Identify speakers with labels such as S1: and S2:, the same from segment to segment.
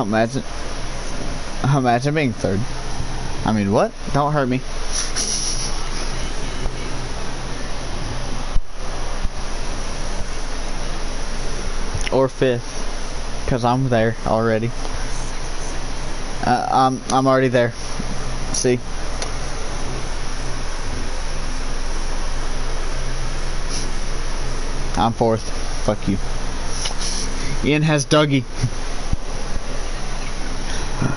S1: Imagine, imagine being third. I mean, what? Don't hurt me. Or fifth, cause I'm there already. Uh, I'm I'm already there. See. I'm fourth. Fuck you. Ian has Dougie.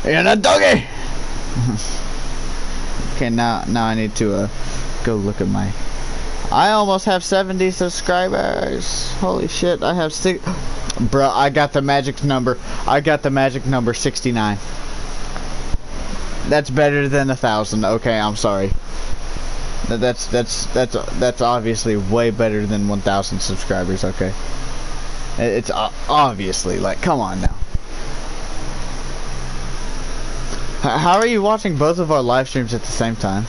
S1: Ian a doggy! okay, now now I need to uh, go look at my... I almost have 70 subscribers. Holy shit, I have six... Bro, I got the magic number. I got the magic number 69. That's better than a thousand. Okay, I'm sorry. That's that's that's that's obviously way better than 1,000 subscribers. Okay, it's obviously like, come on now. How are you watching both of our live streams at the same time?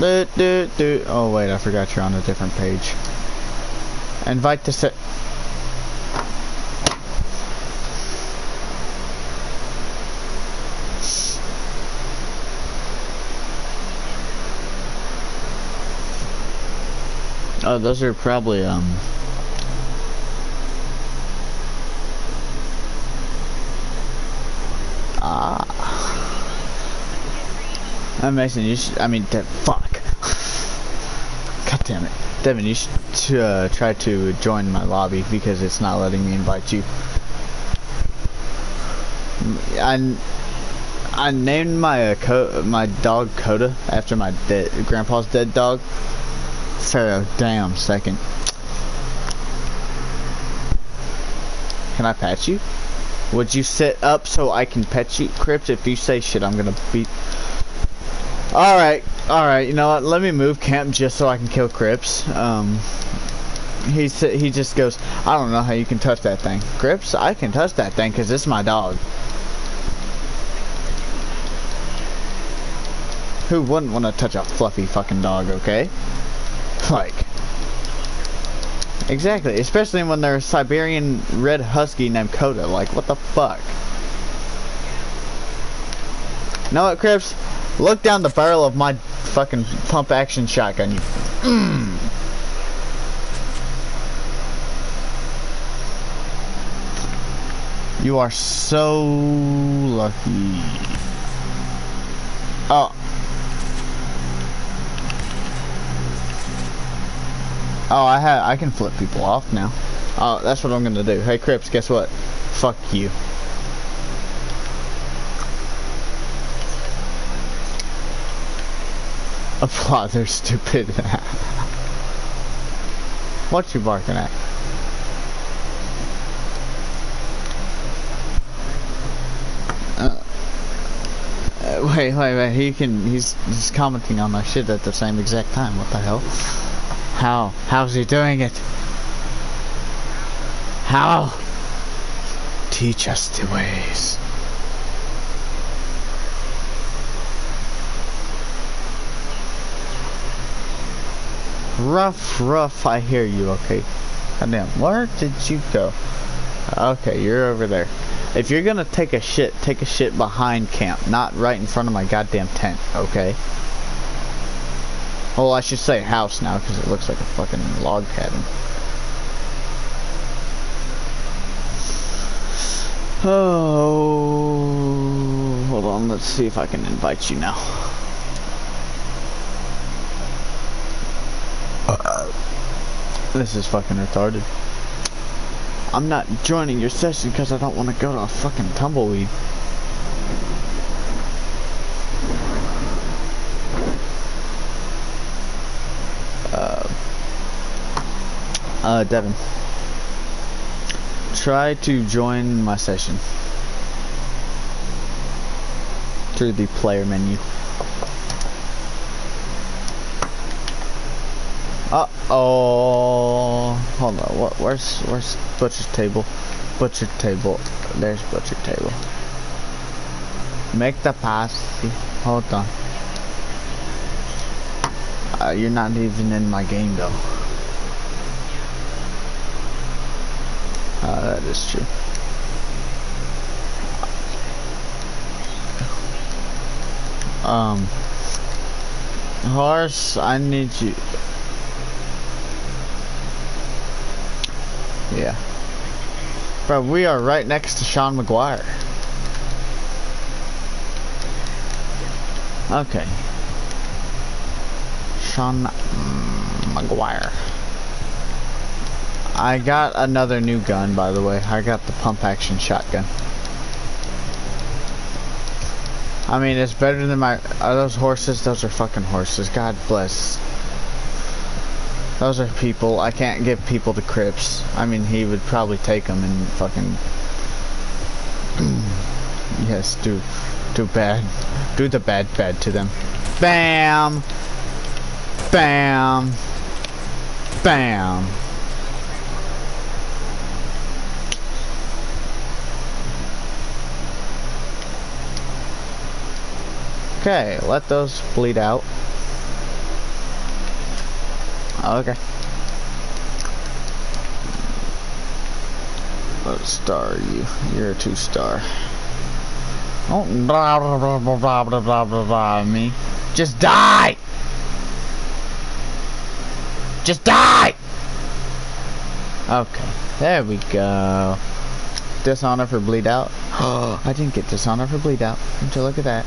S1: Do, do, do. Oh wait, I forgot you're on a different page. Invite to set. Oh, those are probably, um... Ah. Mason, you should, I mean, fuck. God damn it. Devin, you should uh, try to join my lobby because it's not letting me invite you. I, I named my uh, my dog Coda after my dead grandpa's dead dog for a damn second. Can I pet you? Would you sit up so I can pet you? Cripps, if you say shit, I'm gonna beat... Alright, alright, you know what? Let me move camp just so I can kill Cripps. Um, he, he just goes, I don't know how you can touch that thing. Cripps, I can touch that thing because it's my dog. Who wouldn't want to touch a fluffy fucking dog, okay? Like, exactly, especially when they're Siberian red husky named Coda. Like, what the fuck? You know what, Cripps? Look down the barrel of my fucking pump action shotgun. You. Mm. You are so lucky. Oh, Oh, I have. I can flip people off now. Oh, that's what I'm gonna do. Hey, Cripps, guess what? Fuck you. Applaud their stupid. what you barking at? Uh, wait, wait, wait. He can. He's he's commenting on my shit at the same exact time. What the hell? How? How's he doing it? How? Teach us the ways. Rough, rough, I hear you, okay. Goddamn, where did you go? Okay, you're over there. If you're gonna take a shit, take a shit behind camp, not right in front of my goddamn tent, okay? Well, I should say house now because it looks like a fucking log cabin. Oh, hold on. Let's see if I can invite you now. Uh, this is fucking retarded. I'm not joining your session because I don't want to go to a fucking tumbleweed. Uh, Devin. Try to join my session. Through the player menu. Uh oh. Hold on. What? Where's Where's butcher's table? Butcher table. There's butcher table. Make the pass. Hold on. Uh, you're not even in my game though. Uh, that is true. Um, horse, I need you. Yeah. Bro, we are right next to Sean McGuire. Okay. Sean McGuire. I got another new gun, by the way. I got the pump action shotgun. I mean, it's better than my... Are those horses? Those are fucking horses. God bless. Those are people. I can't give people the crips. I mean, he would probably take them and fucking... yes, do... Do bad. Do the bad bad to them. Bam! Bam! Bam! Okay, let those bleed out. Okay. What star are you? You're a two star. Oh, blah, blah, blah, blah, blah, blah, blah, blah, blah, me. Just die! Just die! Okay, there we go. Dishonor for bleed out. Oh, I didn't get dishonor for bleed out. Don't you look at that.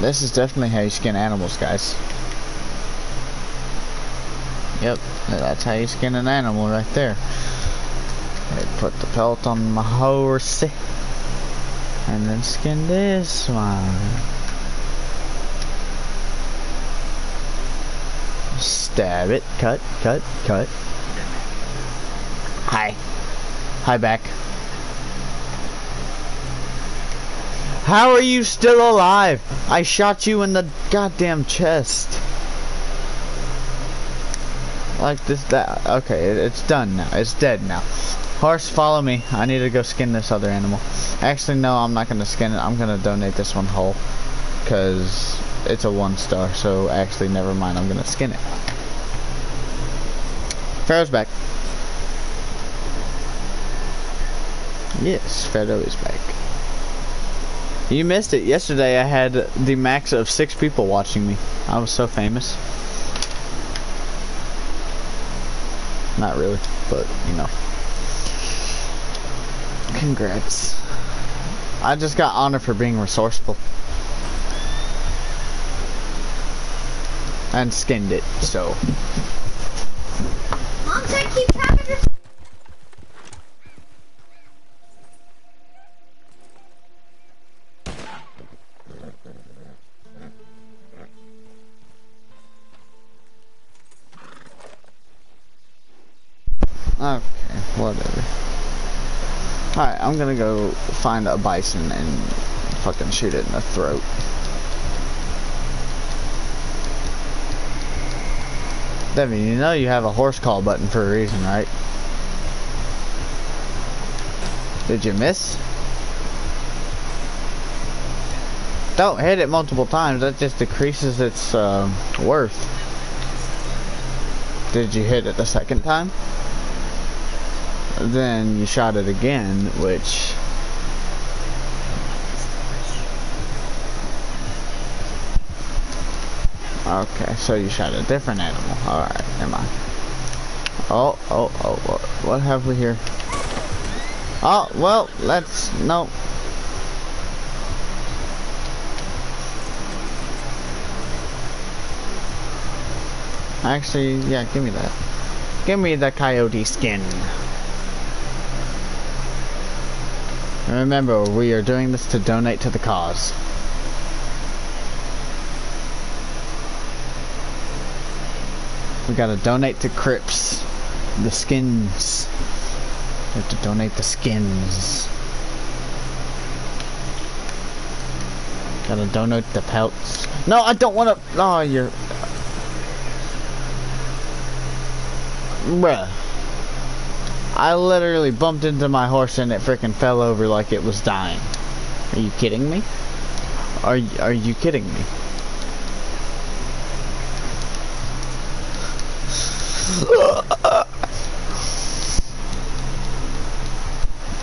S1: This is definitely how you skin animals, guys. Yep, that's how you skin an animal right there. I put the pelt on my horse. And then skin this one. Stab it. Cut, cut, cut. Hi. Hi back. How are you still alive? I shot you in the goddamn chest. Like this, that. Okay, it, it's done now. It's dead now. Horse, follow me. I need to go skin this other animal. Actually, no, I'm not going to skin it. I'm going to donate this one whole. Because it's a one star. So, actually, never mind. I'm going to skin it. Pharaoh's back. Yes, Pharaoh is back. You missed it. Yesterday I had the max of six people watching me. I was so famous. Not really, but you know. Congrats. I just got honored for being resourceful. And skinned it, so.
S2: Mom said keep track of your
S1: Okay, whatever. Alright, I'm gonna go find a bison and fucking shoot it in the throat. Devin, you know you have a horse call button for a reason, right? Did you miss? Don't hit it multiple times, that just decreases its uh, worth. Did you hit it the second time? then you shot it again, which Okay, so you shot a different animal. Alright, never mind. Oh, oh, oh, what, what have we here? Oh, well, let's, no. Actually, yeah, give me that. Give me the coyote skin. Remember, we are doing this to donate to the cause. We gotta donate to Cripps. The skins. We have to donate the skins. Gotta donate the pelts. No, I don't wanna. Oh, you're. Bruh. I literally bumped into my horse and it freaking fell over like it was dying. Are you kidding me? Are are you kidding me?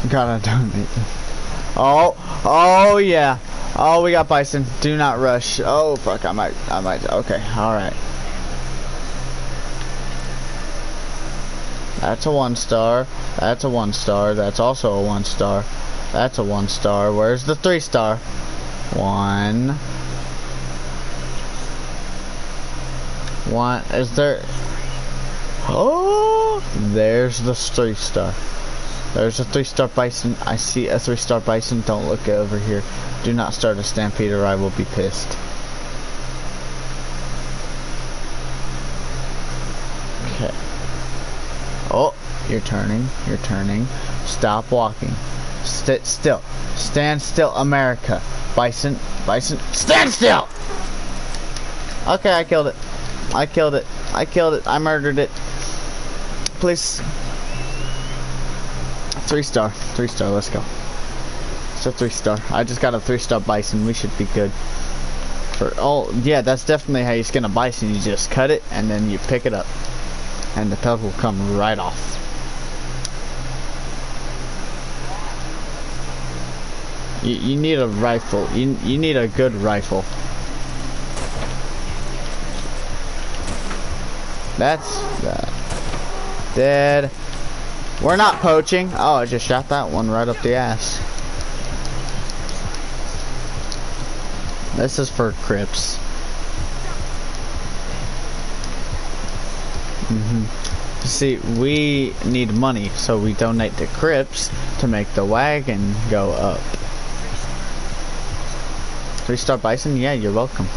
S1: Gotta donate. Oh, oh yeah. Oh, we got bison. Do not rush. Oh fuck, I might, I might. Okay, all right. That's a one star. That's a one star. That's also a one star. That's a one star. Where's the three star? One. One. Is there? Oh, there's the three star. There's a three star bison. I see a three star bison. Don't look over here. Do not start a stampede or I will be pissed. Okay. Oh, you're turning. You're turning. Stop walking. Sit still. Stand still, America. Bison. Bison. Stand still! Okay, I killed it. I killed it. I killed it. I murdered it. Please. Three star. Three star. Let's go. It's a three star. I just got a three star bison. We should be good. For oh yeah, that's definitely how you skin a bison. You just cut it and then you pick it up, and the pelt will come right off. You, you need a rifle. You you need a good rifle. That's that. Dead. We're not poaching. Oh, I just shot that one right up the ass. This is for Cripps. Mm -hmm. See, we need money, so we donate to Cripps to make the wagon go up. Three star bison? Yeah, you're welcome.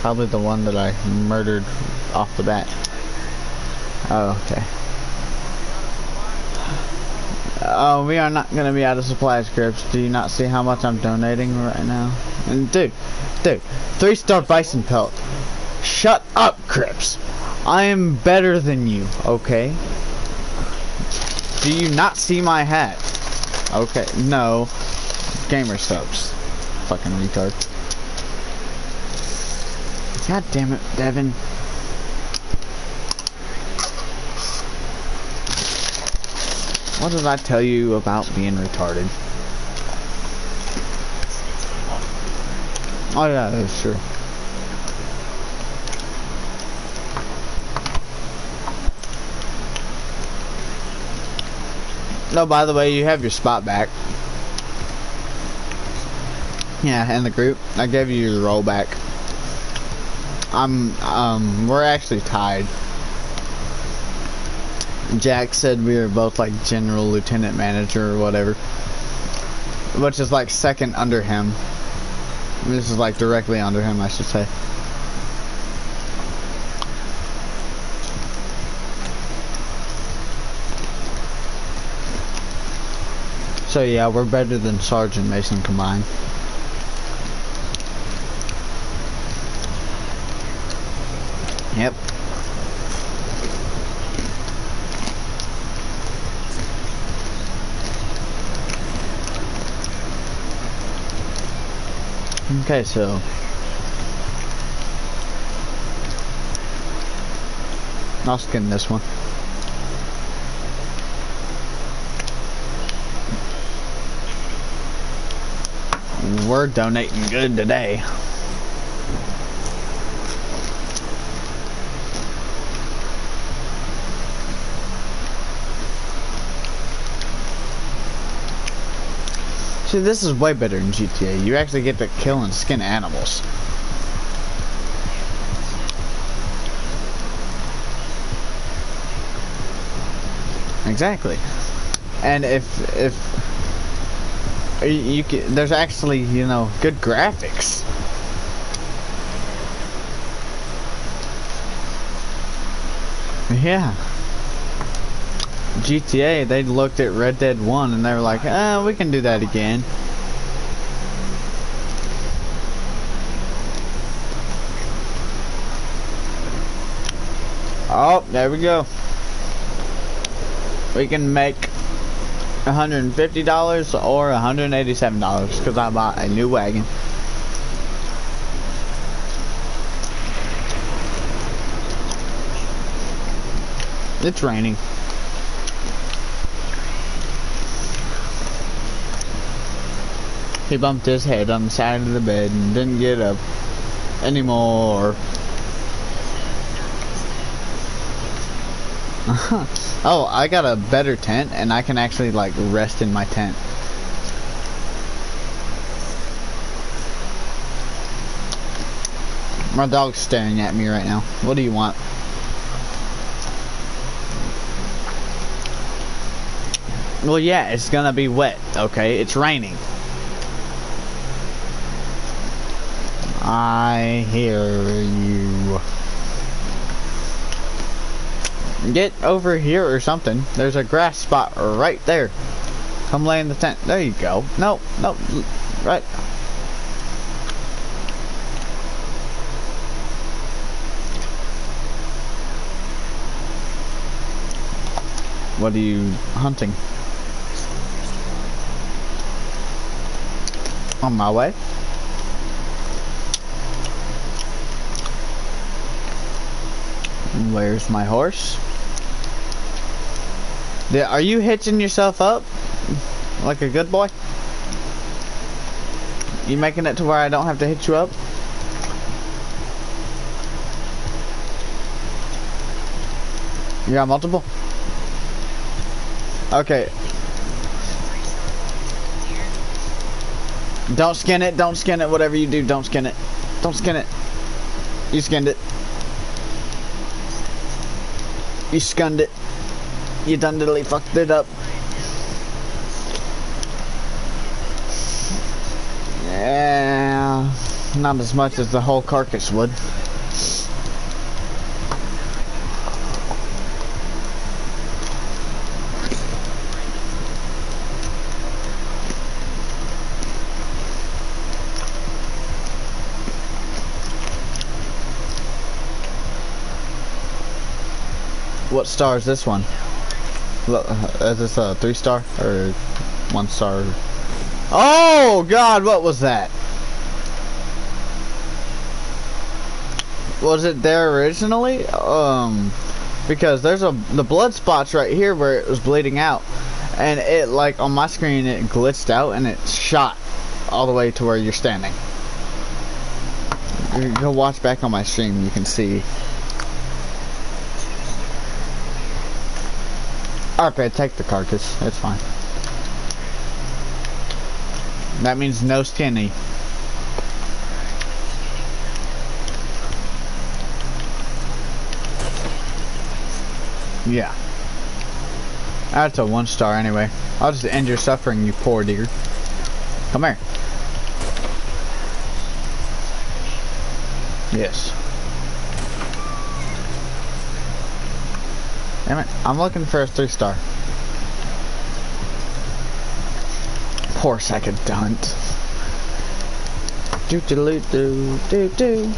S1: Probably the one that I murdered off the bat. Oh, okay. Oh, we are not going to be out of supplies, Cripps. Do you not see how much I'm donating right now? And dude, dude, three star bison pelt. Shut up, Cripps. I am better than you, okay? Do you not see my hat? Okay, no. Gamer subs. Fucking retard. God damn it, Devin. What did I tell you about being retarded? Oh yeah, that's true. No, by the way, you have your spot back. Yeah, in the group. I gave you your roll back. I'm, um, we're actually tied. Jack said we were both like general lieutenant manager or whatever. Which is like second under him. This is like directly under him, I should say. So yeah, we're better than Sergeant Mason combined. Yep. Okay, so I'll skin this one. We're donating good today. See, this is way better than GTA. You actually get to kill and skin animals. Exactly. And if if you, you can, there's actually you know good graphics. Yeah. GTA, they looked at Red Dead 1 and they were like, ah, we can do that again. Oh, there we go. We can make $150 or $187 because I bought a new wagon. It's raining. He bumped his head on the side of the bed and didn't get up anymore. oh, I got a better tent and I can actually like rest in my tent. My dog's staring at me right now. What do you want? Well, yeah, it's gonna be wet, okay? It's raining. I hear you. Get over here or something. There's a grass spot right there. Come lay in the tent. There you go. No, no, right. What are you hunting? On my way. Where's my horse? Are you hitching yourself up? Like a good boy? You making it to where I don't have to hitch you up? You got multiple? Okay. Don't skin it, don't skin it, whatever you do, don't skin it. Don't skin it. You skinned it. You skinned it. You done diddly fucked it up. Yeah, not as much as the whole carcass would. What star is this one? Is this a three star or one star? Oh God, what was that? Was it there originally? Um, because there's a the blood spots right here where it was bleeding out, and it like on my screen it glitched out and it shot all the way to where you're standing. You go watch back on my stream, you can see Okay, take the carcass. It's fine. That means no skinny. Yeah. That's a one star anyway. I'll just end your suffering, you poor dear. Come here. Yes. Damn it, I'm looking for a three star. Poor second dunt. Do do do do do.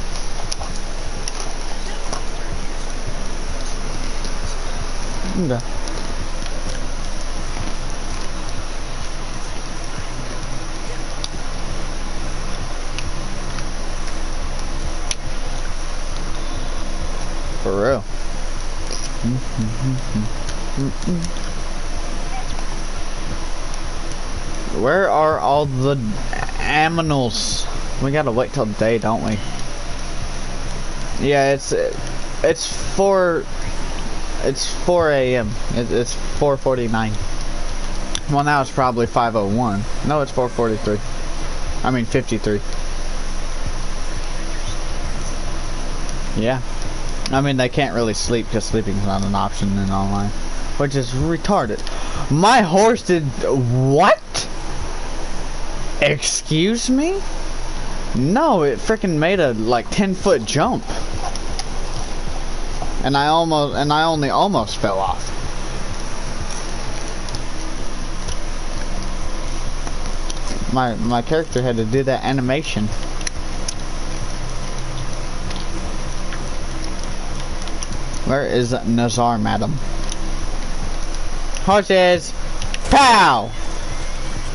S1: Okay. For real. Where are all the aminals? We gotta wait till day, don't we? Yeah, it's it's four it's 4 a.m. it's 4:49. Well, now it's probably 5:01. No, it's 4:43. I mean 53. Yeah. I mean, they can't really sleep because sleeping is not an option in online, which is retarded. My horse did what? Excuse me? No, it freaking made a like 10 foot jump. And I almost, and I only almost fell off. My, my character had to do that animation. Where is Nazar, madam? Horses! Pow!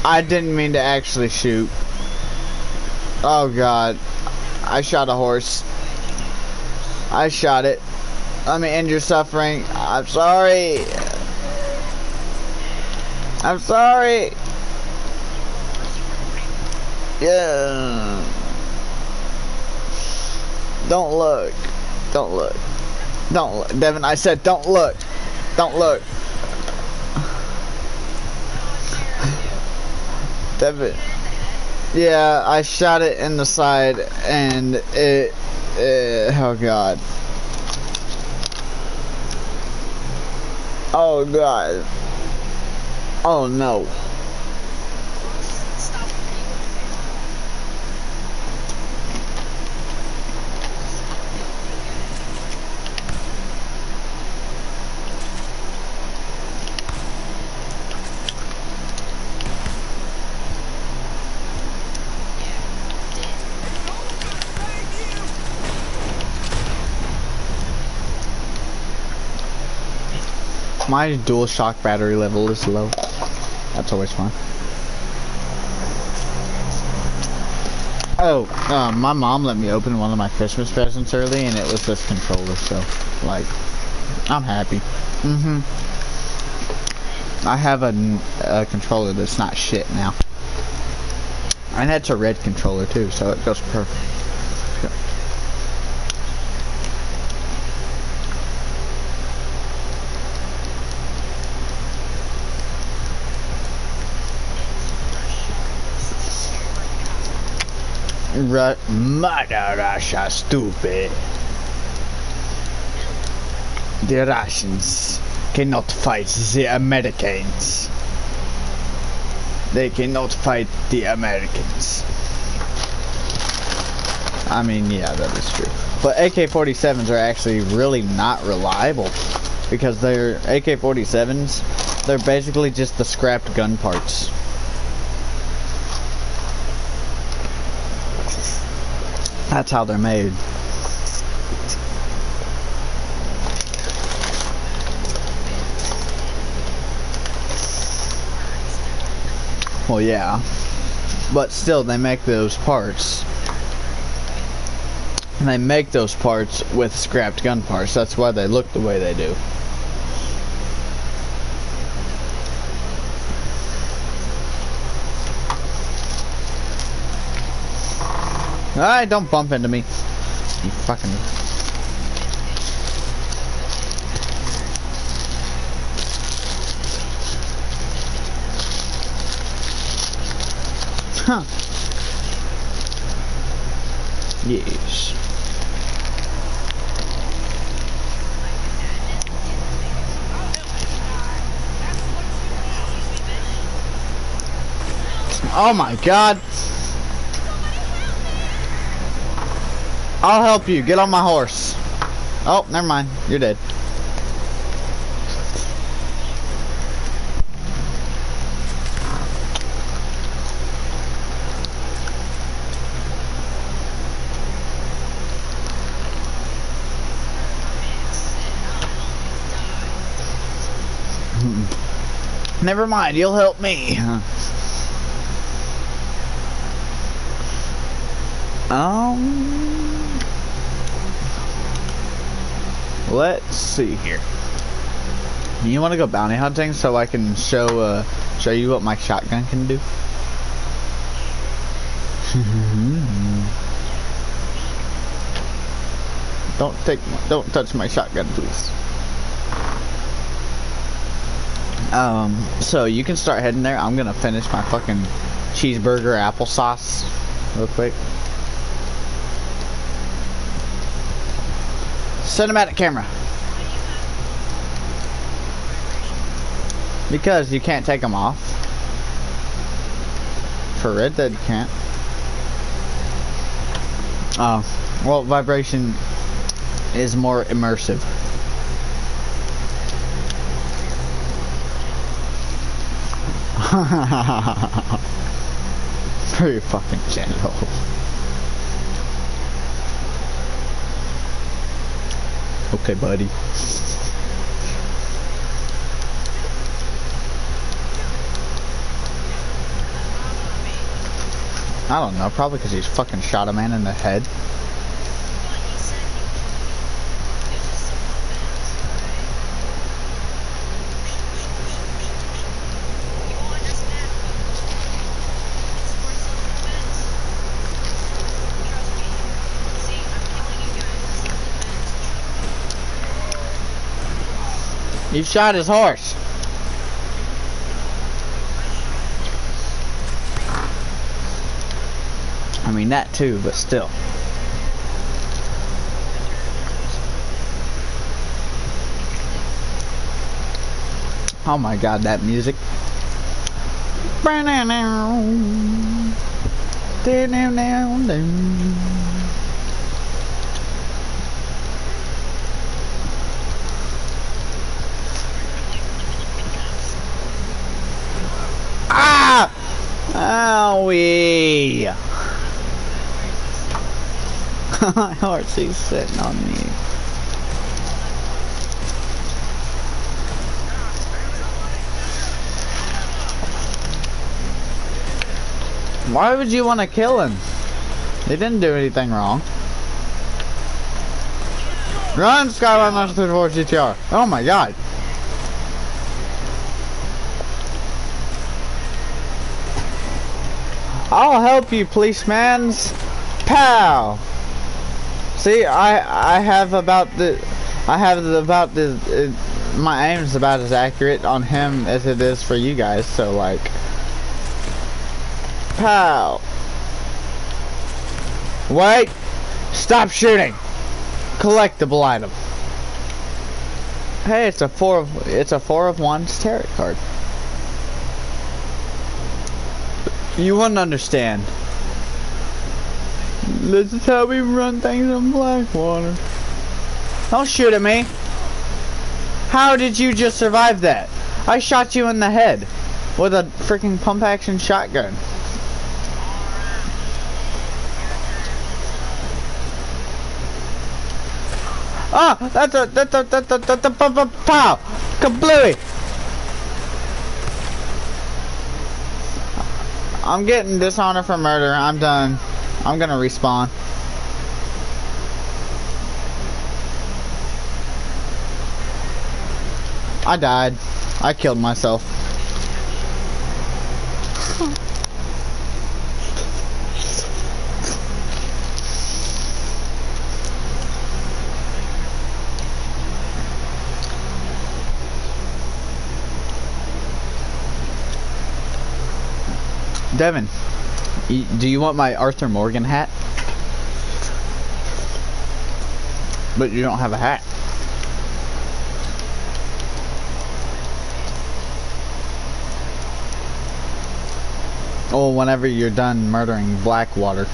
S1: I didn't mean to actually shoot. Oh god. I shot a horse. I shot it. Let me end your suffering. I'm sorry. I'm sorry. Yeah. Don't look. Don't look. Don't look. Devin, I said don't look. Don't look. Devin. Yeah, I shot it in the side and it, it oh god. Oh god. Oh no. My dual shock battery level is low. That's always fun. Oh, uh, my mom let me open one of my Christmas presents early, and it was this controller, so, like, I'm happy. Mm-hmm. I have a, a controller that's not shit now. And it's a red controller, too, so it goes perfect. Ru Mother Russia, stupid. The Russians cannot fight the Americans. They cannot fight the Americans. I mean, yeah, that is true. But AK-47s are actually really not reliable because they're AK-47s. They're basically just the scrapped gun parts. That's how they're made. Well, yeah. But still, they make those parts. And they make those parts with scrapped gun parts. That's why they look the way they do. Alright, don't bump into me. You fucking... Huh. Yes. Oh my god. I'll help you. Get on my horse. Oh, never mind. You're dead. Never mind, you'll help me. Um... Let's see here. You want to go bounty hunting so I can show uh, show you what my shotgun can do? don't take, don't touch my shotgun, please. Um, so you can start heading there. I'm gonna finish my fucking cheeseburger applesauce real quick. Cinematic camera. Because you can't take them off. For Red Dead, you can't. Oh, well, vibration is more immersive. Very fucking gentle. Okay, buddy. I don't know, probably because he's fucking shot a man in the head. You shot his horse. I mean that too, but still. Oh my god, that music. Owie! My heart's sitting on me. Why would you want to kill him? They didn't do anything wrong. Run, Skyline 934 GTR. Oh my god. I'll help you, policemans. Pow. See, I I have about the I have about the uh, my aim is about as accurate on him as it is for you guys. So like. Pow! Wait! Stop shooting! Collectible item. Hey, it's a four of it's a four of wands tarot card. You wouldn't understand. This is how we run things in Blackwater. Don't shoot at me. How did you just survive that? I shot you in the head with a freaking pump action shotgun. Ah, that's a that's a that's a that's a pow kablooey. I'm getting dishonor for murder. I'm done. I'm gonna respawn. I died. I killed myself. Devin, do you want my Arthur Morgan hat? But you don't have a hat. Oh, whenever you're done murdering Blackwater.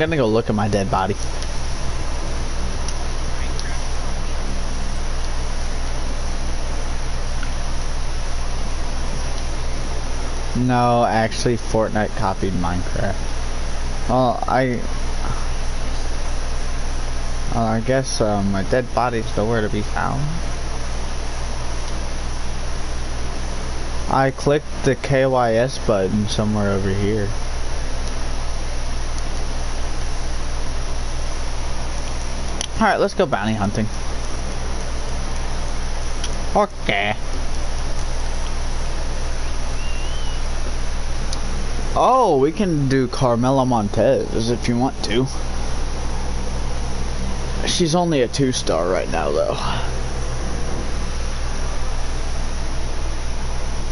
S1: Gonna go look at my dead body. No, actually Fortnite copied Minecraft. Well, I... Well, I guess um, my dead body's nowhere to be found. I clicked the KYS button somewhere over here. Alright, let's go bounty hunting. Okay. Oh, we can do Carmela Montez if you want to. She's only a two star right now though.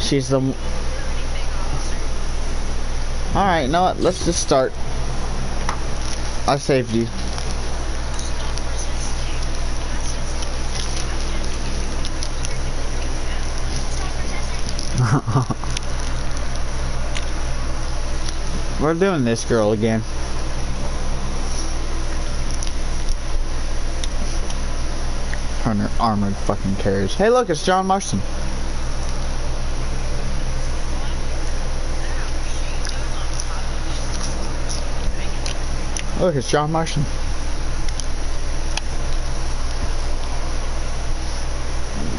S1: She's the... Alright, you know what? Let's just start. I saved you. We're doing this girl again. Her armored fucking carriage. Hey look, it's John Marston. Look, it's John Marston.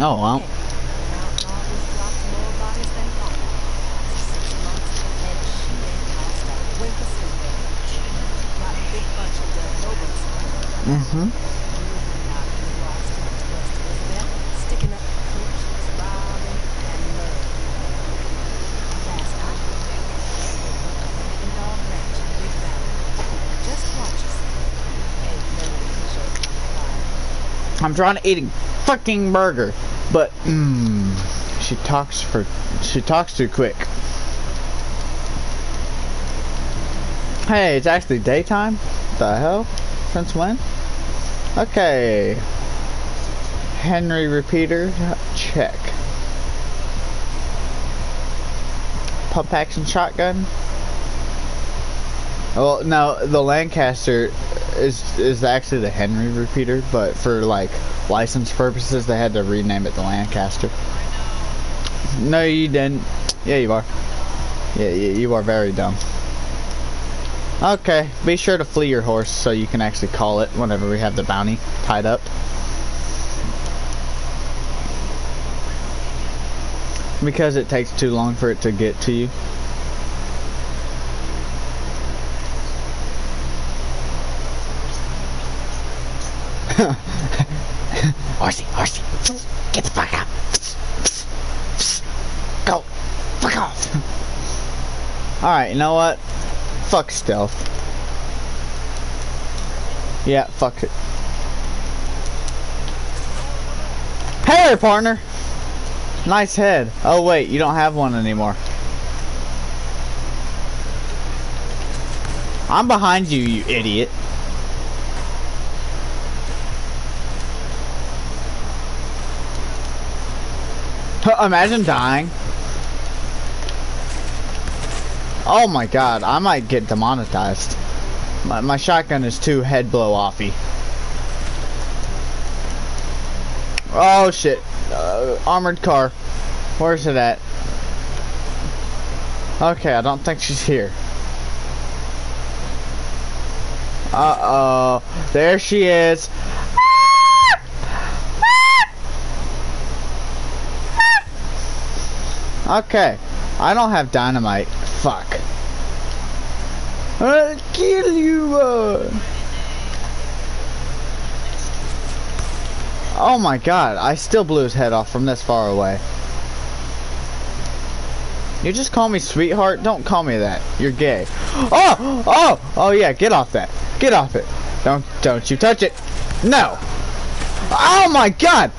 S1: Oh, well. Mm-hmm. I'm trying to eat a fucking burger, but mmm, she talks for she talks too quick. Hey, it's actually daytime. The hell? Since when? Okay. Henry repeater, check. Pump action shotgun. Well, no, the Lancaster is is actually the Henry repeater, but for like license purposes, they had to rename it the Lancaster. No, you didn't. Yeah, you are. Yeah, yeah you are very dumb. Okay, be sure to flee your horse so you can actually call it whenever we have the bounty tied up. Because it takes too long for it to get to you. horsey, horsey, get the fuck out. Go, fuck off. Alright, you know what? Fuck stealth. Yeah, fuck it. Hey partner! Nice head. Oh wait, you don't have one anymore. I'm behind you, you idiot. Imagine dying. Oh my god, I might get demonetized. My, my shotgun is too head blow offy. Oh shit. Uh, armored car. Where's it at? Okay, I don't think she's here. Uh-oh. There she is. Okay. I don't have dynamite. Fuck. I'll kill you. Uh. Oh my god, I still blew his head off from this far away. You just call me sweetheart? Don't call me that. You're gay. Oh! Oh! Oh yeah, get off that. Get off it. Don't don't you touch it. No! Oh my god!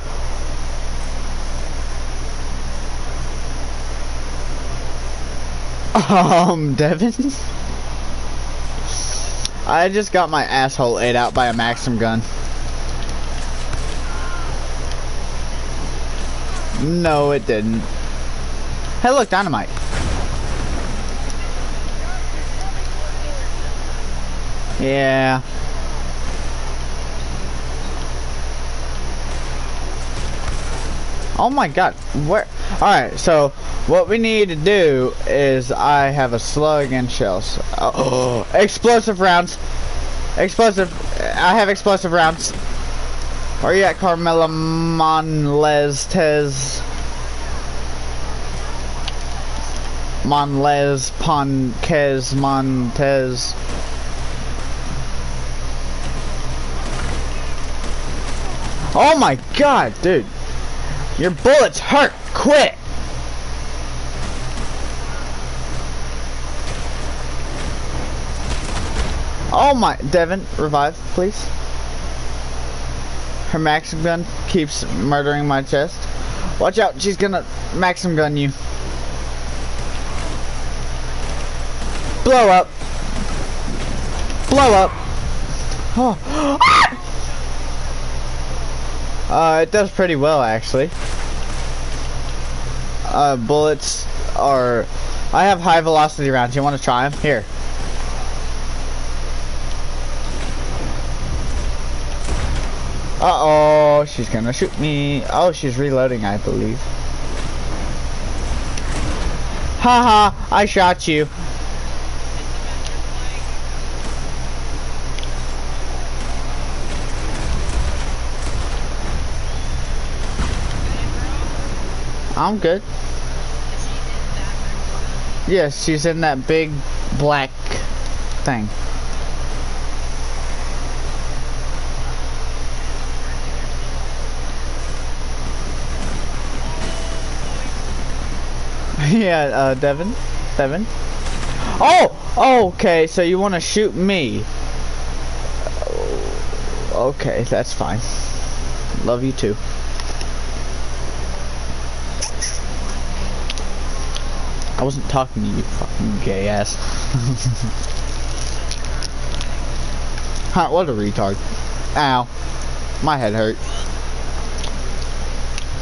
S1: Um, Devin? I just got my asshole ate out by a Maxim gun. No, it didn't. Hey, look, dynamite. Yeah. Oh my god, where? Alright, so what we need to do is I have a slug and shells. Oh, explosive rounds. Explosive. I have explosive rounds. Are you at Carmela Monles Tez? Monles Ponquez Montez. Oh my god, dude. Your bullets hurt. Quit. Oh my, Devin, revive, please. Her Maxim gun keeps murdering my chest. Watch out, she's gonna Maxim gun you. Blow up. Blow up. Oh. Uh, it does pretty well, actually. Uh, bullets are... I have high velocity rounds. You want to try them? Here. Uh-oh, she's gonna shoot me. Oh, she's reloading, I believe. Haha, -ha, I shot you. I'm good. Yes, she's in that big black thing. yeah, uh, Devin? Devin? Oh! Okay, so you want to shoot me. Okay, that's fine. Love you too. I wasn't talking to you, fucking gay ass. huh, what a retard. Ow. My head hurt.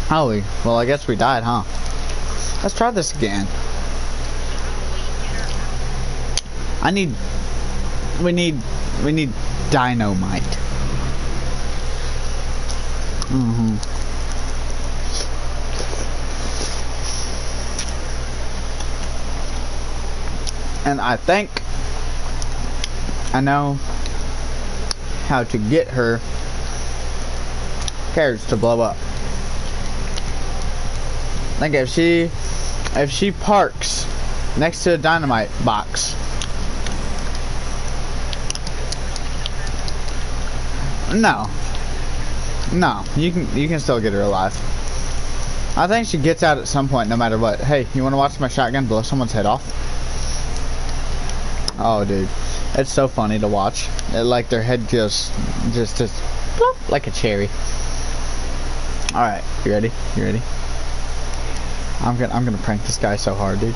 S1: Holy, well I guess we died, huh? Let's try this again. I need, we need, we need dynamite. Mm-hmm. And I think I know how to get her carriage to blow up. Think if she if she parks next to the dynamite box no no you can you can still get her alive. I think she gets out at some point no matter what. Hey you want to watch my shotgun blow someone's head off oh dude it's so funny to watch it, like their head just just just like a cherry all right you ready you ready I'm gonna I'm gonna prank this guy so hard, dude.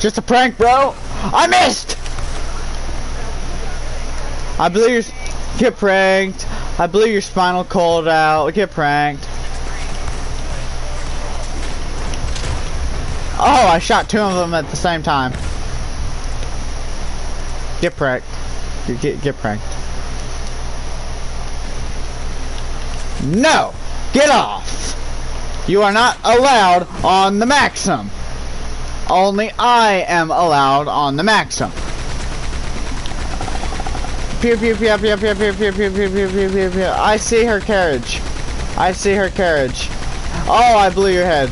S1: Just a prank, bro. I missed. I blew your get pranked. I blew your spinal cord out. Get pranked. Oh, I shot two of them at the same time. Get pranked. Get get pranked. No! Get off! You are not allowed on the Maxim. Only I am allowed on the Maxim. Pew pew pew pew pew pew pew pew pew pew pew pew pew. I see her carriage. I see her carriage. Oh, I blew your head.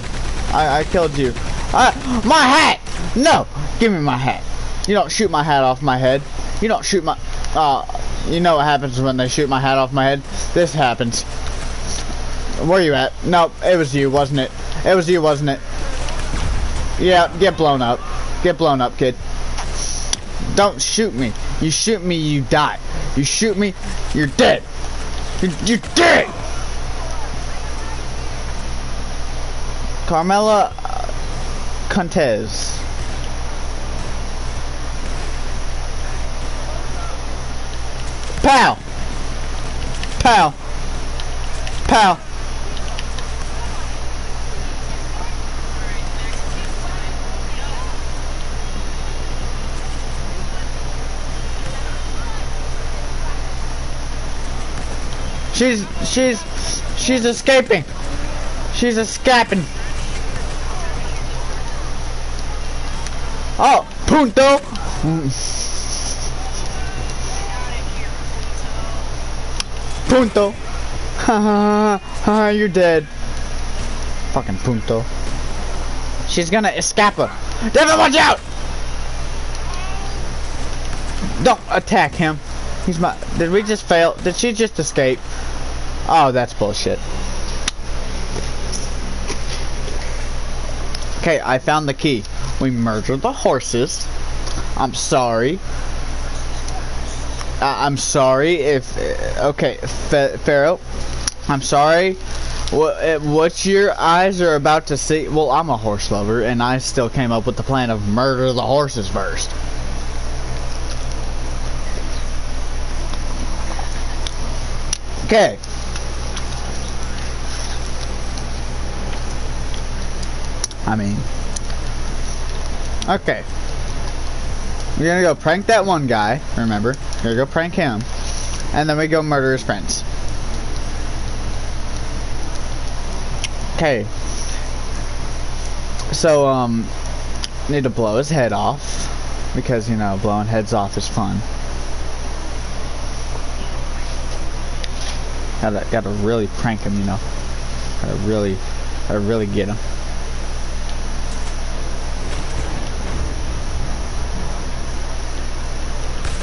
S1: I, I killed you. Uh, my hat! No! Give me my hat. You don't shoot my hat off my head. You don't shoot my... Uh, you know what happens when they shoot my hat off my head? This happens. Where you at? No, it was you, wasn't it? It was you, wasn't it? Yeah, get blown up. Get blown up, kid. Don't shoot me. You shoot me, you die. You shoot me, you're dead. You're, you're dead! Carmela Contez. Pow! Pow! Pow! She's she's she's escaping. She's escaping. Oh, punto. Punto. Ha you're dead. Fucking punto. She's gonna escape. Devin, watch out! Don't attack him. He's my. Did we just fail? Did she just escape? Oh, that's bullshit. Okay, I found the key. We murdered the horses. I'm sorry. Uh, I'm sorry if... Uh, okay, Pharaoh. I'm sorry. What, uh, what your eyes are about to see... Well, I'm a horse lover, and I still came up with the plan of murder the horses first. Okay. I mean, okay. We're gonna go prank that one guy, remember? We're gonna go prank him. And then we go murder his friends. Okay. So, um, need to blow his head off. Because, you know, blowing heads off is fun. Gotta, gotta really prank him, you know. Gotta really, gotta really get him.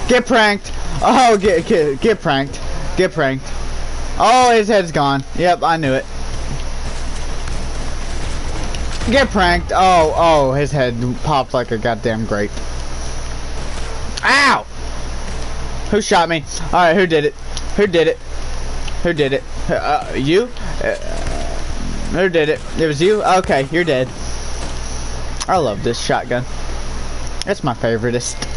S1: Get pranked! Oh, get, get, get pranked. Get pranked. Oh, his head's gone. Yep, I knew it. Get pranked. Oh, oh, his head popped like a goddamn grape. Ow! Who shot me? Alright, who did it? Who did it? Who did it? Uh, you? Uh, who did it? It was you? Okay, you're dead. I love this shotgun. It's my favoriteest.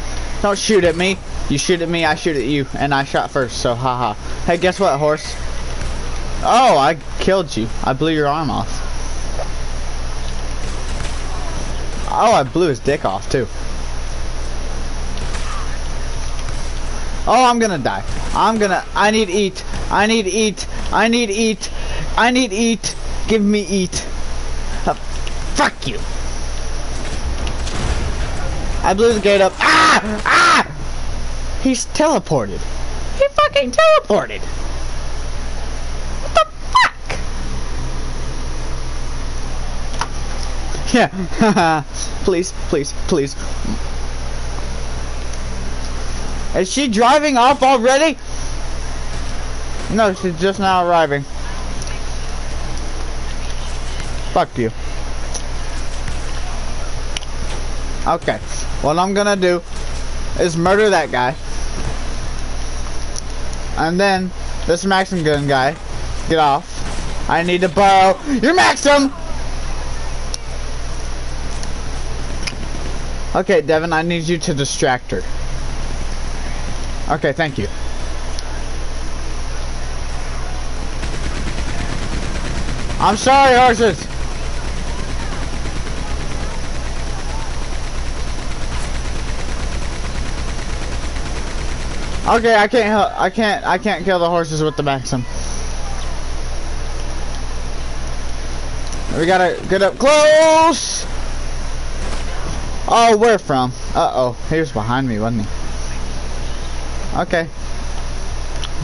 S1: Don't shoot at me. You shoot at me, I shoot at you. And I shot first, so haha. Hey, guess what, horse? Oh, I killed you. I blew your arm off. Oh, I blew his dick off, too. Oh, I'm gonna die. I'm gonna... I need eat. I need eat. I need eat. I need eat. Give me eat. Uh, fuck you. I blew the gate up. Ah! Ah! He's teleported. He fucking teleported. What the fuck? Yeah. please, please, please. Is she driving off already? No, she's just now arriving. Fuck you. Okay. What I'm gonna do is murder that guy. And then this Maxim gun guy, get off. I need to borrow your Maxim! Okay, Devin, I need you to distract her. Okay, thank you. I'm sorry, horses. Okay, I can't help. I can't. I can't kill the horses with the Maxim. We gotta get up close. Oh, where from? Uh oh, he was behind me, wasn't he? Okay.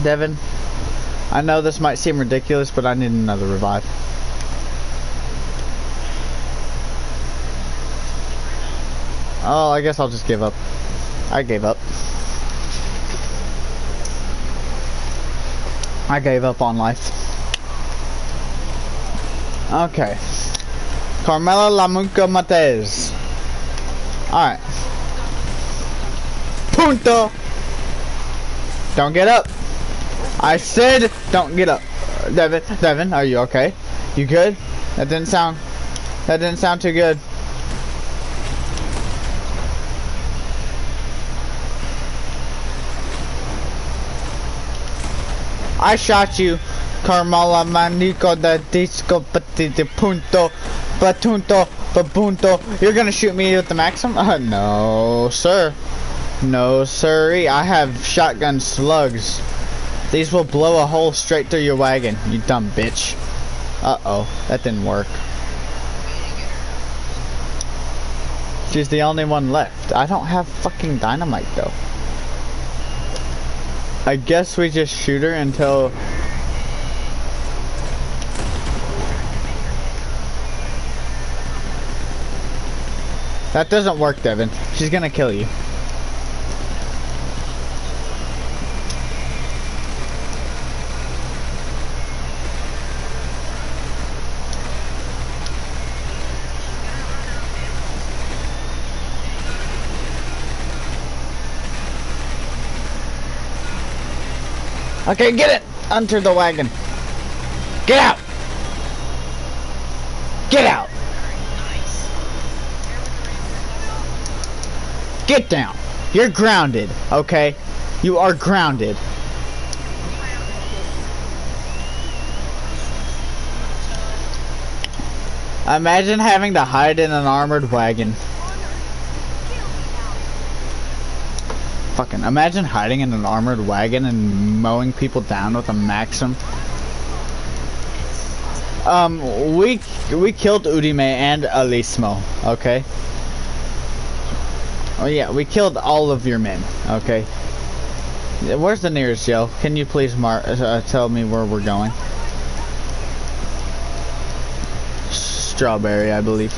S1: Devin, I know this might seem ridiculous, but I need another revive. Oh, I guess I'll just give up. I gave up. I gave up on life. Okay. Carmela Lamunca Matez. Alright. Punto! Don't get up. I said don't get up. Devin, Devin, are you okay? You good? That didn't sound, that didn't sound too good. I shot you. Carmela Manico da Disco Patiti Punto Batunto Babunto. You're gonna shoot me with the Maxim? Uh, no, sir. No, sirree. I have shotgun slugs. These will blow a hole straight through your wagon, you dumb bitch. Uh-oh, that didn't work. She's the only one left. I don't have fucking dynamite, though. I guess we just shoot her until... That doesn't work, Devin. She's gonna kill you. Okay, get it! Under the wagon. Get out! Get out! Get down! You're grounded, okay? You are grounded. Imagine having to hide in an armored wagon. Fucking imagine hiding in an armored wagon and mowing people down with a Maxim. Um, we we killed Udime and Alismo, okay? Oh yeah, we killed all of your men, okay? Where's the nearest Joe? Can you please mark, uh, tell me where we're going? Strawberry, I believe.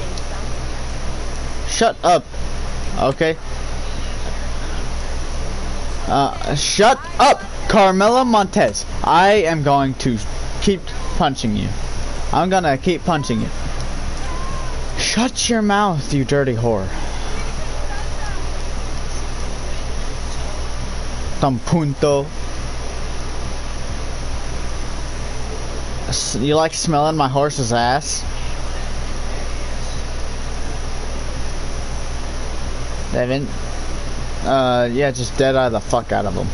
S1: Shut up. Okay. Uh, shut up, Carmela Montez. I am going to keep punching you. I'm gonna keep punching you. Shut your mouth, you dirty whore. Tam punto. You like smelling my horse's ass? Devin? Uh, yeah, just dead eye the fuck out of him.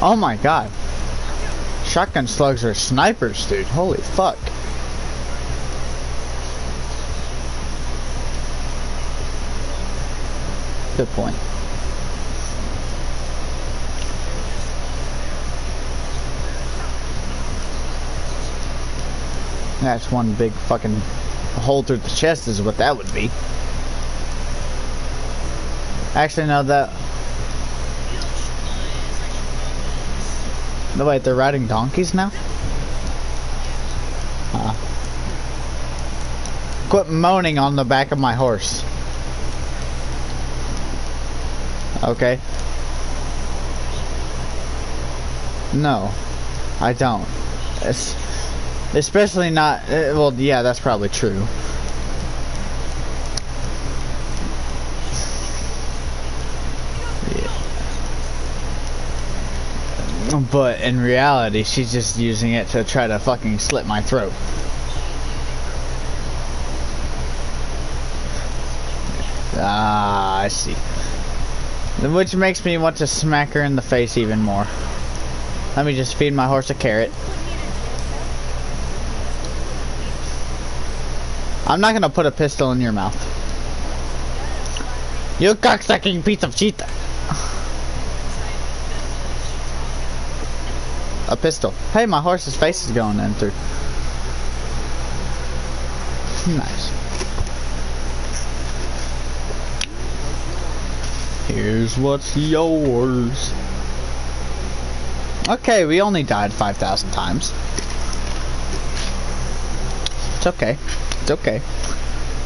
S1: Oh my god. Shotgun slugs are snipers, dude. Holy fuck. Good point. That's one big fucking hole through the chest is what that would be. Actually, no, that... No, wait, they're riding donkeys now? Uh, quit moaning on the back of my horse. Okay. No, I don't. It's... Especially not, uh, well, yeah, that's probably true. But in reality, she's just using it to try to fucking slit my throat. Ah, I see. Which makes me want to smack her in the face even more. Let me just feed my horse a carrot. I'm not gonna put a pistol in your mouth. You cocksucking piece of shit. A pistol. Hey, my horse's face is going in through. Nice. Here's what's yours. Okay, we only died 5,000 times. It's okay. It's okay.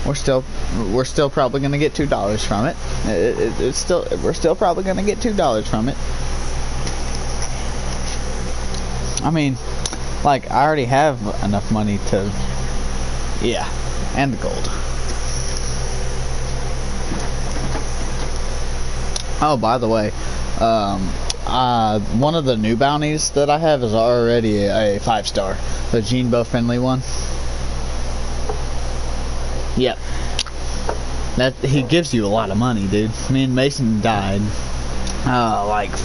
S1: We're still we're still probably gonna get two dollars from it. It, it. It's still we're still probably gonna get two dollars from it. I mean, like I already have enough money to, yeah, and gold. Oh, by the way, um, uh, one of the new bounties that I have is already a, five star, the Gene Beau Finley one. Yep. That he gives you a lot of money, dude. Me and Mason died, uh, like,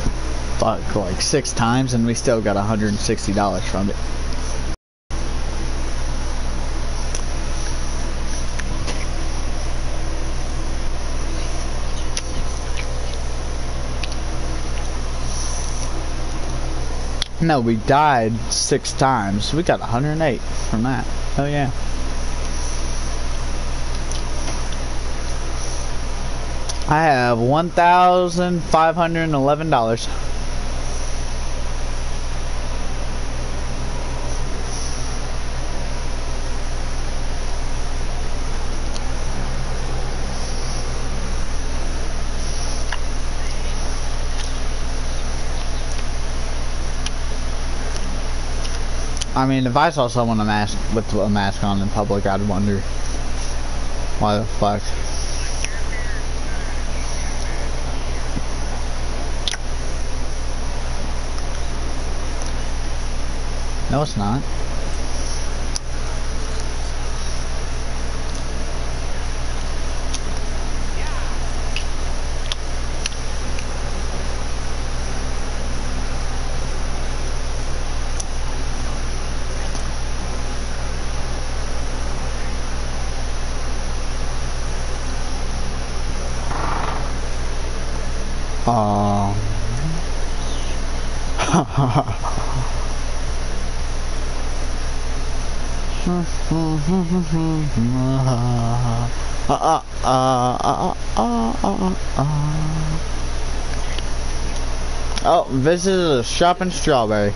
S1: fuck, like six times, and we still got $160 from it. No, we died six times. We got 108 from that. Oh yeah. I have $1,511. I mean, if I saw someone a mask with a mask on in public, I'd wonder why the fuck. No, it's not. Oh. Oh, this is a shop Strawberry.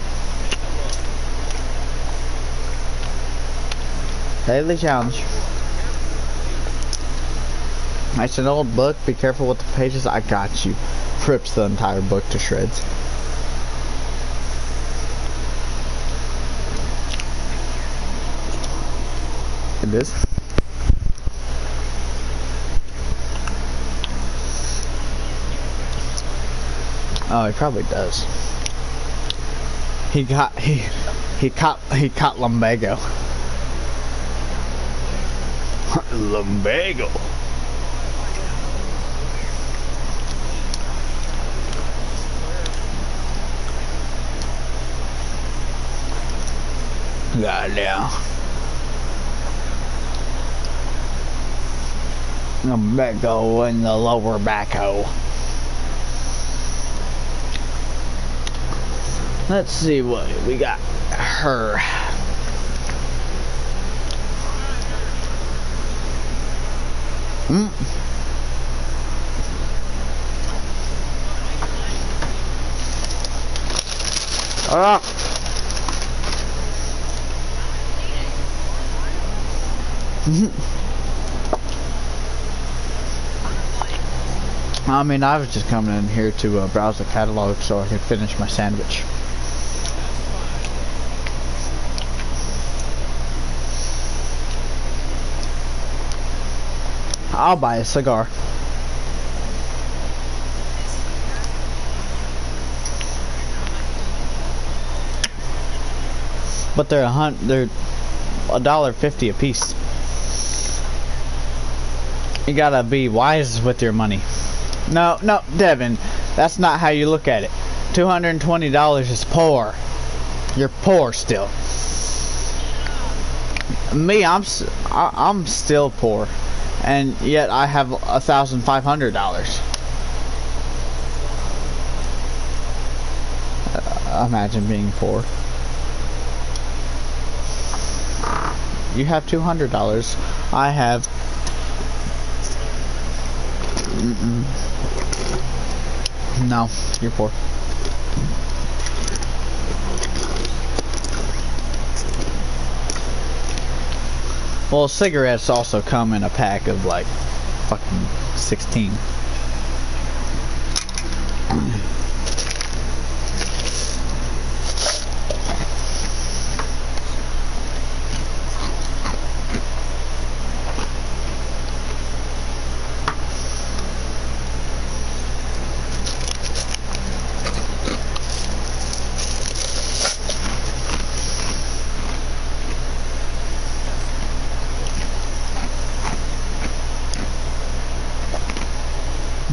S1: Daily challenge. It's an old book. Be careful with the pages. I got you. Rips the entire book to shreds. It is. Oh, he probably does. He got he he caught he caught lumbago. lumbago. Goddamn. Lumbago in the lower backhoe. Let's see what we got. Her. Hmm. Ah. I mean, I was just coming in here to uh, browse the catalog so I could finish my sandwich. I'll buy a cigar. But they're a hunt. They're a dollar fifty a piece. You gotta be wise with your money. No, no, Devin, that's not how you look at it. Two hundred and twenty dollars is poor. You're poor still. Me, I'm I'm still poor and yet I have a thousand five hundred dollars. Uh, imagine being poor. You have two hundred dollars. I have. Mm -mm. No, you're poor. Well, cigarettes also come in a pack of like fucking 16.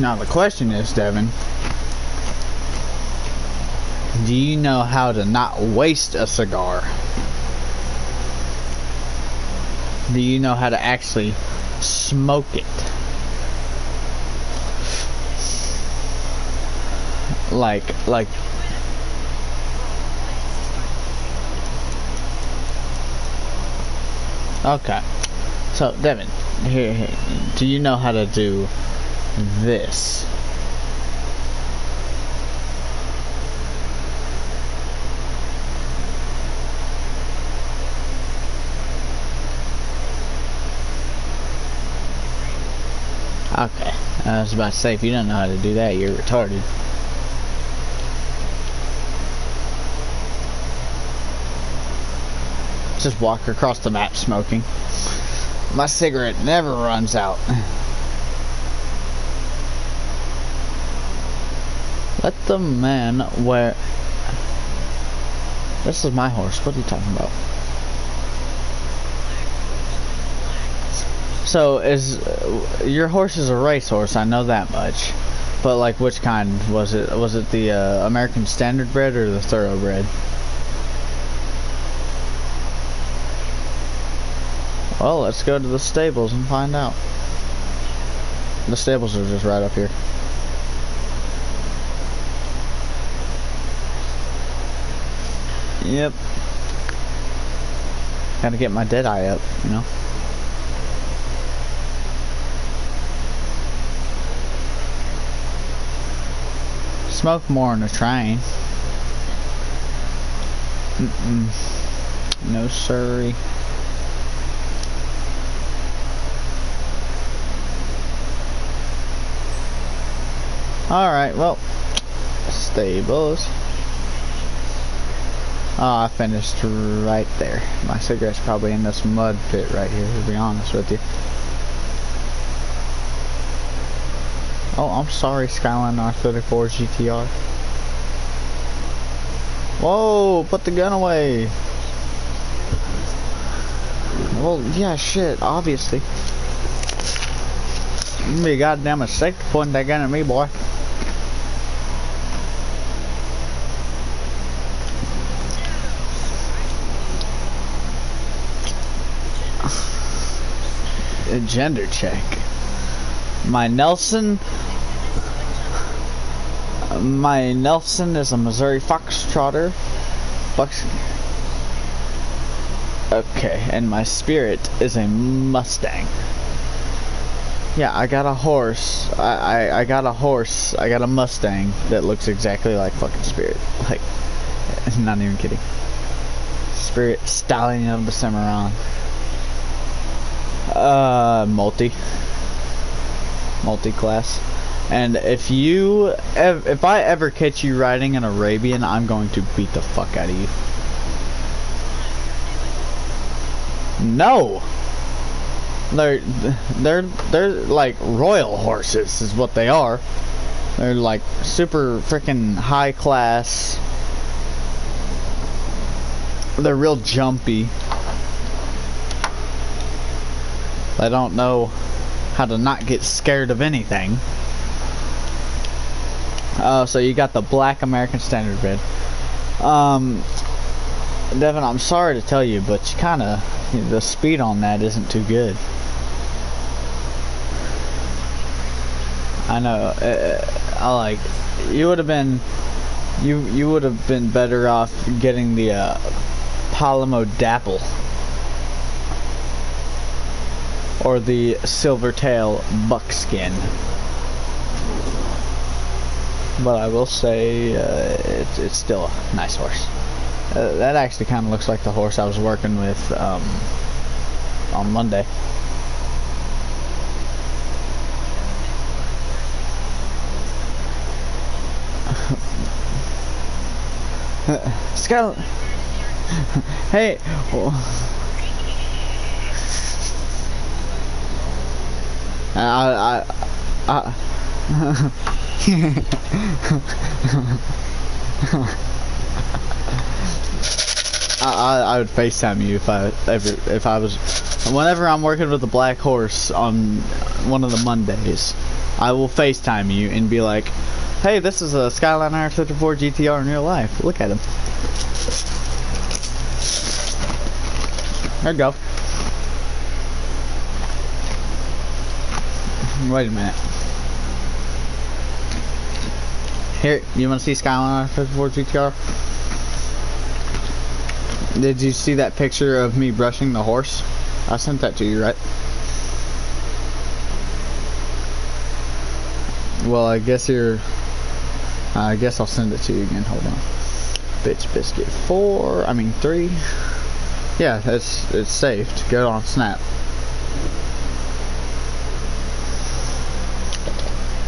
S1: Now the question is, Devin, do you know how to not waste a cigar? Do you know how to actually smoke it? Like, like Okay. So, Devin, here, here, do you know how to do this. Okay, I was about to say, if you don't know how to do that, you're retarded. Just walk across the map smoking. My cigarette never runs out. the man where... This is my horse. What are you talking about? So, is... Uh, your horse is a racehorse, I know that much. But, like, which kind? Was it Was it the uh, American Standard Bred or the Thoroughbred? Well, let's go to the stables and find out. The stables are just right up here. Yep. Gotta get my dead eye up, you know? Smoke more on the train. Mm -mm. No sorry. Alright, well, stables. Oh, I finished right there. My cigarette's probably in this mud pit right here, to be honest with you. Oh, I'm sorry, Skyline R34 GTR. Whoa, put the gun away. Well, yeah, shit, obviously. You be a goddamn mistake pointing that gun at me, boy. A gender check. My Nelson my Nelson is a Missouri Foxtrotter. Fox. Okay, and my Spirit is a Mustang. Yeah, I got a horse. I, I, I got a horse. I got a Mustang that looks exactly like fucking Spirit. Like, not even kidding. Spirit Stallion of the Cimarron. Uh, multi. Multi-class. And if you, if I ever catch you riding an Arabian, I'm going to beat the fuck out of you. No! They're, they're, they're like royal horses is what they are. They're like super freaking high class. They're real jumpy. They don't know how to not get scared of anything. Oh, so you got the black American Standard bed. Um, Devin, I'm sorry to tell you, but you kind of the speed on that isn't too good. I know. Uh, I like. You would have been. You you would have been better off getting the uh, Palomino Dapple or the Silvertail Buckskin but I will say uh, it's, it's still a nice horse. Uh, that actually kind of looks like the horse I was working with um, on Monday. Scout! hey! I, I I, I, I would FaceTime you if I ever if I was whenever I'm working with a black horse on one of the Mondays, I will FaceTime you and be like, "Hey, this is a Skyline R34 GTR in real life. Look at him." There you go. Wait a minute. Here, you want to see Skyline R34 GTR? Did you see that picture of me brushing the horse? I sent that to you, right? Well, I guess you're... I guess I'll send it to you again. Hold on. Bitch Biscuit 4, I mean 3. Yeah, it's, it's saved. Go on Snap.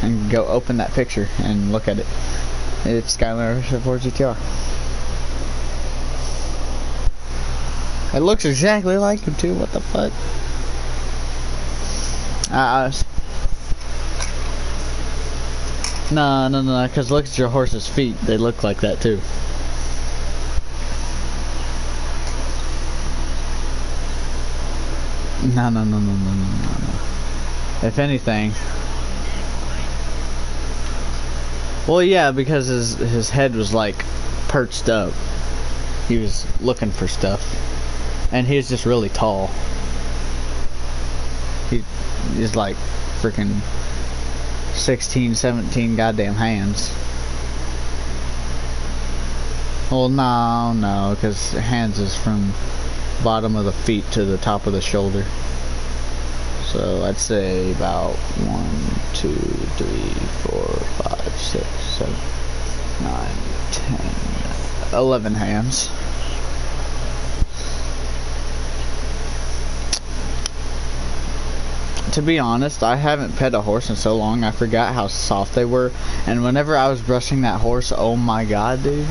S1: And go open that picture and look at it. It's Skyline 4 GTR. It looks exactly like him too, what the fuck? Uh, no, no, no, because look at your horse's feet. They look like that too. No, no, no, no, no, no, no. If anything, Well, yeah, because his his head was like perched up. He was looking for stuff, and he was just really tall. He is like freaking 16, 17 goddamn hands. Well, no, no, because hands is from bottom of the feet to the top of the shoulder. So I'd say about one, two, three, four, five, six, seven, nine, ten, eleven hands. to be honest, I haven't pet a horse in so long, I forgot how soft they were. And whenever I was brushing that horse, oh my god, dude,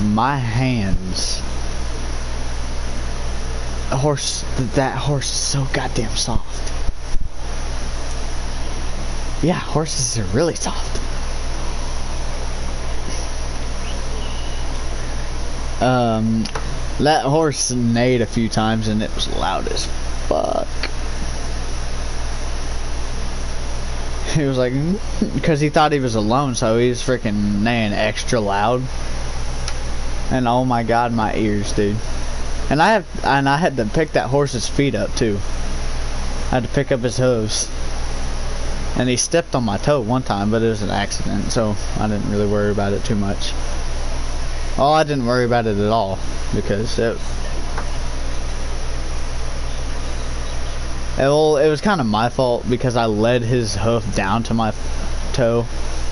S1: my hands. A horse, that horse is so goddamn soft. Yeah, horses are really soft. Um, that horse neighed a few times and it was loud as fuck. he was like, because he thought he was alone, so he was freaking neighing extra loud. And oh my god, my ears, dude. And I have, and I had to pick that horse's feet up too. I had to pick up his hooves. And he stepped on my toe one time, but it was an accident, so I didn't really worry about it too much. Oh, I didn't worry about it at all because it, Well, it was kind of my fault because I led his hoof down to my toe,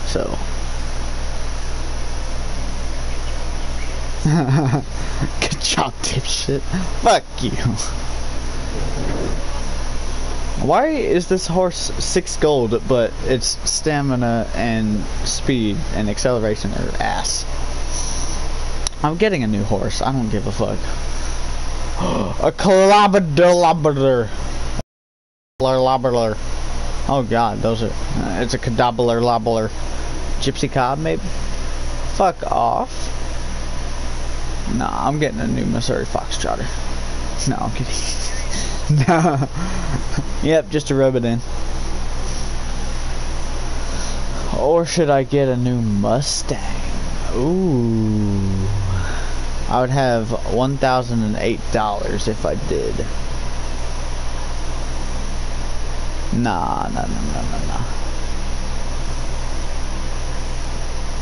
S1: so. Good job, dipshit. Fuck you. Why is this horse six gold, but its stamina and speed and acceleration are ass? I'm getting a new horse. I don't give a fuck. a Clobber Lobbler. Oh god, those are. Uh, it's a Cadabler Lobbler. Gypsy Cob, maybe? Fuck off. Nah, I'm getting a new Missouri Foxtrotter. No, I'm kidding. yep, just to rub it in. Or should I get a new Mustang? Ooh. I would have $1,008 if I did. Nah, nah, nah, nah, nah, nah.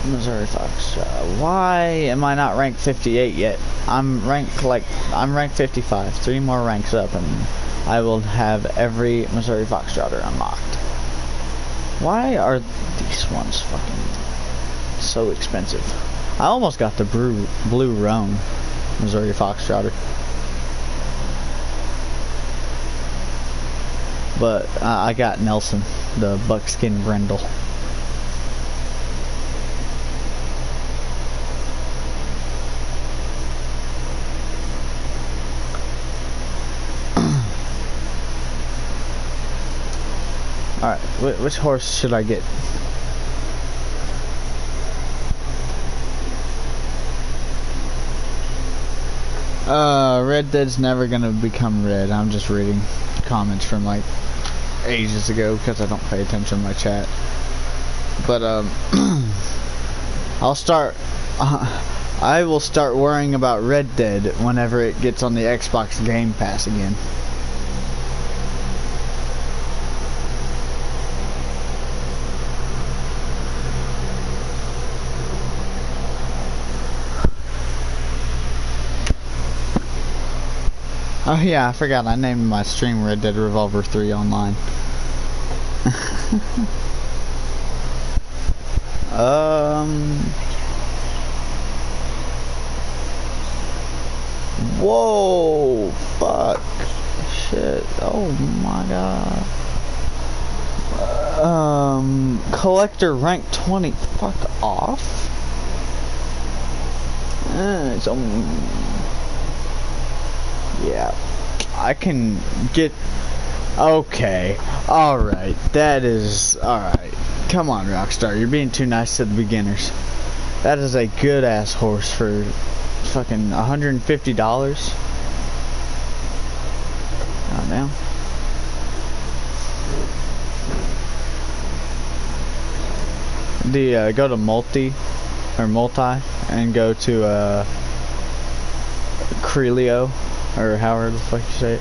S1: Missouri Fox. Uh, why am I not ranked 58 yet? I'm ranked like I'm ranked 55. Three more ranks up, and I will have every Missouri Foxtrotter unlocked. Why are these ones fucking so expensive? I almost got the blue blue roan Missouri Foxtrotter. but uh, I got Nelson, the buckskin brindle. Alright, which horse should I get? Uh, Red Dead's never gonna become red. I'm just reading comments from like ages ago because I don't pay attention to my chat. But um, I'll start. Uh, I will start worrying about Red Dead whenever it gets on the Xbox Game Pass again. Oh yeah, I forgot I named my stream Red Dead Revolver 3 online. um... Whoa! Fuck! Shit! Oh my god! Um, collector rank 20. Fuck off. Uh, it's um. Yeah. I can get... Okay. Alright. That is... Alright. Come on, Rockstar. You're being too nice to the beginners. That is a good-ass horse for fucking $150. Oh, now. The, uh, go to multi, or multi, and go to, uh, Crelio or however the fuck you say it,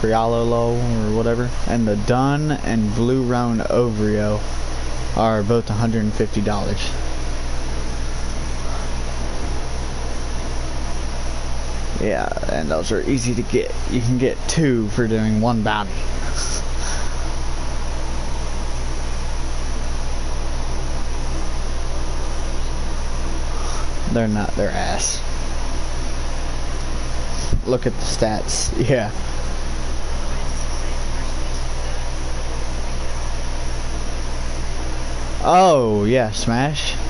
S1: Criollo or whatever, and the Dun and Blue Roan Overo are both $150. Yeah, and those are easy to get. You can get two for doing one bounty. They're not their ass. Look at the stats. Yeah. Oh, yeah, Smash.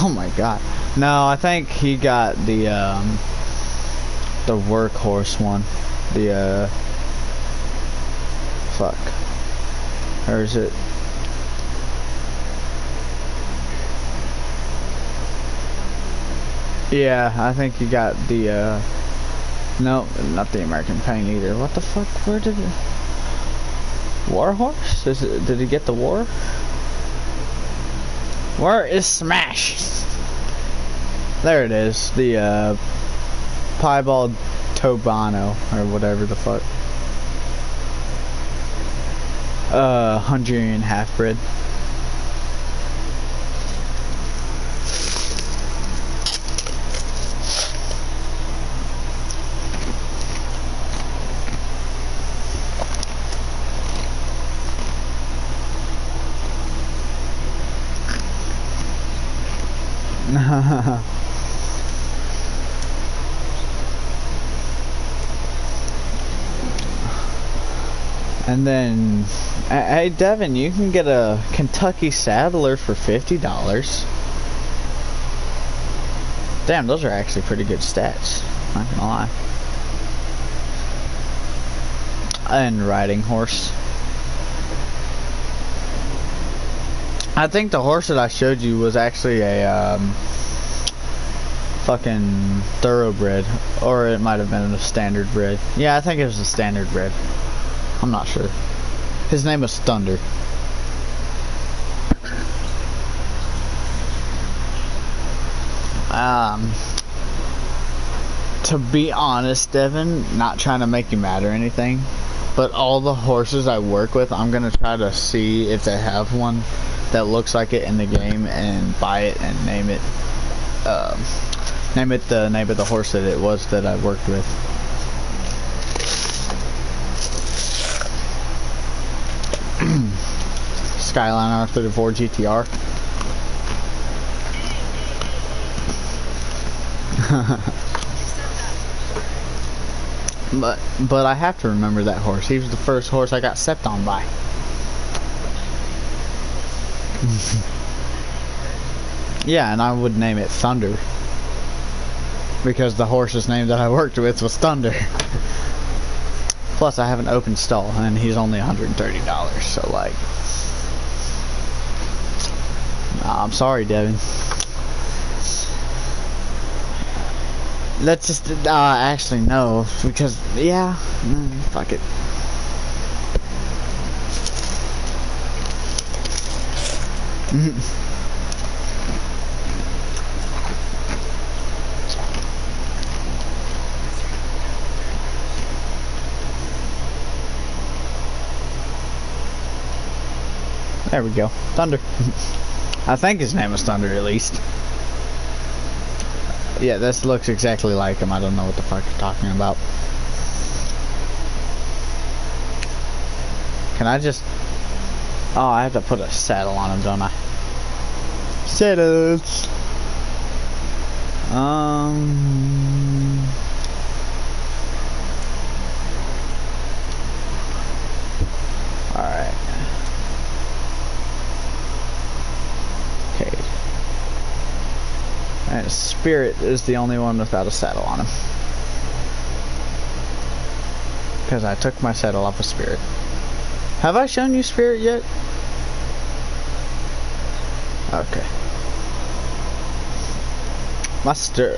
S1: Oh my god. No, I think he got the, um, the workhorse one. The, uh, fuck. Or is it? Yeah, I think he got the, uh, no, not the American Paint either. What the fuck? Where did it? Warhorse? It, did he get the war? Where is Smash? There it is. The uh, Piebald Tobiano or whatever the fuck. Uh, Hungarian half-bred. and then, hey Devin, you can get a Kentucky Saddler for fifty dollars. Damn, those are actually pretty good stats. Not gonna lie. And riding horse. I think the horse that I showed you was actually a um, fucking thoroughbred, or it might have been a standard bred. Yeah, I think it was a standard bred. I'm not sure. His name was Thunder. Um, to be honest, Devin, not trying to make you mad or anything, but all the horses I work with, I'm gonna try to see if they have one that looks like it in the game and buy it and name it um, name it the name of the horse that it was that I worked with. Skyline R34 GTR. but but I have to remember that horse. He was the first horse I got stepped on by. yeah, and I would name it Thunder. Because the horse's name that I worked with was Thunder. Plus, I have an open stall, and he's only $130, so like... Nah, I'm sorry, Devin. Let's just, uh, actually, no, because, yeah, mm, fuck it. There we go. Thunder. I think his name is Thunder at least. Yeah, this looks exactly like him. I don't know what the fuck you're talking about. Can I just Oh, I have to put a saddle on him, don't I? Saddles. Um. Alright. Okay. And Spirit is the only one without a saddle on him. Because I took my saddle off of Spirit. Have I shown you Spirit yet? Okay. Master.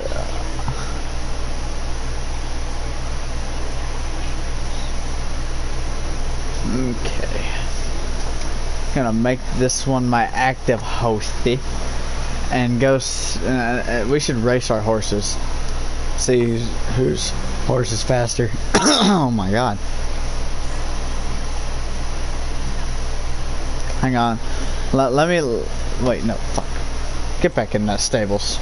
S1: Okay. Gonna make this one my active hosty. And go. Uh, uh, we should race our horses. See whose, whose horse is faster. oh my god. Hang on. Let, let me... Wait, no. Fuck. Get back in the stables.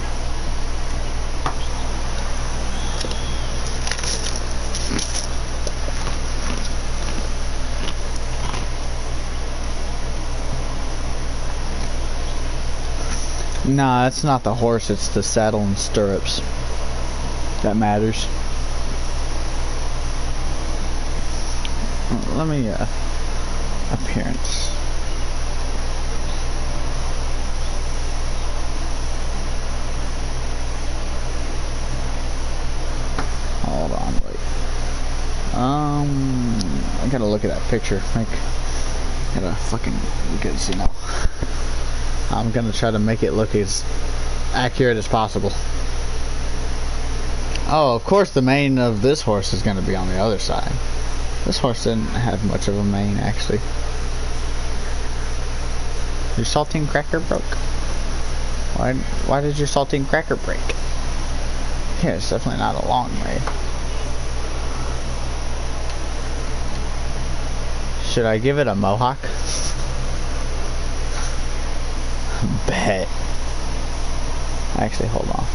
S1: Nah, it's not the horse, it's the saddle and stirrups. That matters. Let me, uh, appearance. Um, I gotta look at that picture. Like, gotta fucking, because, you know, I'm gonna try to make it look as accurate as possible. Oh, of course the mane of this horse is gonna be on the other side. This horse didn't have much of a mane, actually. Your saltine cracker broke. Why, why did your saltine cracker break? Yeah, it's definitely not a long way. Should I give it a mohawk? Bet. Actually, hold on.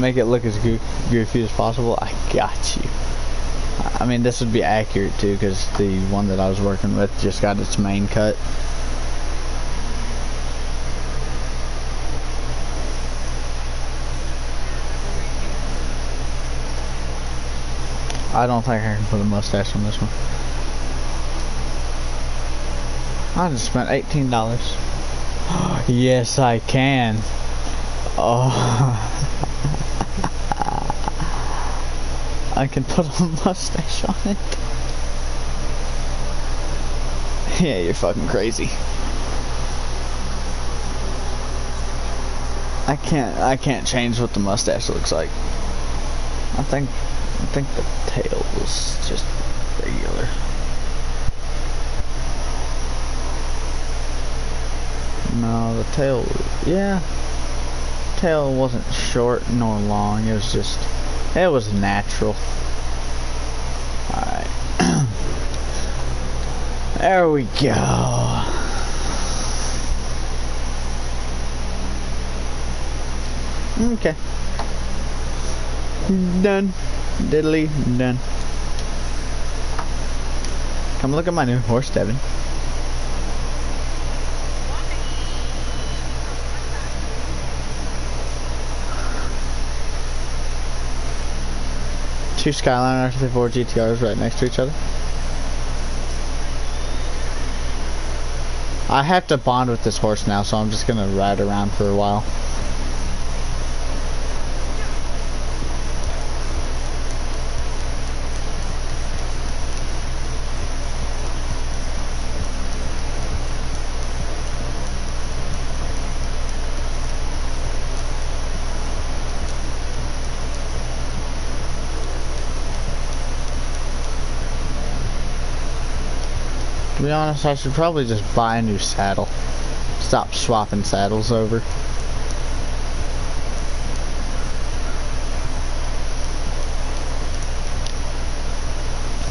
S1: Make it look as goofy as possible. I got you. I mean, this would be accurate too, because the one that I was working with just got its main cut. I don't think I can put a mustache on this one. I just spent $18. yes, I can. Oh. I can put a mustache on it. yeah, you're fucking crazy. I can't I can't change what the mustache looks like. I think I think the tail was just regular. No, the tail, yeah. Tail wasn't short nor long, it was just it was natural. Alright. there we go. Okay. Done. Diddly done. Come look at my new horse, Devin. two Skyline RC4 GTRs right next to each other. I have to bond with this horse now, so I'm just gonna ride around for a while. To be honest, I should probably just buy a new saddle. Stop swapping saddles over.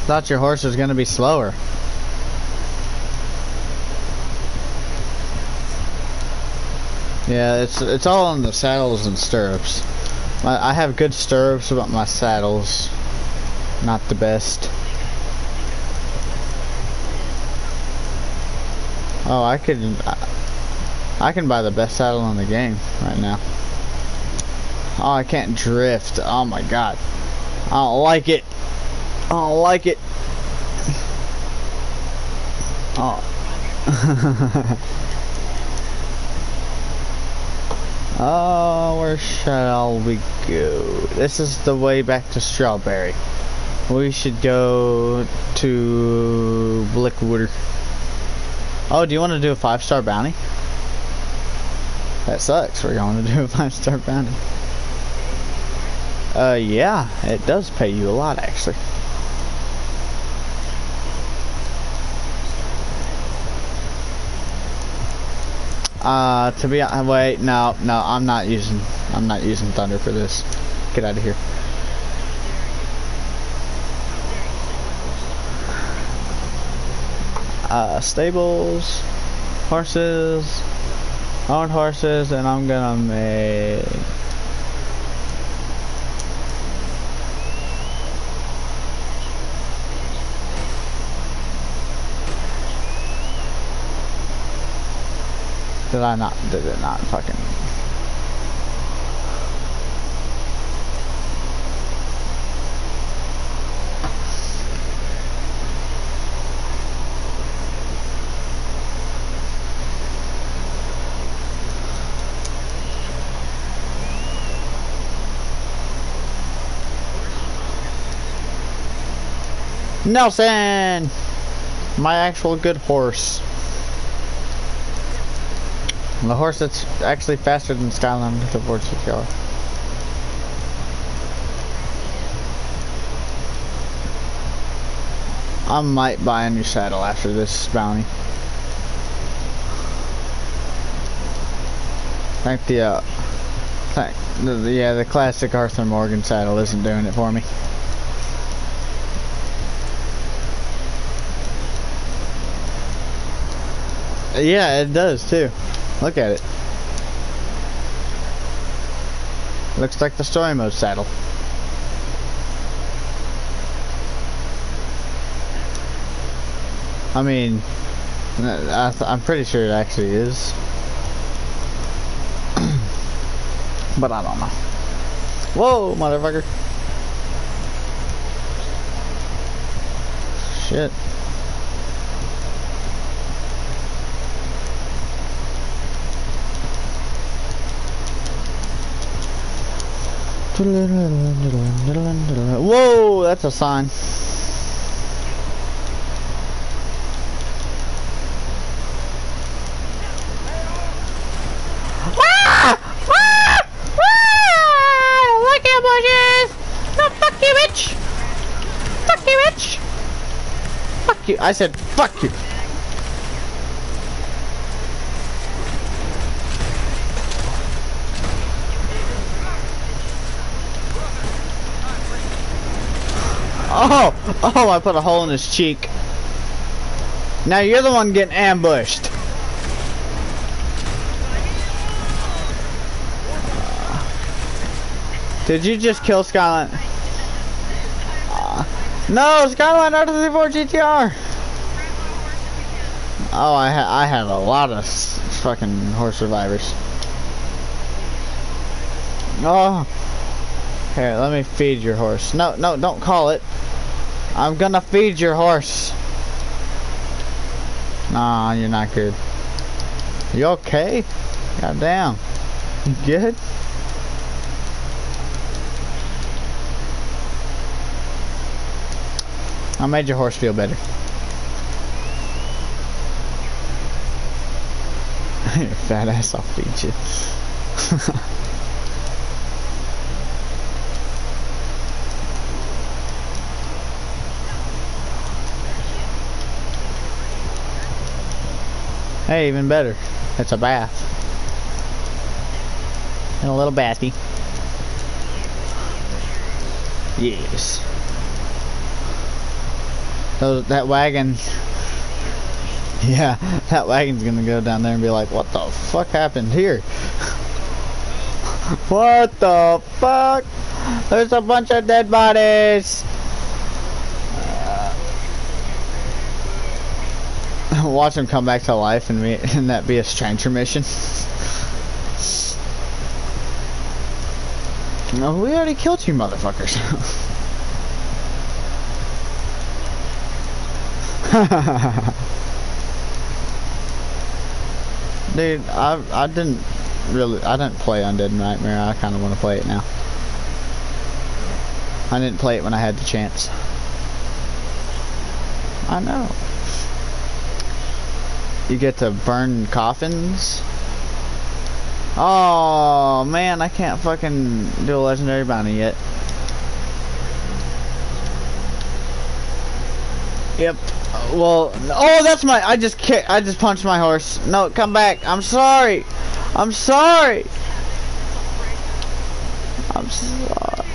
S1: Thought your horse was gonna be slower. Yeah, it's it's all on the saddles and stirrups. I, I have good stirrups, but my saddles not the best. Oh, I could... I can buy the best saddle in the game right now. Oh, I can't drift. Oh my god. I don't like it. I don't like it. Oh. oh, where shall we go? This is the way back to Strawberry. We should go to Blackwater. Oh, do you want to do a five-star bounty? That sucks. We're going to do a five-star bounty. Uh, yeah, it does pay you a lot, actually. Uh, to be wait, no, no, I'm not using, I'm not using thunder for this. Get out of here. Uh, stables, horses, own horses, and I'm gonna make Did I not, did it not fucking... Nelson! My actual good horse. The horse that's actually faster than Skyline the board CPR. I might buy a new saddle after this bounty. Thank the, uh, the, yeah, the classic Arthur Morgan saddle isn't doing it for me. Yeah, it does too. Look at it. Looks like the story mode saddle. I mean, I am pretty sure it actually is. but I don't know. Whoa, motherfucker. Shit. Whoa, that's a sign. Ah! Ah! Ah! Look at bushes! No, fuck you, bitch! Fuck you, bitch! Fuck you. I said, fuck you. Oh! Oh, I put a hole in his cheek. Now you're the one getting ambushed. Did you just kill Skyline? Uh, no, Skyline R34 GTR. Oh, I had I had a lot of fucking horse survivors. Oh. Here, let me feed your horse. No, no, don't call it. I'm gonna feed your horse. Nah, you're not good. You okay? God damn. You good? I made your horse feel better. fat ass, I'll feed you. Hey, even better. It's a bath. And a little bathy. Yes. That wagon. Yeah, that wagon's gonna go down there and be like, what the fuck happened here? what the fuck? There's a bunch of dead bodies! Watch him come back to life and, and that be a stranger mission. no, we already killed you motherfuckers. Dude, I I didn't really I didn't play Undead Nightmare. I kind of want to play it now. I didn't play it when I had the chance. I know. You get to burn coffins. Oh man, I can't fucking do a legendary bounty yet. Yep. Well, oh, that's my. I just kicked. I just punched my horse. No, come back. I'm sorry. I'm sorry. I'm sorry.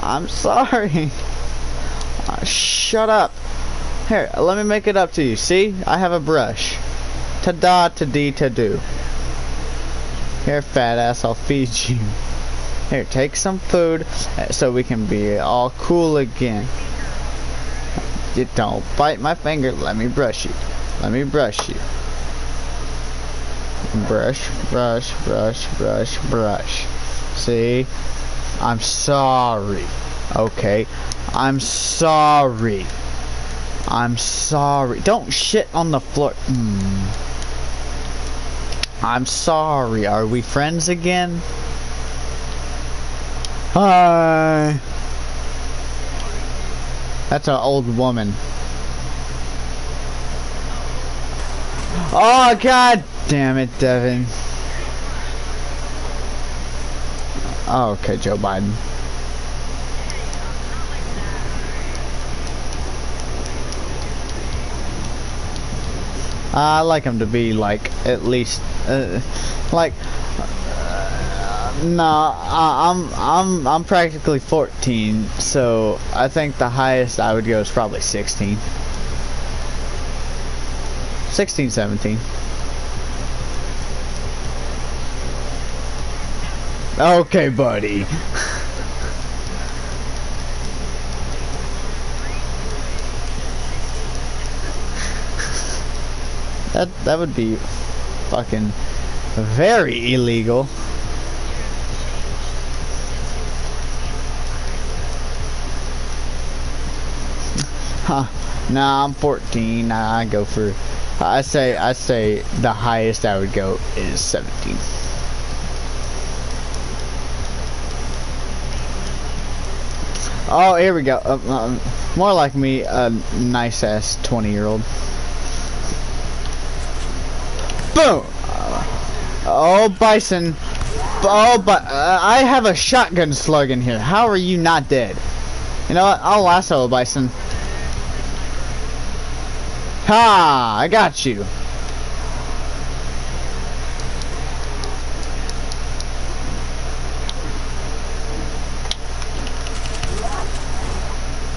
S1: I'm sorry. Uh, shut up. Here, let me make it up to you. See? I have a brush. Ta-da, ta-dee, ta-do. Here, fat ass, I'll feed you. Here, take some food uh, so we can be all cool again. You don't bite my finger. Let me brush you. Let me brush you. Brush, brush, brush, brush, brush. See? I'm sorry. Okay? I'm sorry. I'm sorry. Don't shit on the floor. Mm. I'm sorry. Are we friends again? Hi. That's an old woman. Oh, god damn it, Devin. Oh, okay, Joe Biden. I like him to be like at least uh, like uh, no I'm I'm I'm practically 14 so I think the highest I would go is probably 16 16 17 okay buddy That that would be fucking very illegal. Huh. Nah, I'm 14. Nah, I go for I say I say the highest I would go is 17. Oh, here we go. Uh, uh, more like me, a nice ass 20 year old. Boom! Oh, Bison. Oh, but uh, I have a shotgun slug in here. How are you not dead? You know what? I'll lasso a Bison. Ha! I got you.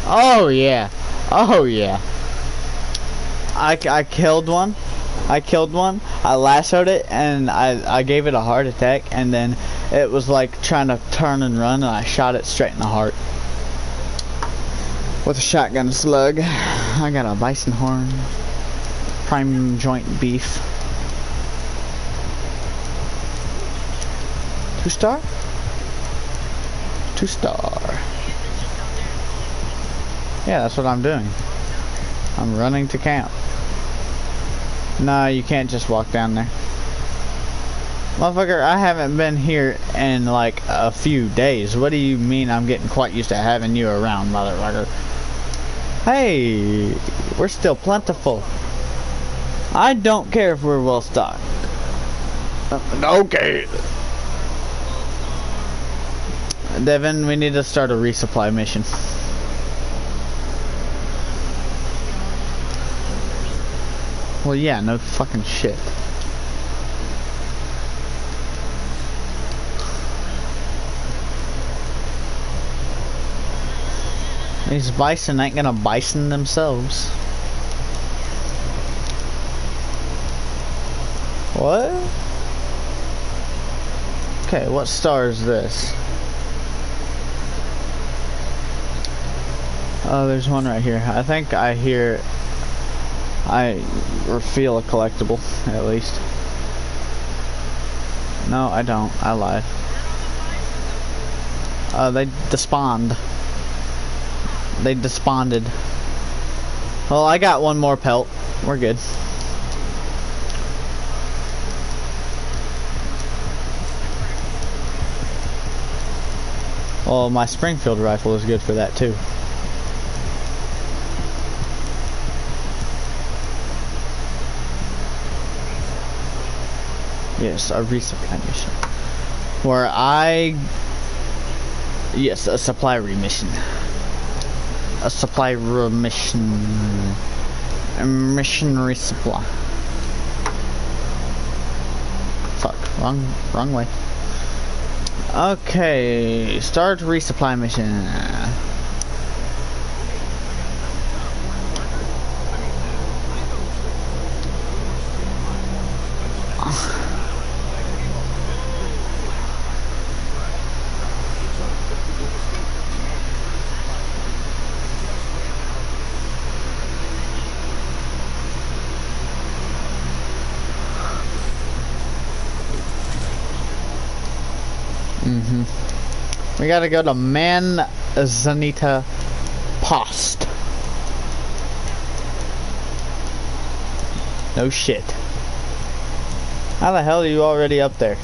S1: Oh, yeah. Oh, yeah. I, I killed one. I killed one, I lassoed it, and I, I gave it a heart attack, and then it was like trying to turn and run, and I shot it straight in the heart. With a shotgun slug. I got a bison horn, prime joint beef. Two star? Two star. Yeah, that's what I'm doing. I'm running to camp. No, you can't just walk down there. Motherfucker, I haven't been here in like a few days. What do you mean I'm getting quite used to having you around, motherfucker? Hey, we're still plentiful. I don't care if we're well stocked. Okay. Devin, we need to start a resupply mission. Well, yeah, no fucking shit. These bison ain't gonna bison themselves. What? Okay, what star is this? Oh, there's one right here. I think I hear I or feel a collectible, at least. No, I don't. I lied. Uh, they despawned. They desponded. Well, I got one more pelt. We're good. Well, my Springfield rifle is good for that too. Yes, a resupply mission. Where I... Yes, a supply remission. A supply remission. A mission resupply. Fuck, wrong, wrong way. Okay, start resupply mission. We gotta go to Man Zanita Post. No shit. How the hell are you already up there?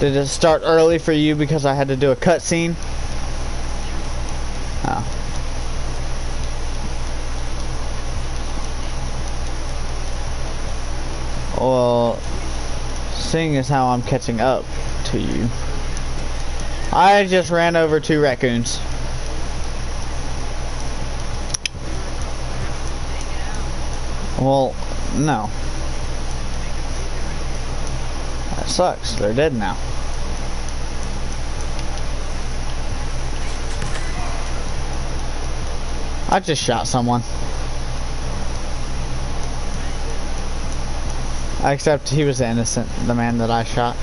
S1: Did it start early for you because I had to do a cutscene? Oh. Well, seeing as how I'm catching up to you, I just ran over two raccoons. Well, no. That sucks. They're dead now. I just shot someone. Except he was innocent, the man that I shot.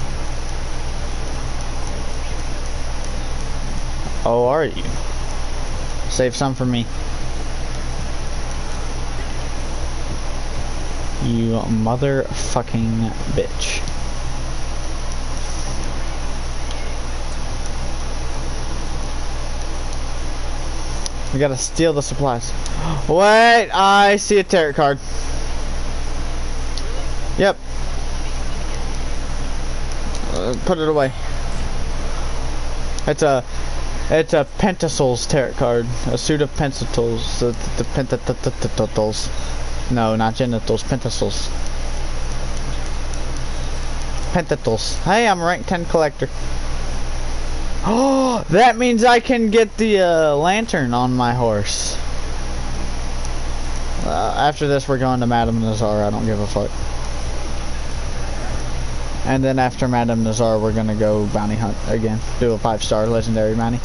S1: Oh, are you? Save some for me. You motherfucking bitch. We gotta steal the supplies. Wait, I see a tarot card. Yep. Uh, put it away. It's a, it's a Pentacles tarot card. A suit of pentacles. The, the. No, not genitals. Pentacles. Pentacles. Hey, I'm a rank 10 collector. Oh, that means I can get the uh, lantern on my horse. Uh, after this, we're going to Madame Nazar. I don't give a fuck. And then after Madame Nazar, we're gonna go bounty hunt again. Do a five-star legendary bounty.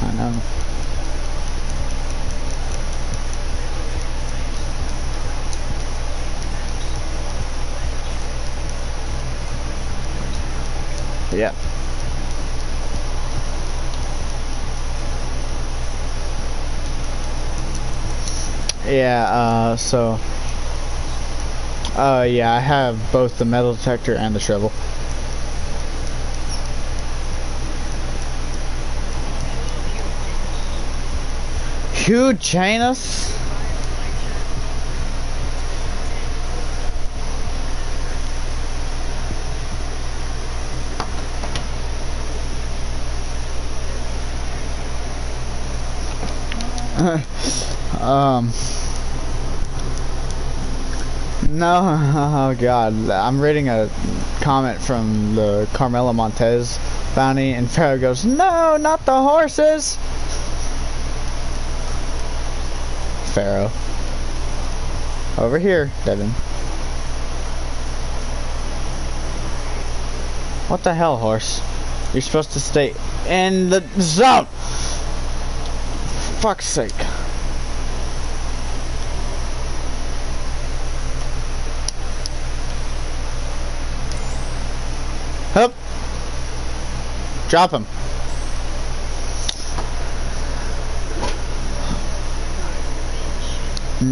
S1: I know. Yeah. Yeah, uh, so... Uh, yeah, I have both the metal detector and the shovel. Huge Janus? um. No, oh god. I'm reading a comment from the Carmela Montez bounty, and Pharaoh goes, No, not the horses! Pharaoh. Over here, Devin. What the hell, horse? You're supposed to stay in the zone! fuck's sake. Drop him.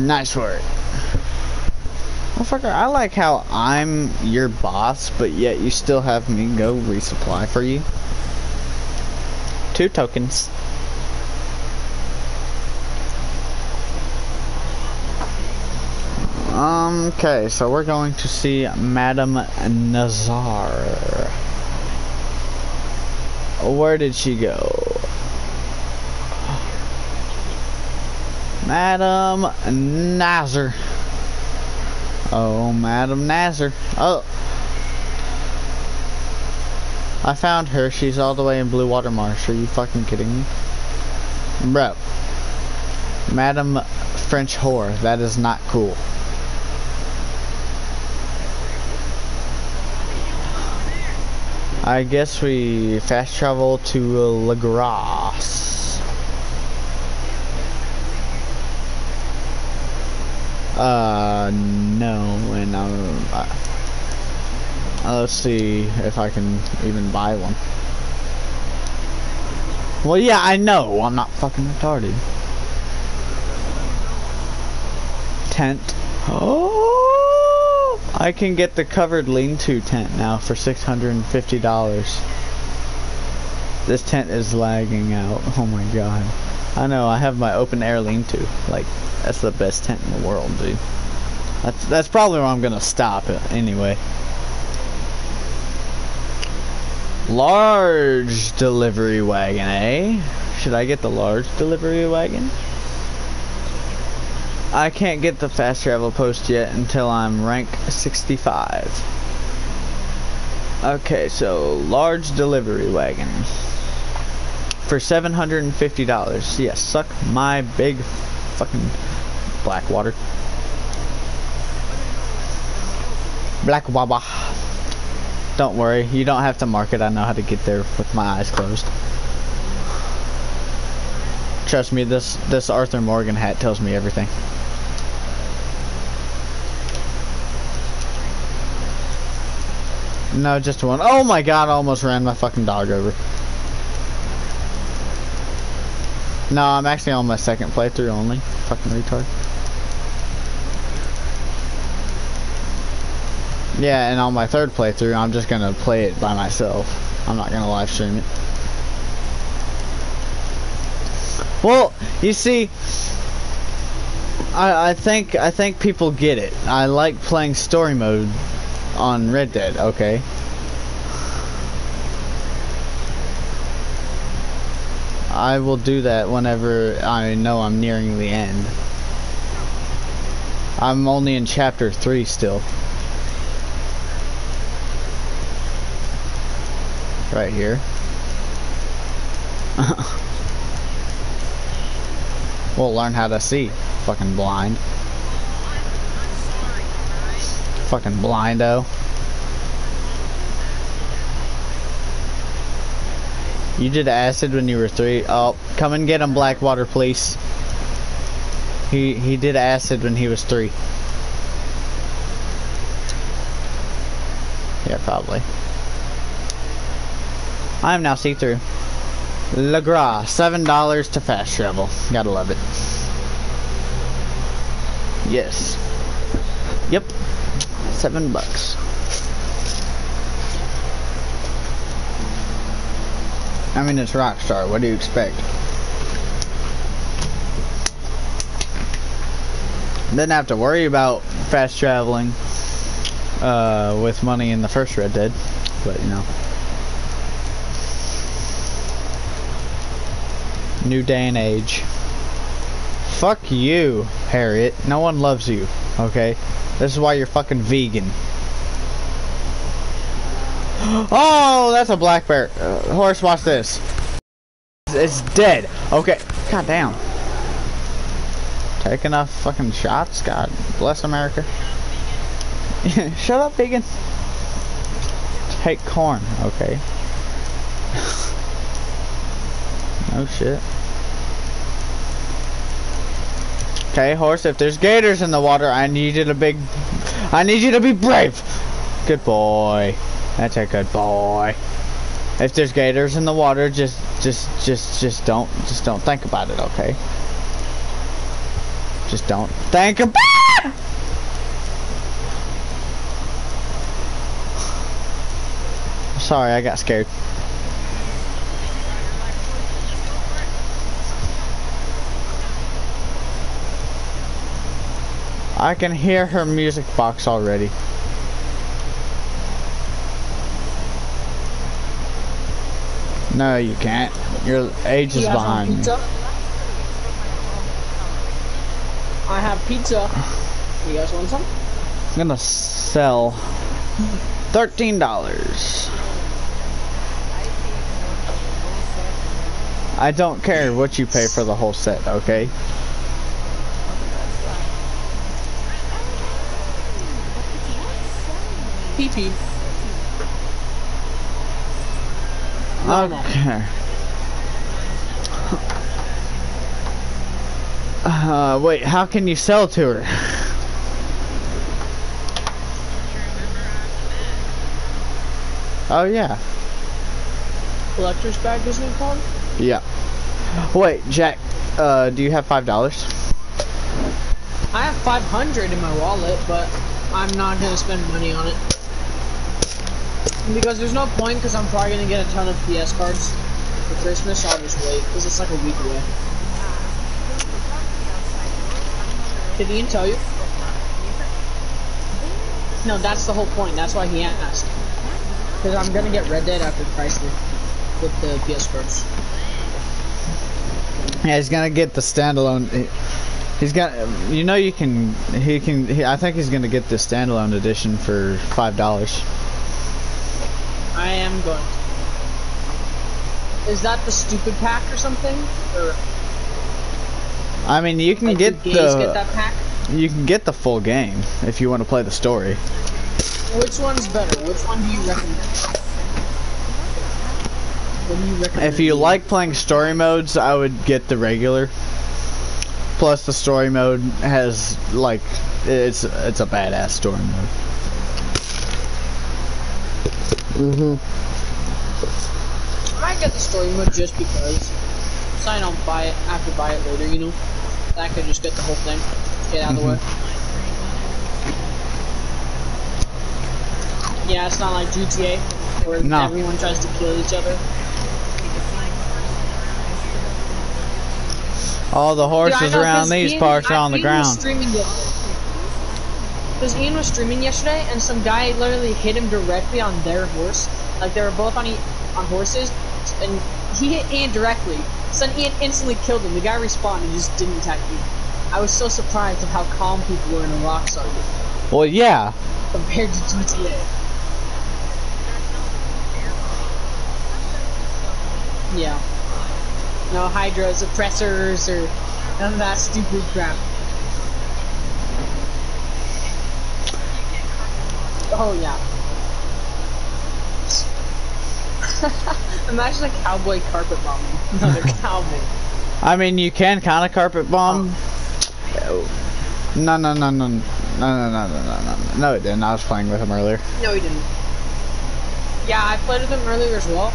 S1: Nice work. Motherfucker, I like how I'm your boss, but yet you still have me go resupply for you. Two tokens. Um, okay, so we're going to see Madame Nazar. Where did she go? Madame Nazar. Oh, Madame Nazar. Oh. I found her. She's all the way in Blue Water Marsh. Are you fucking kidding me? Bro. Madame French whore. That is not cool. I guess we fast travel to Lagras. Uh, no, and I'm, uh, uh, let's see if I can even buy one. Well, yeah, I know. I'm not fucking retarded. Tent. Oh! I can get the covered lean-to tent now for $650. This tent is lagging out. Oh my god. I know, I have my open air lean-to. Like, that's the best tent in the world, dude. That's, that's probably where I'm gonna stop it anyway. Large delivery wagon, eh? Should I get the large delivery wagon? I can't get the fast travel post yet until I'm rank 65. Okay, so large delivery wagon for $750. Yes, suck my big fucking Blackwater. Black Wawa. Don't worry, you don't have to mark it. I know how to get there with my eyes closed. Trust me, this this Arthur Morgan hat tells me everything. No, just one. Oh my god, I almost ran my fucking dog over. No, I'm actually on my second playthrough only. Fucking retard. Yeah, and on my third playthrough, I'm just gonna play it by myself. I'm not gonna live stream it. Well, you see, I, I think I think people get it. I like playing story mode on Red Dead, okay? I will do that whenever I know I'm nearing the end. I'm only in chapter 3 still. Right here. we'll learn how to see. Fucking blind. Fucking blindo. You did acid when you were three. Oh, come and get him, Blackwater, please. He he did acid when he was three. Yeah, probably. I am now see-through. Lagras, seven dollars to fast travel. Gotta love it. Yes. Yep. Seven bucks. I mean, it's Rockstar. What do you expect? Didn't have to worry about fast traveling uh, with money in the first Red Dead, but you know. New day and age. Fuck you, Harriet. No one loves you, okay? This is why you're fucking vegan. Oh, that's a black bear. Uh, horse, watch this. It's dead. Okay. God damn. Take enough fucking shots? God bless America. Shut up, vegan. Take corn. Okay. oh shit. Okay, horse, if there's gators in the water, I need you to big I need you to be brave. Good boy. That's a good boy. If there's gators in the water, just, just, just, just don't, just don't think about it, okay? Just don't think about it! Sorry, I got scared. I can hear her music box already. No, you can't. Your age is behind
S2: pizza? I have pizza. You guys want some?
S1: I'm gonna sell thirteen dollars. I don't care what you pay for the whole set, okay?
S2: Pee pee.
S1: Okay. Uh, wait, how can you sell to her? Oh, yeah.
S2: Collector's bag, isn't it called?
S1: Yeah. Wait, Jack, uh, do you have five dollars?
S2: I have 500 in my wallet, but I'm not gonna spend money on it. Because there's no point, because I'm probably gonna get a ton of PS cards for Christmas, so I'll just wait, because it's like a week away. Did Ian tell you? No, that's the whole point, that's why he asked. Because I'm gonna get Red Dead after Christmas with the PS cards.
S1: Yeah, he's gonna get the standalone. he- He's got, you know, you can. He can. He, I think he's gonna get the standalone edition for five dollars.
S2: I am going to. Is that the stupid pack or something? Or
S1: I mean, you can
S2: like,
S1: get the.
S2: get that pack?
S1: You can get the full game if you want to play the story.
S2: Which one's better? Which one do you recommend? What do you recommend?
S1: If you like playing story modes, I would get the regular. Plus, the story mode has like it's it's a badass story mode. Mhm.
S2: I might get the story mode just because. Sign don't buy it, I have to buy it later, you know? That could just get the whole thing, get out of the way. Yeah, it's not like GTA, where
S1: No.
S2: everyone tries to kill each other.
S1: All the horses around these parts are on the ground.
S2: Because Ian was streaming yesterday, and some guy literally hit him directly on their horse. Like they were both on e on horses, and he hit Ian directly. So then Ian instantly killed him. The guy respawned and just didn't attack me. I was so surprised of how calm people were in a Rockstar game
S1: Well, yeah.
S2: compared to GTA. Yeah. No Hydras, oppressors, or none of that stupid crap. Oh yeah. Imagine a cowboy carpet bombing another cowboy.
S1: I mean, you can kind of carpet bomb. No, no, no, no, no, no, no, no, no, no, no. No, it didn't. I was playing with him earlier.
S2: No, he didn't. Yeah, I played with him earlier as well.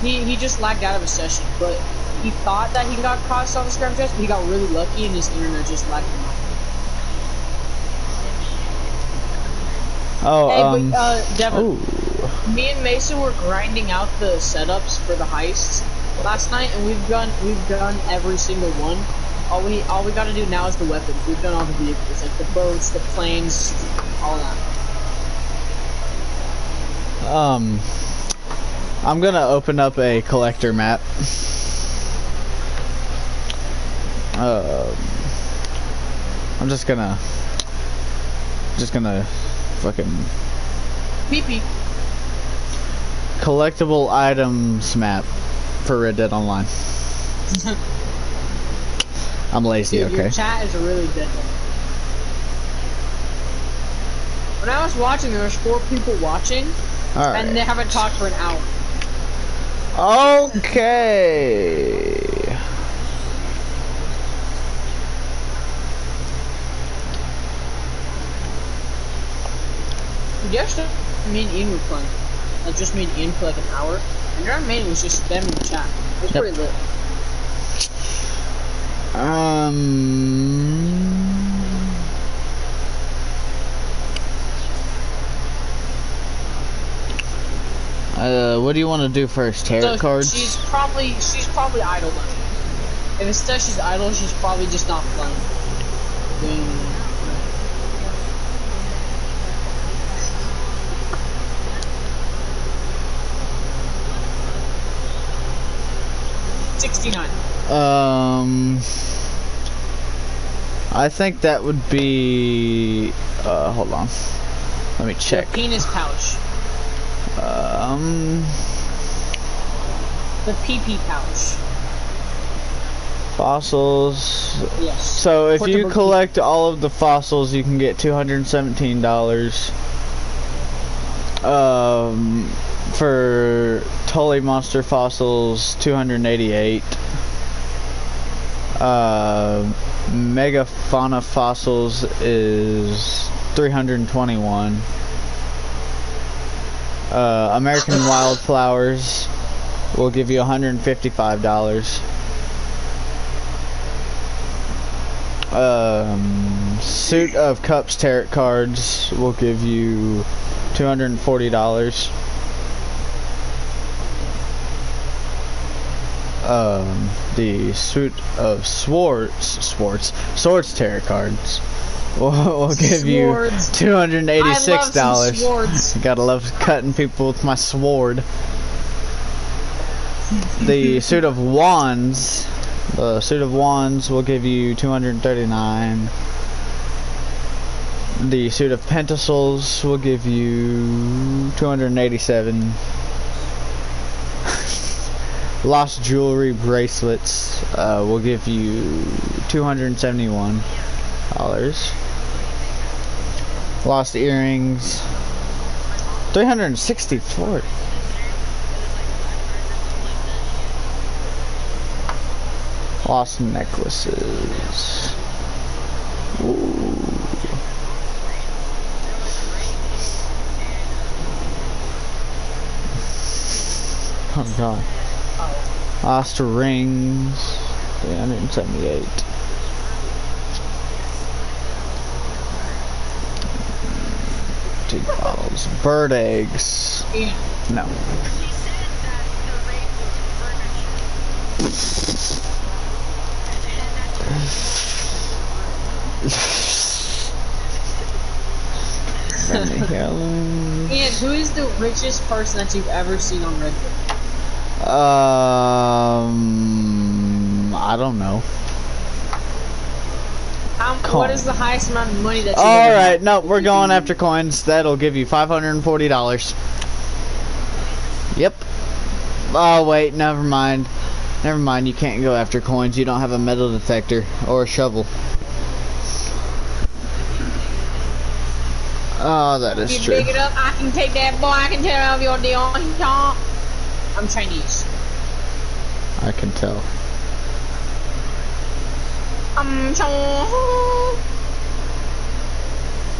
S2: He he just lagged out of a session, but he thought that he got caught on the scrum test, but he got really lucky and his internet just lagged him out.
S1: Oh,
S2: Hey,
S1: um.
S2: but uh, Devin,
S1: ooh.
S2: me and Mason were grinding out the setups for the heists last night, and we've done we've done every single one. All we all we got to do now is the weapons. We've done all the vehicles, like the boats, the planes, all that.
S1: Um, I'm gonna open up a collector map. Um, I'm just gonna, just gonna, fucking
S2: PP.
S1: collectible items map for Red Dead Online. I'm lazy,
S2: Dude,
S1: okay.
S2: Your chat is really dead. When I was watching, there was four people watching, and they haven't talked for an hour.
S1: Okay.
S2: yesterday, me and Ian with playing. I just made Ian for like an hour. And your main was just spamming the chat. It was
S1: yep.
S2: pretty lit.
S1: Um. Uh, what do you want to do first? Tarot
S2: so
S1: cards.
S2: She's probably she's probably idle. If instead she's idle, she's probably just not playing. Doing 69.
S1: Um, I think that would be. Uh, hold on. Let me check.
S2: Penis pouch.
S1: Um.
S2: The pee pee pouch.
S1: Fossils.
S2: Yes.
S1: So if
S2: Portable you
S1: collect all of the fossils, you can get two hundred seventeen dollars um, for Tully Monster Fossils 288, uh, Megafauna Fossils is 321, uh, American Wildflowers will give you $155. Um, suit of cups tarot cards will give you two hundred and forty dollars. Um, the suit of swords, swords, swords tarot cards will, will give
S2: Swords.
S1: you two hundred and eighty-six
S2: I
S1: dollars.
S2: love.
S1: Gotta love cutting people with my sword. the suit of wands, the suit of wands will give you 239. The suit of pentacles will give you 287. Lost jewelry bracelets uh, will give you 271 dollars. Lost earrings 364. Lost necklaces. Ooh. Oh god. Lost rings. 378. Two bottles. Bird eggs. No.
S2: And who is the richest person that you've ever seen on Reddit?
S1: Um, I don't know.
S2: How, what is the highest amount of money that
S1: All right, no, we're going after coins. That'll give you five hundred and forty dollars. Yep. Oh wait, never mind. Never mind. You can't go after coins. You don't have a metal detector or a shovel. Oh, that is
S2: You
S1: true.
S2: pick it up, I can take that boy, I can tell your deal. I'm Chinese.
S1: I can tell.
S2: I'm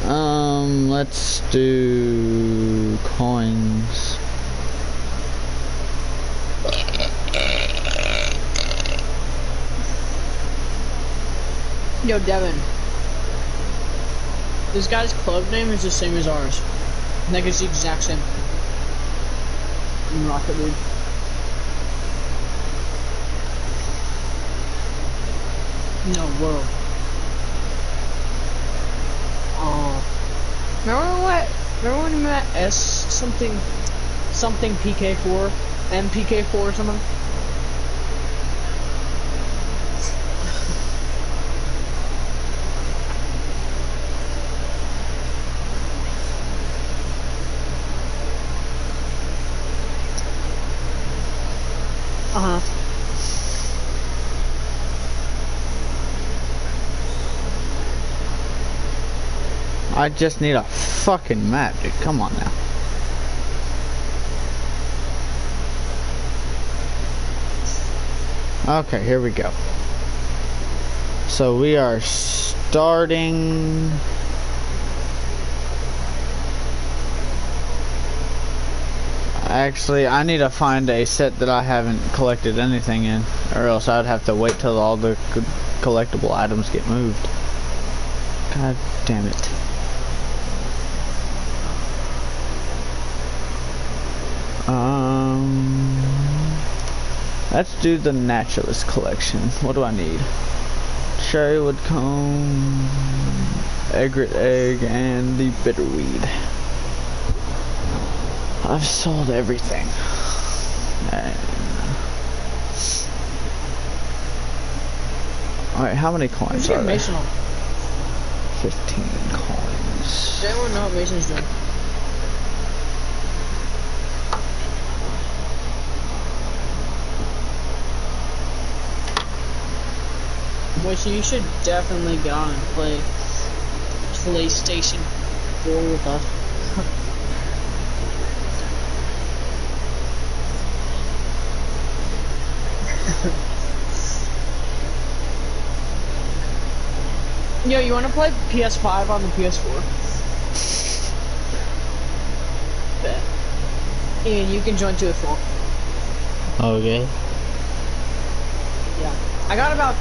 S1: Um, let's do coins.
S2: Yo, Devin. This guy's club name is the same as ours. Like it's the exact same. In Rocket League. No world. Oh. Remember what? Remember when we met S something, something PK4, MPK4 or something?
S1: I just need a fucking map, dude. Come on now. Okay, here we go. So we are starting. Actually, I need to find a set that I haven't collected anything in, or else I'd have to wait till all the collectible items get moved. God damn it. Um, let's do the naturalist collection. What do I need? Cherrywood cone, egret egg, and the bitterweed. I've sold everything. Alright, how many coins are there?
S2: Mason on?
S1: 15 coins.
S2: Does anyone know what Mason's doing? Which you should definitely go and play PlayStation 4 with us. Yo, you wanna play PS5 on the PS4? Bet. And you can join to a full.
S1: Okay.
S2: Yeah. I got about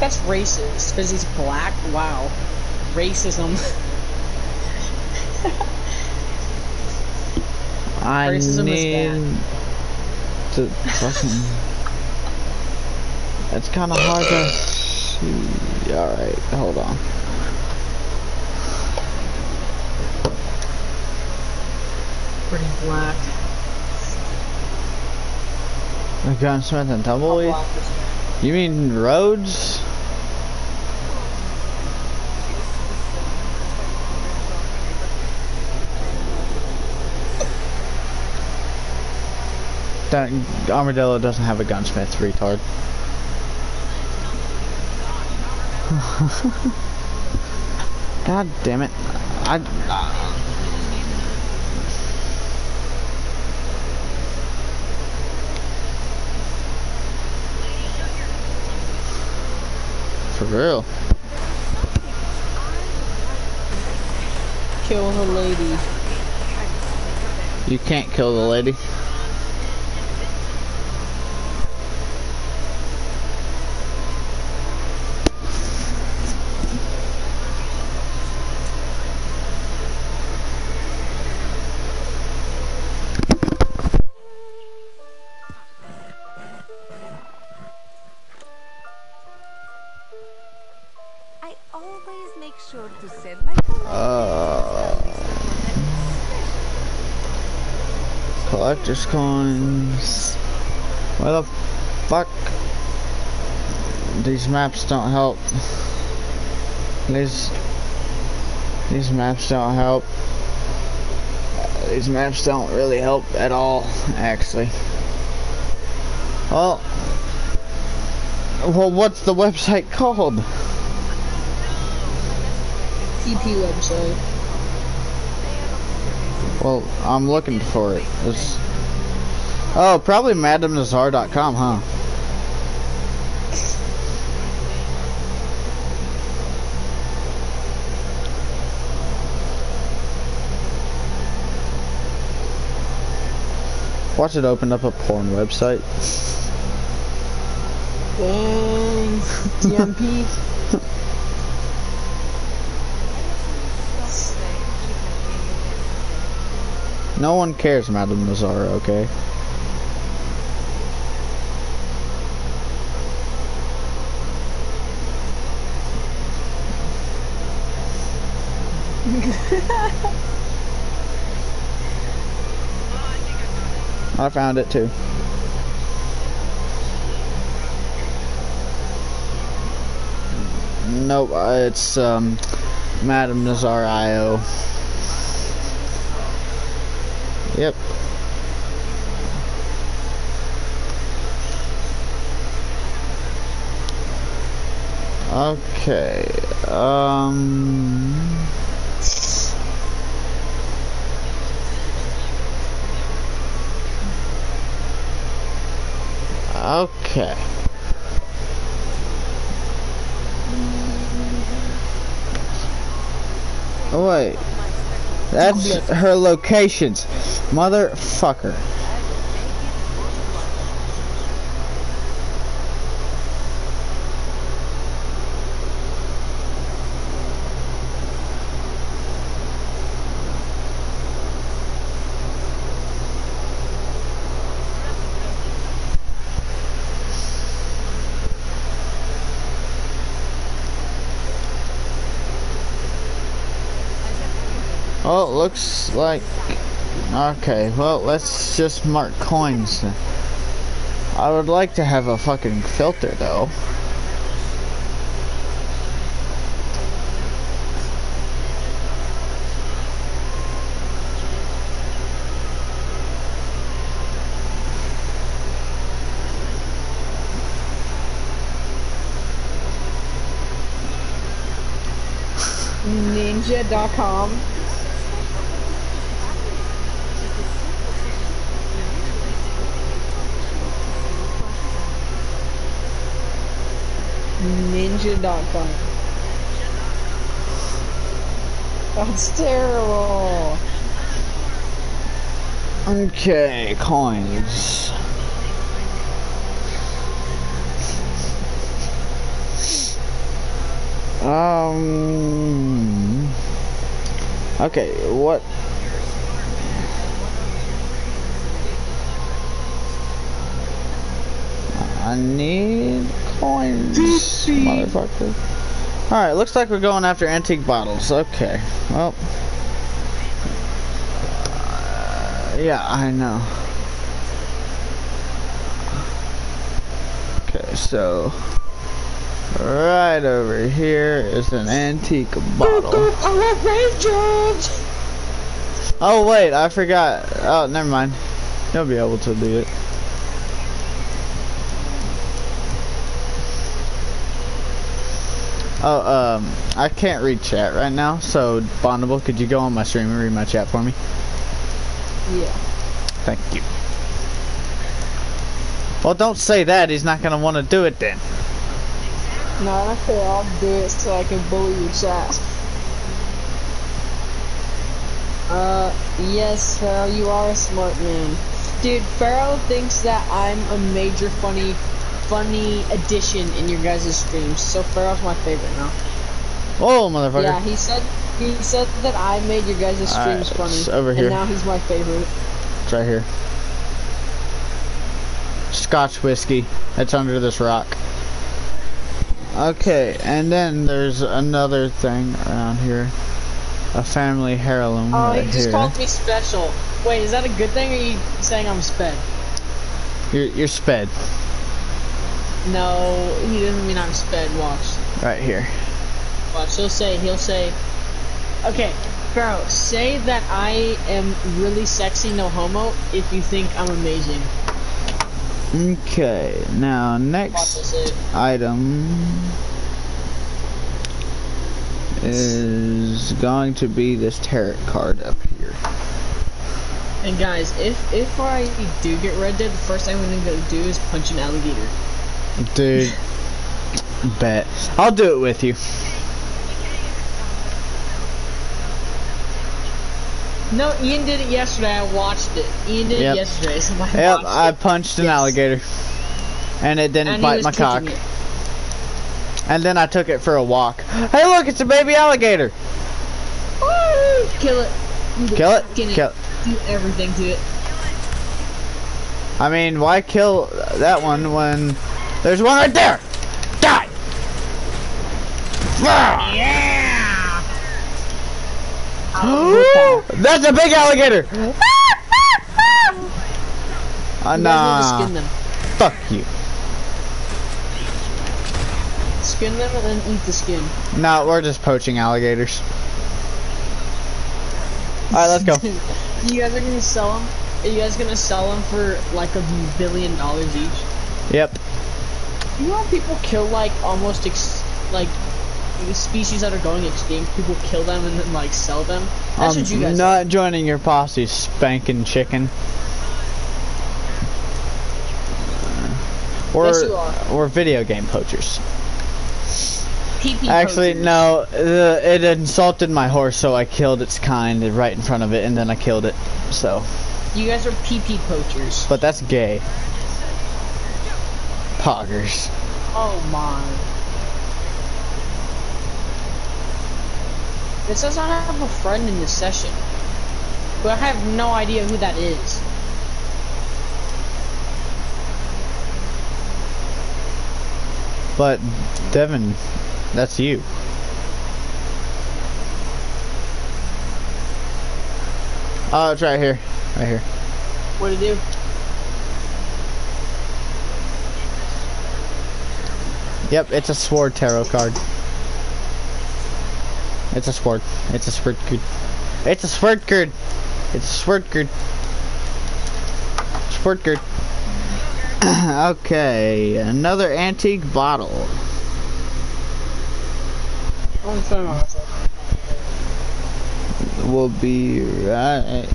S2: That's racist because he's black. Wow, racism.
S1: I
S2: Racism is
S1: need to fucking. It's kind of hard to see. All right, hold on.
S2: Pretty black.
S1: Gunsmith and tumbleweed.
S2: black is he?
S1: You mean roads? That armadillo doesn't have a gunsmith, retard. God damn it! I. For real.
S2: Kill the lady.
S1: You can't kill the lady. Collector's coins. Why the fuck? These maps don't help. These these maps don't help. These maps don't really help at all, actually. Well, well, what's the website called?
S2: TP website.
S1: Well, I'm looking for it. It's, oh, probably madamnazar.com, huh? Watch it open up a porn website.
S2: Dang. DMP.
S1: No one cares, Madam Nazar, okay? I found it too. Nope, uh, it's um, Madam Nazar IO. Yep. Okay. Um. Okay. Oh wait. That's her locations. Motherfucker. Well, it looks like... Okay, well, let's just mark coins. I would like to have a fucking filter, though.
S2: Ninja.com. That's terrible.
S1: Okay, coins. Um. Okay, what? I need coins, Alright, looks like we're going after antique bottles. Okay, well. Uh, yeah, I know. Okay, so. Right over here is an antique bottle. Oh wait, I forgot. Oh, never mind. You'll be able to do it. Oh, um, I can't read chat right now, so Bondable, could you go on my stream and read my chat for me?
S2: Yeah.
S1: Thank you. Well, don't say that. He's not gonna want to do it then.
S2: No, okay, I'll do it so I can bully your chat. Uh, yes, Pharaoh, you are a smart man. Dude, Pharaoh thinks that I'm a major funny, funny addition in your guys' streams. So Pharaoh's my favorite now.
S1: Oh, motherfucker.
S2: Yeah, he said he said that I made your guys' streams
S1: Alright, it's
S2: funny.
S1: over here.
S2: And now he's my favorite.
S1: It's right here. Scotch whiskey. It's under this rock. Okay, and then there's another thing around here. A family heirloom
S2: Oh,
S1: right
S2: he just
S1: here.
S2: called me special. Wait, is that a good thing or are you saying I'm sped?
S1: You're, you're sped.
S2: No, he doesn't mean I'm sped. Watch.
S1: Right here.
S2: Watch. He'll say, he'll say, okay, Pharaoh, say that I am really sexy, no homo, if you think I'm amazing.
S1: Okay, now next item is going to be this tarot card up here.
S2: and guys, if if I do get Red Dead, the first thing I'm gonna go do is punch an alligator.
S1: Dude, bet. I'll do it with you.
S2: No, Ian did it yesterday. I watched it. Ian did
S1: Yep.
S2: it yesterday, so I
S1: Yep, I
S2: it.
S1: punched an
S2: Yes.
S1: alligator. And it didn't
S2: And
S1: bite my cock.
S2: it.
S1: And then I took it for a walk. Hey look, it's a baby alligator!
S2: Woo! Kill it.
S1: Kill it?
S2: Skin
S1: Kill
S2: Do everything to it.
S1: I mean, why kill that one when there's one right there? Die! Ah!
S2: Yeah.
S1: Ooh, That's a big alligator! Uh, nah,
S2: skin them.
S1: fuck you.
S2: Skin them and then eat the skin.
S1: No, we're just poaching alligators. Alright, let's go.
S2: you guys are gonna sell them? Are you guys gonna sell them for like a billion dollars each?
S1: Yep.
S2: You know how people kill like almost ex like species that are going extinct? People kill them and then like sell them. That's what um, you
S1: I'm
S2: guys.
S1: not joining your posse, spanking chicken. We're,
S2: Yes, you are.
S1: we're video game poachers.
S2: PP
S1: Actually,
S2: poachers.
S1: no, the, it insulted my horse, so I killed its kind right in front of it, and then I killed it. So,
S2: You guys are PP poachers.
S1: but that's gay. Poggers.
S2: Oh my. It says I have a friend in this session. But I have no idea who that is.
S1: But, Devin, that's you. Oh, it's right here. Right here.
S2: What to do?
S1: Yep, it's a sword tarot card. It's a sword. It's a sword card. It's a sword card. It's a sword card. Sword card. okay, another antique bottle. Will be right.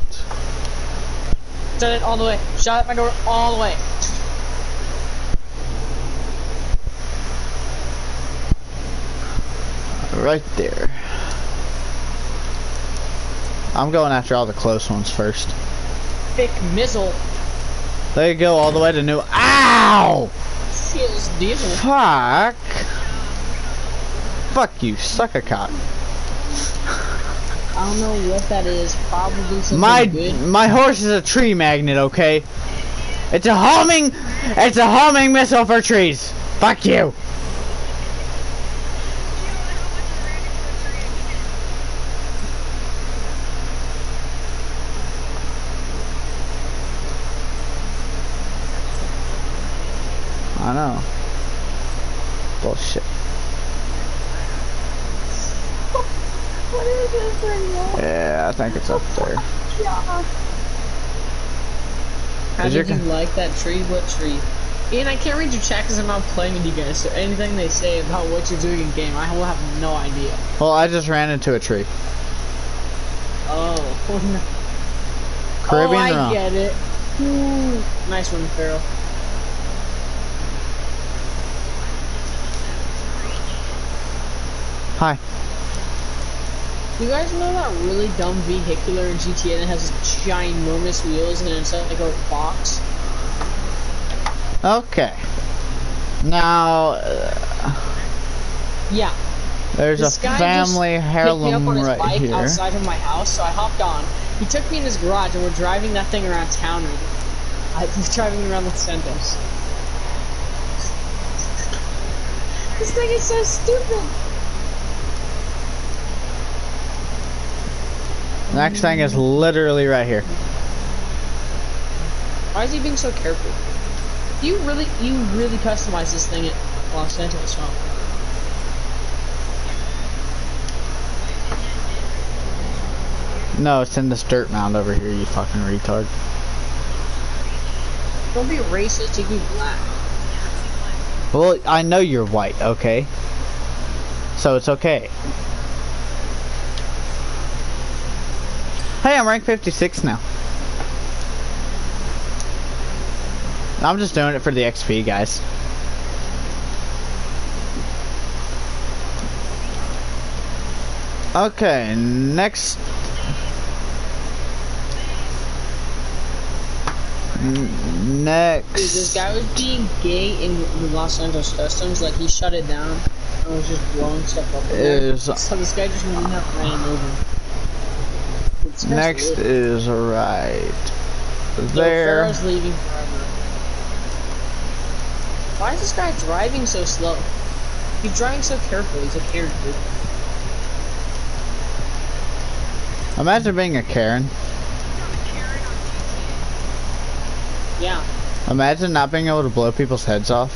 S2: Shut it all the way. Shut my door all the way.
S1: Right there. I'm going after all the close ones first.
S2: Thick mizzle.
S1: They go all the way to New. Ow!
S2: Feels diesel.
S1: Fuck! Fuck you, suck a cock.
S2: I don't know what that is. Probably something
S1: My
S2: good.
S1: my horse is a tree magnet, okay? It's a homing it's a homing missile for trees. Fuck you. I know. Bullshit.
S2: What is this thing?
S1: Yeah, I think it's up there.
S2: How
S1: Is
S2: did
S1: your
S2: you
S1: ca-
S2: like that tree? What tree? Ian, I can't read your chat because I'm not playing with you guys, so anything they say about what you're doing in game, I will have no idea.
S1: Well, I just ran into a tree.
S2: Oh.
S1: oh Caribbean
S2: oh, I get it. Ooh. Nice one, Farrell.
S1: Hi.
S2: You guys know that really dumb vehicular in GTA that has ginormous wheels and it's like a box?
S1: Okay. Now, uh,
S2: Yeah.
S1: there's
S2: This
S1: a
S2: guy
S1: family
S2: just picked me up
S1: heirloom
S2: on his
S1: right
S2: bike
S1: here.
S2: outside of my house, so I hopped on. He took me in his garage and we're driving that thing around town. with him. I was driving around Los Santos. This thing is so stupid.
S1: Next thing is literally right here.
S2: Why is he being so careful? You really, you really customize this thing at Los Santos, huh?
S1: No, it's in this dirt mound over here, you fucking retard.
S2: Don't be racist. You be black.
S1: Well, I know you're white, okay? So it's okay. Hey, I'm rank 56 now. I'm just doing it for the XP, guys. Okay, next. Next.
S2: Dude, this guy was being gay in the Los Angeles Customs. Like he shut it down and was just blowing stuff up.
S1: Is-
S2: So this guy just went up, ran him over.
S1: Next
S2: weird.
S1: is right
S2: Yo,
S1: there.
S2: Pharaoh's leaving forever. Why is this guy driving so slow? He's driving so carefully. He's a Karen, dude.
S1: Imagine being a Karen.
S2: Yeah.
S1: Imagine not being able to blow people's heads off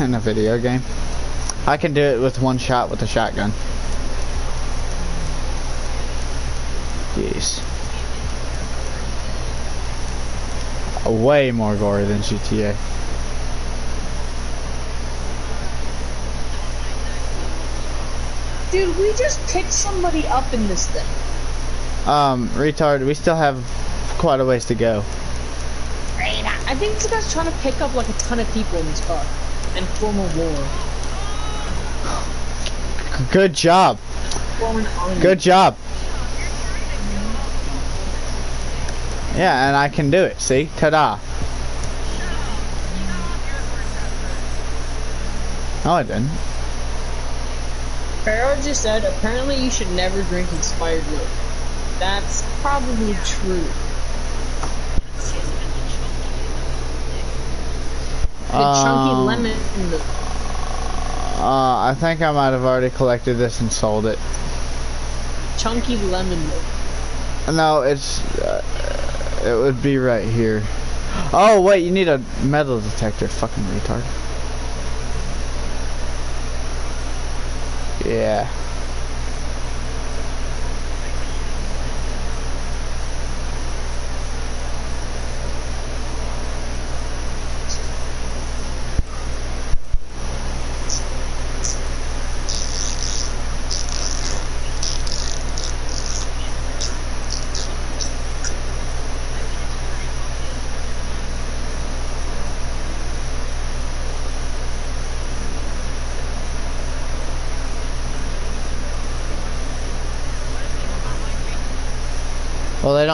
S1: in a video game. I can do it with one shot with a shotgun. Jeez. Way more gory than GTA.
S2: Dude, we just picked somebody up in this thing.
S1: Um, retard, we still have quite a ways to go.
S2: I think this guy's trying to pick up like a ton of people in this car and form a war.
S1: Good job. Good job. Yeah, and I can do it. See? Ta-da. No, I didn't.
S2: Pharaoh just said, apparently you should never drink inspired milk. That's probably true. The chunky
S1: Um,
S2: lemon milk.
S1: Uh, I think I might have already collected this and sold it.
S2: Chunky lemon milk.
S1: No, it's, uh, it would be right here. Oh, wait, you need a metal detector, fucking retard. Yeah.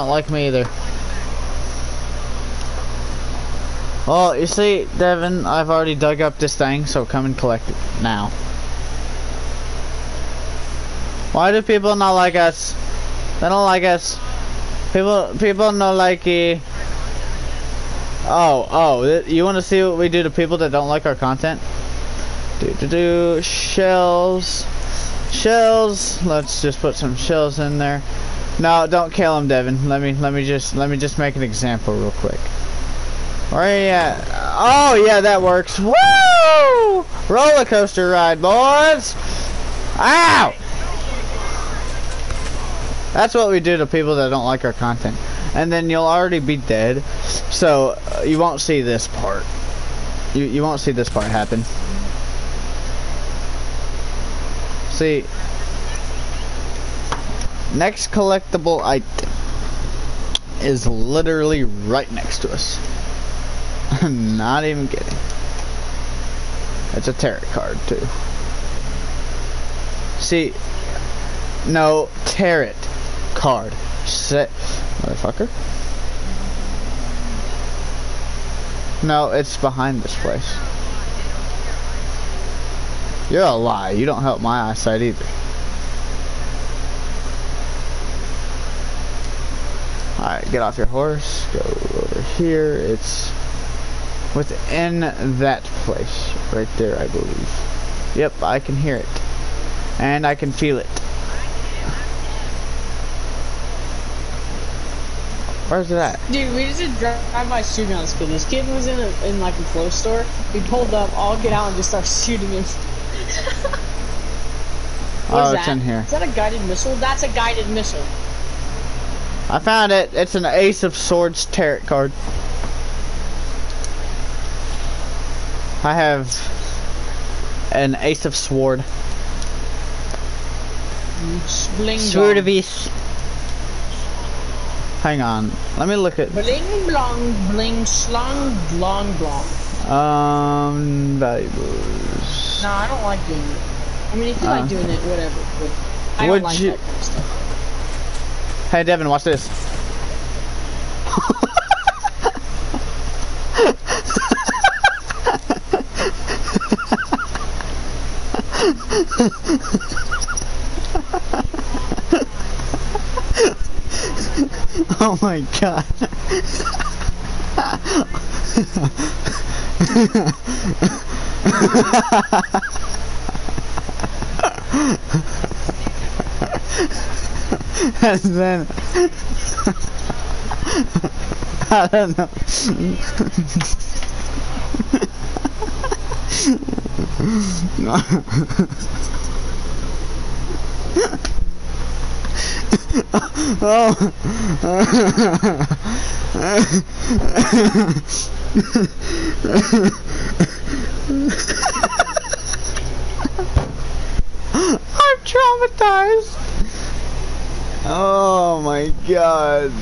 S1: Don't like me either. Well, you see, Devin, I've already dug up this thing, so come and collect it now. Why do people not like us? They don't like us. People, people not like it. Oh, oh, you want to see what we do to people that don't like our content? Do do do shells, shells. Let's just put some shells in there. No, don't kill him, Devin. Let me, let me just, let me just make an example real quick. Where at? Oh yeah, that works. Woo! Roller coaster ride, boys. Ow! That's what we do to people that don't like our content. And then you'll already be dead, so uh, you won't see this part. You, you won't see this part happen. See, next collectible item is literally right next to us. I'm not even kidding. It's a tarot card too. See, no tarot card. Set, motherfucker. No, it's behind this place. You're a lie. You don't help my eyesight either. Alright, get off your horse. Go over here. It's within that place. Right there, I believe. Yep, I can hear it. And I can feel it. Where's it at?
S2: Dude, we just drive by shooting on this kid. This kid was in a, in like a clothes store. We pulled up, all get out and just start shooting him.
S1: Oh, it's
S2: that?
S1: in here.
S2: Is that a guided missile? That's a guided missile.
S1: I found it. It's an Ace of Swords tarot card. I have an Ace of Sword.
S2: Bling
S1: Sword of. Ace. Hang on. Let me look at
S2: Bling blong, bling slong, blong blong.
S1: um valuables.
S2: No, I don't like doing it. I mean, if you
S1: Uh.
S2: like doing it, whatever. But I
S1: Would
S2: don't like
S1: you-
S2: that kind of stuff.
S1: Hey Devin, watch this. oh my god. and then I don't know. oh. I'm traumatized. Oh my god.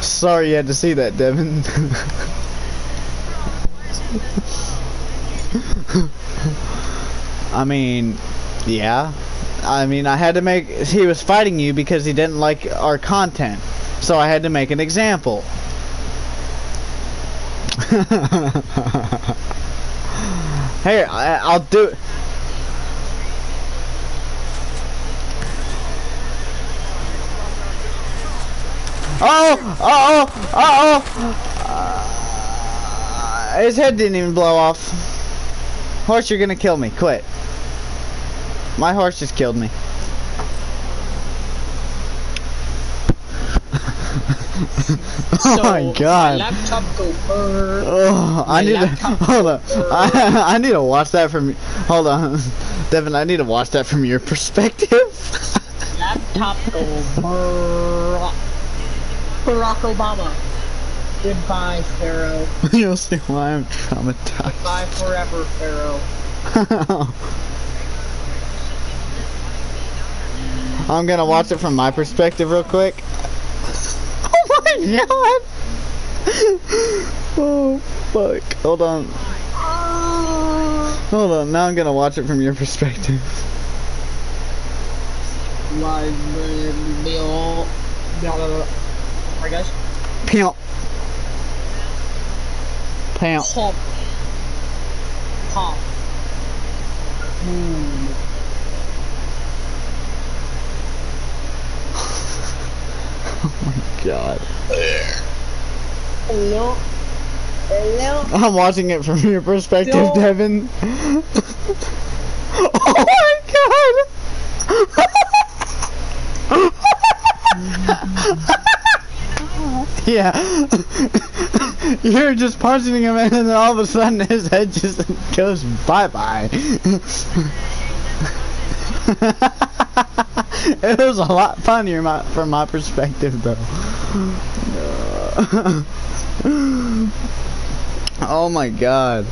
S1: Sorry you had to see that, Devin. I mean, yeah. I mean, I had to make. He was fighting you because he didn't like our content. So I had to make an example. Here, I, I'll do Oh! Oh! Oh! Oh! Uh, his head didn't even blow off. Horse, you're gonna kill me. Quit. My horse just killed me. oh my god.
S2: My laptop go brrr.
S1: Oh, I
S2: My
S1: need to hold on. I, I need to watch that from. Hold on, Devin. I need to watch that from your perspective.
S2: Laptop go brrr. Barack Obama. Goodbye, Pharaoh.
S1: You'll see why I'm traumatized.
S2: Bye forever, Pharaoh.
S1: I'm gonna watch it from my perspective real quick. Oh my god! Oh fuck! Hold on. Hold on. Now I'm gonna watch it from your perspective.
S2: Like, Bill. Alright, guys.
S1: Pimp. Pimp.
S2: Pump. Pump. Hmm.
S1: God.
S2: Hello. Hello.
S1: I'm watching it from your perspective,
S2: Don't-
S1: Devin. oh my god! yeah. You're just punching him and then all of a sudden his head just goes bye-bye. it was a lot funnier my, from my perspective though. Oh my god.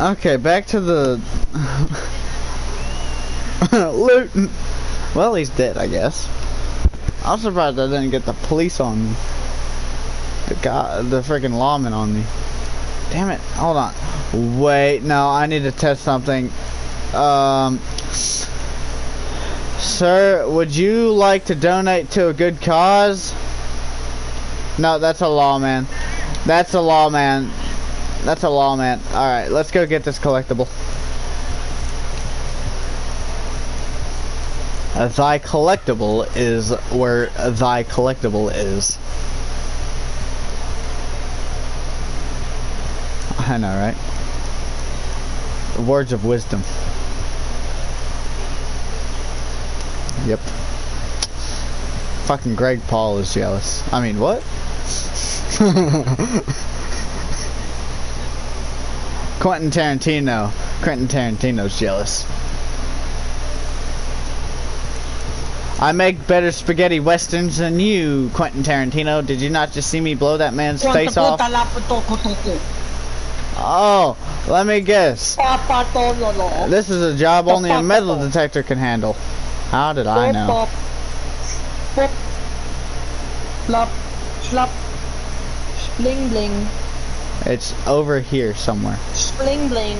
S1: Okay, back to the loot. Well, he's dead, I guess. I'm surprised I didn't get the police on me. The guy, the freaking lawman on me. Damn it! Hold on. Wait, no, I need to test something. Um, sir, would you like to donate to a good cause? No, that's a lawman. That's a lawman. That's a lawman. Alright, let's go get this collectible. Thy collectible is where thy collectible is. I know, right? Words of wisdom. Yep. Fucking Greg Paul is jealous. I mean, what? Quentin Tarantino. Quentin Tarantino's jealous. I make better spaghetti westerns than you, Quentin Tarantino. Did you not just see me blow that man's face off? Oh, let me guess. This is a job only a metal detector can handle. How did I know?
S2: Pop. Flop. Flop. Bling bling.
S1: It's over here somewhere.
S2: Bling bling.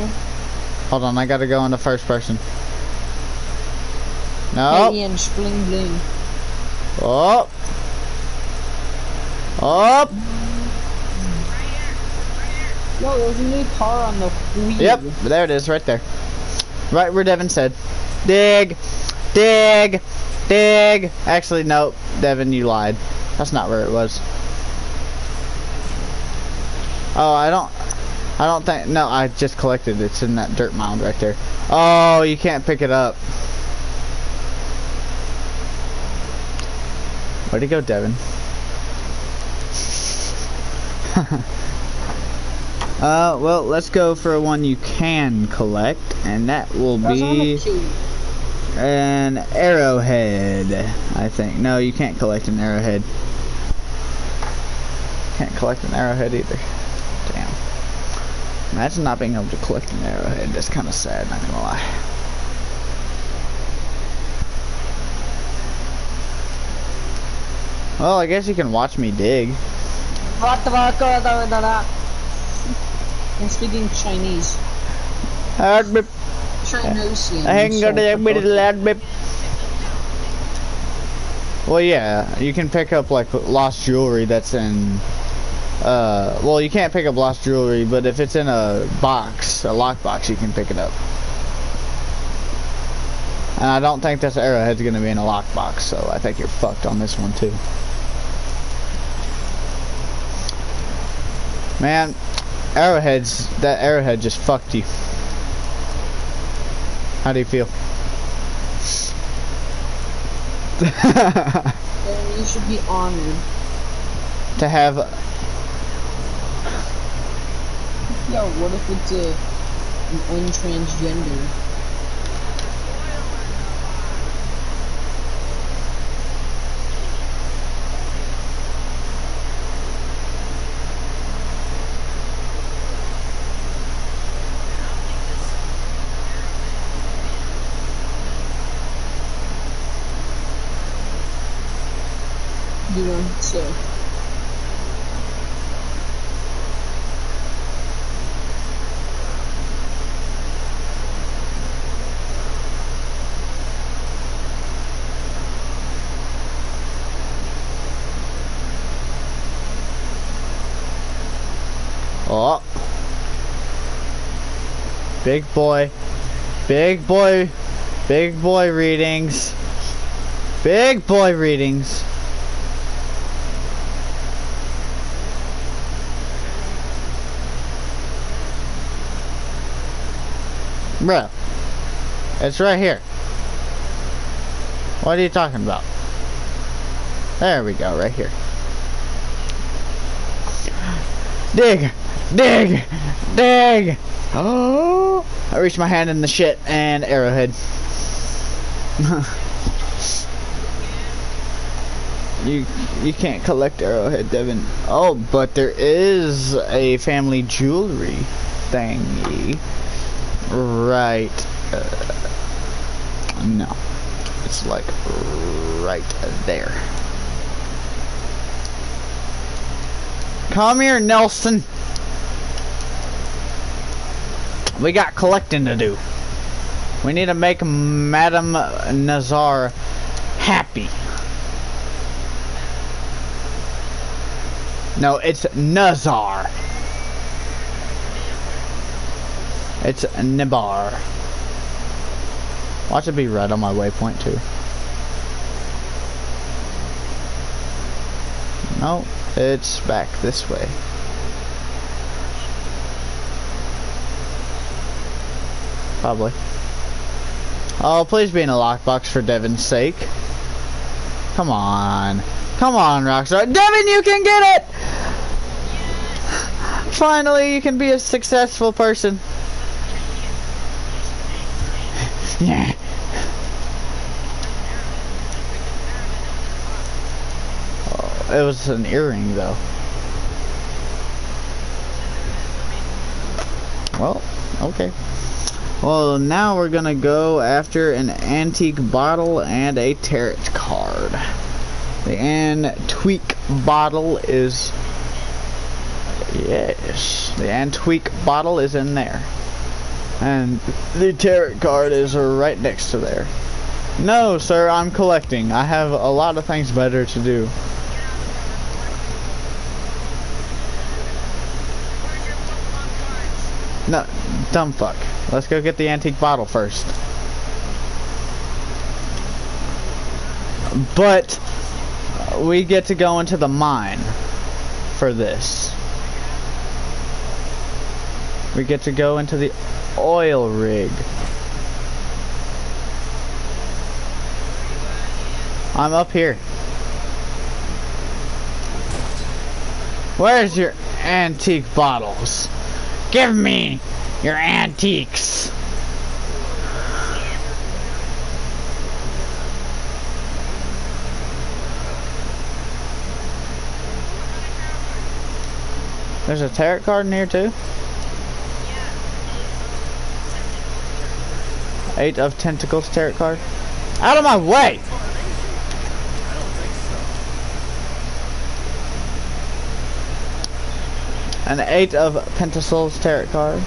S1: Hold on, I gotta go in the first person. No.
S2: Alien bling.
S1: Up. Up.
S2: Yo, there's a new car on the wheel.
S1: Yep, there it is, right there. Right where Devin said. Dig. Dig. Dig. Actually, no. Devin, you lied. That's not where it was. Oh, I don't... I don't think... No, I just collected it. It's in that dirt mound right there. Oh, you can't pick it up. Where'd he go, Devin? uh, well, let's go for one you can collect, and that will
S2: Guys, I'm gonna
S1: be an arrowhead, I think. No, you can't collect an arrowhead. Can't collect an arrowhead either. Damn. Imagine not being able to collect an arrowhead. That's kind of sad, not gonna lie. Well, I guess you can watch me dig.
S2: What the fuck? da, da, da. Speaking Chinese.
S1: Hard
S2: so
S1: on a
S2: fuck
S1: minute,
S2: off.
S1: lad. Well, yeah, you can pick up like lost jewelry that's in. Uh, well, you can't pick up lost jewelry, but if it's in a box, a lockbox, you can pick it up. And I don't think this arrowhead's gonna be in a lockbox, so I think you're fucked on this one too. Man, arrowheads, that arrowhead just fucked you. How do you feel?
S2: You should be honored.
S1: to have
S2: Yeah, what if it's a an untransgender? You know, so
S1: oh big boy Big boy, big boy readings. Big boy readings. Bruh. It's right here. What are you talking about? There we go, right here. Dig! Dig! Dig! Oh! I reached my hand in the shit and arrowhead. you you can't collect arrowhead, Devin. Oh, but there is a family jewelry thingy. Right. Uh, no. It's like right there. Come here, Nelson. We got collecting to do. We need to make Madame Nazar happy. No, it's Nazar. It's Nibar. Watch it be red on my waypoint too. No, it's back this way. Probably. Oh, please be in a lockbox for Devin's sake. Come on. Come on, Rockstar. Devin, you can get it! Finally, you can be a successful person. Yeah. Oh, it was an earring, though. Well, okay. Well, now we're gonna go after an antique bottle and a tarot card. The antique bottle is... Yes, the antique bottle is in there. And the tarot card is right next to there. No, sir, I'm collecting. I have a lot of things better to do. No, dumb fuck. Let's go get the antique bottle first. But we get to go into the mine for this. We get to go into the oil rig. I'm up here. Where's your antique bottles? Give me your antiques. There's a tarot card in here too? Eight of Tentacles tarot card. Out of my way! An Eight of Pentacles tarot card.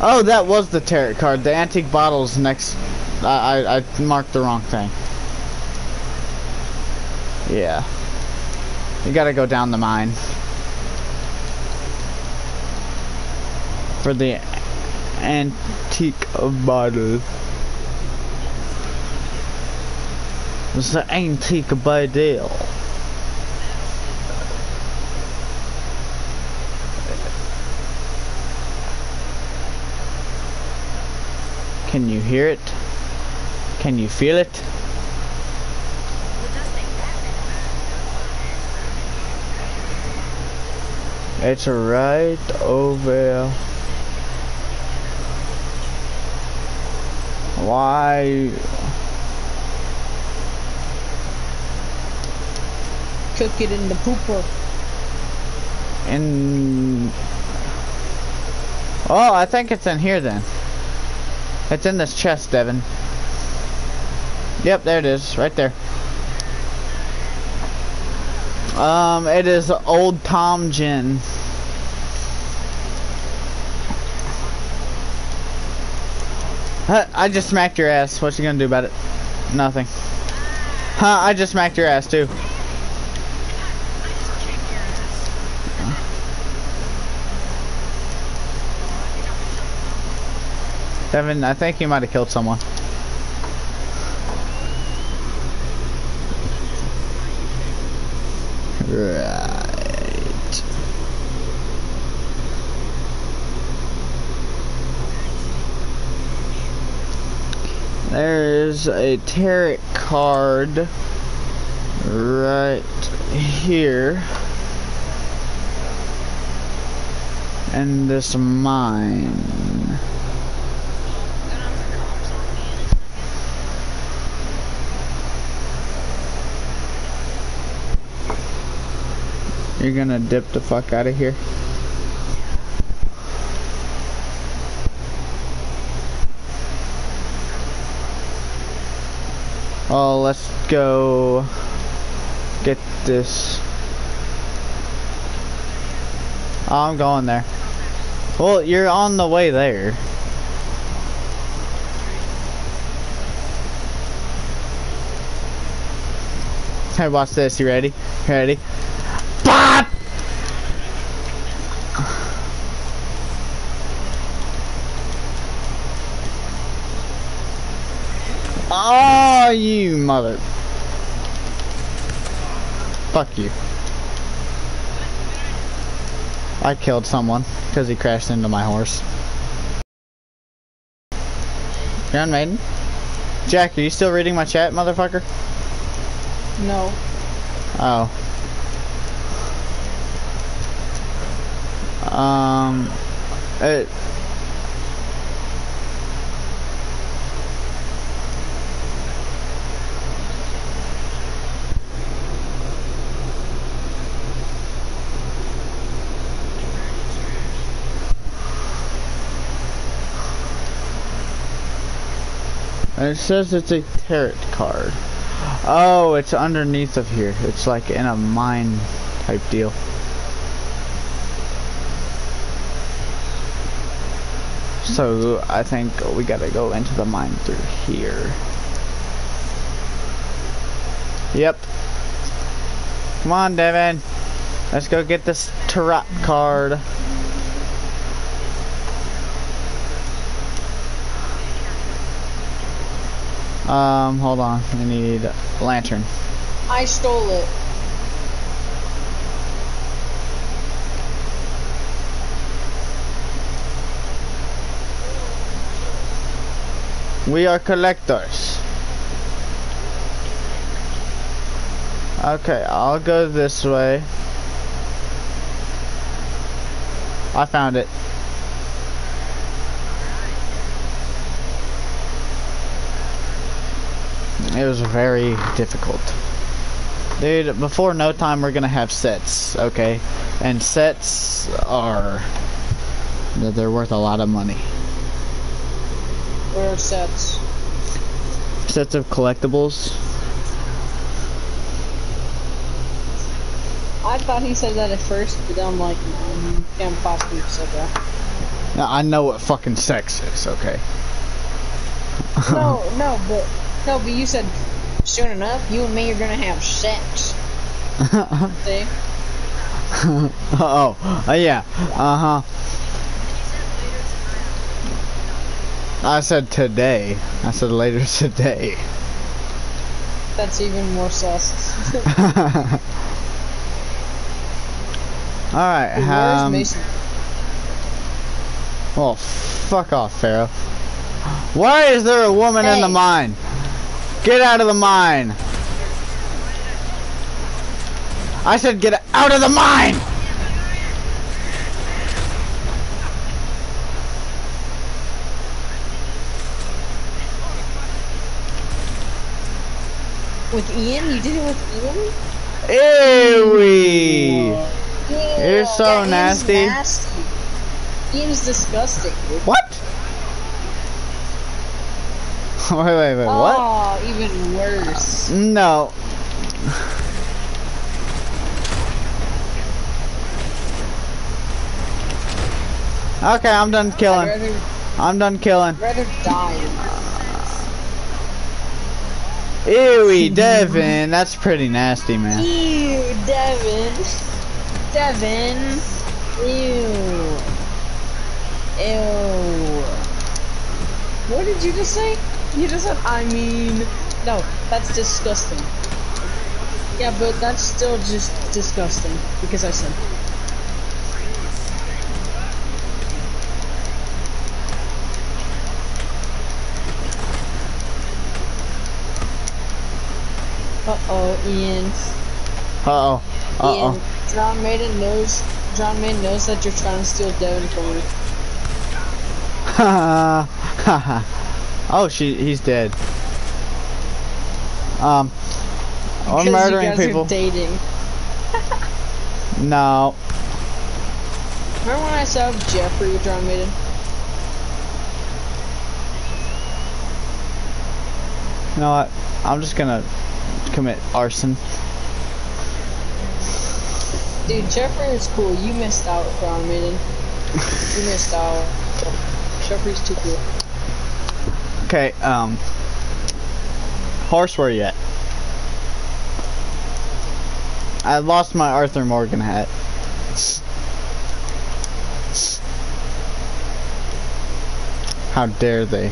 S1: Oh, that was the tarot card. The antique bottles next. I, I, I marked the wrong thing. Yeah. You gotta go down the mine. For the antique bottle. It's the antique bottle. Can you hear it? Can you feel it? It's right over. Why?
S2: Cook it in the pooper.
S1: In. Oh, I think it's in here then. It's in this chest, Devin. Yep, there it is, right there. Um, it is Old Tom Gin. I just smacked your ass. What you gonna do about it? Nothing. Huh, I just smacked your ass too. Devin, I think you might have killed someone. Right. There's a tarot card right here. And this mine. You're gonna dip the fuck out of here? Oh, let's go get this. Oh, I'm going there. Well, you're on the way there. Hey, watch this. You ready? Ready? Oh, you mother. Fuck you. I killed someone because he crashed into my horse. You're Maiden? Jack, are you still reading my chat, motherfucker?
S2: No.
S1: Oh. Um, it, it says it's a tarot card. Oh, it's underneath of here. It's like in a mine type deal. So I think we gotta go into the mine through here. Yep. Come on, Devin. Let's go get this tarot card. Um, hold on. We need a lantern.
S2: I stole it.
S1: We are collectors. Okay, I'll go this way. I found it. It was very difficult. Dude, before no time we're gonna have sets, okay? And sets are... They're worth a lot of money.
S2: Where are sets?
S1: Sets of collectibles.
S2: I thought he said that at first, but then I'm like, mm, can't possibly have said that.
S1: Now, I know what fucking sex is, okay?
S2: no, no, but no, but you said soon enough, you and me are gonna have sex. See?
S1: oh, uh, yeah, uh-huh. I said today. I said later today.
S2: That's even more sus.
S1: Alright,
S2: Where's
S1: um...
S2: Mason?
S1: Well, fuck off, Pharaoh. Why is there a woman in the mine? Get out of the mine! I said get out of the mine!
S2: With Ian? You did it with Ian?
S1: Ew! You're so nasty.
S2: nasty. Ian's disgusting, dude.
S1: What? wait, wait, wait, what?
S2: Oh, even worse.
S1: No. Okay, I'm done killing.
S2: rather,
S1: I'm done killing.
S2: rather die.
S1: Ewy, Devin, that's pretty nasty, man.
S2: Ew, Devin. Devin. Ew. Ew. What did you just say? You just said, I mean, no, that's disgusting. Yeah, but that's still just disgusting because I said. Uh oh, Ian.
S1: Uh oh. Uh
S2: Ian,
S1: oh.
S2: John Maiden knows. John Maiden knows that you're trying to steal Devin from me.
S1: Ha ha. Oh, she he's dead. Um, I'm
S2: Because
S1: murdering
S2: you guys
S1: people.
S2: Are dating.
S1: No.
S2: Remember when I saw Jeffrey with John Maiden?
S1: You know what? I'm just gonna commit arson.
S2: Dude, Jeffrey is cool. You missed out, John Maiden. You missed out. Jeffrey's too cool.
S1: Okay, um, horse, where you at? I lost my Arthur Morgan hat. How dare they?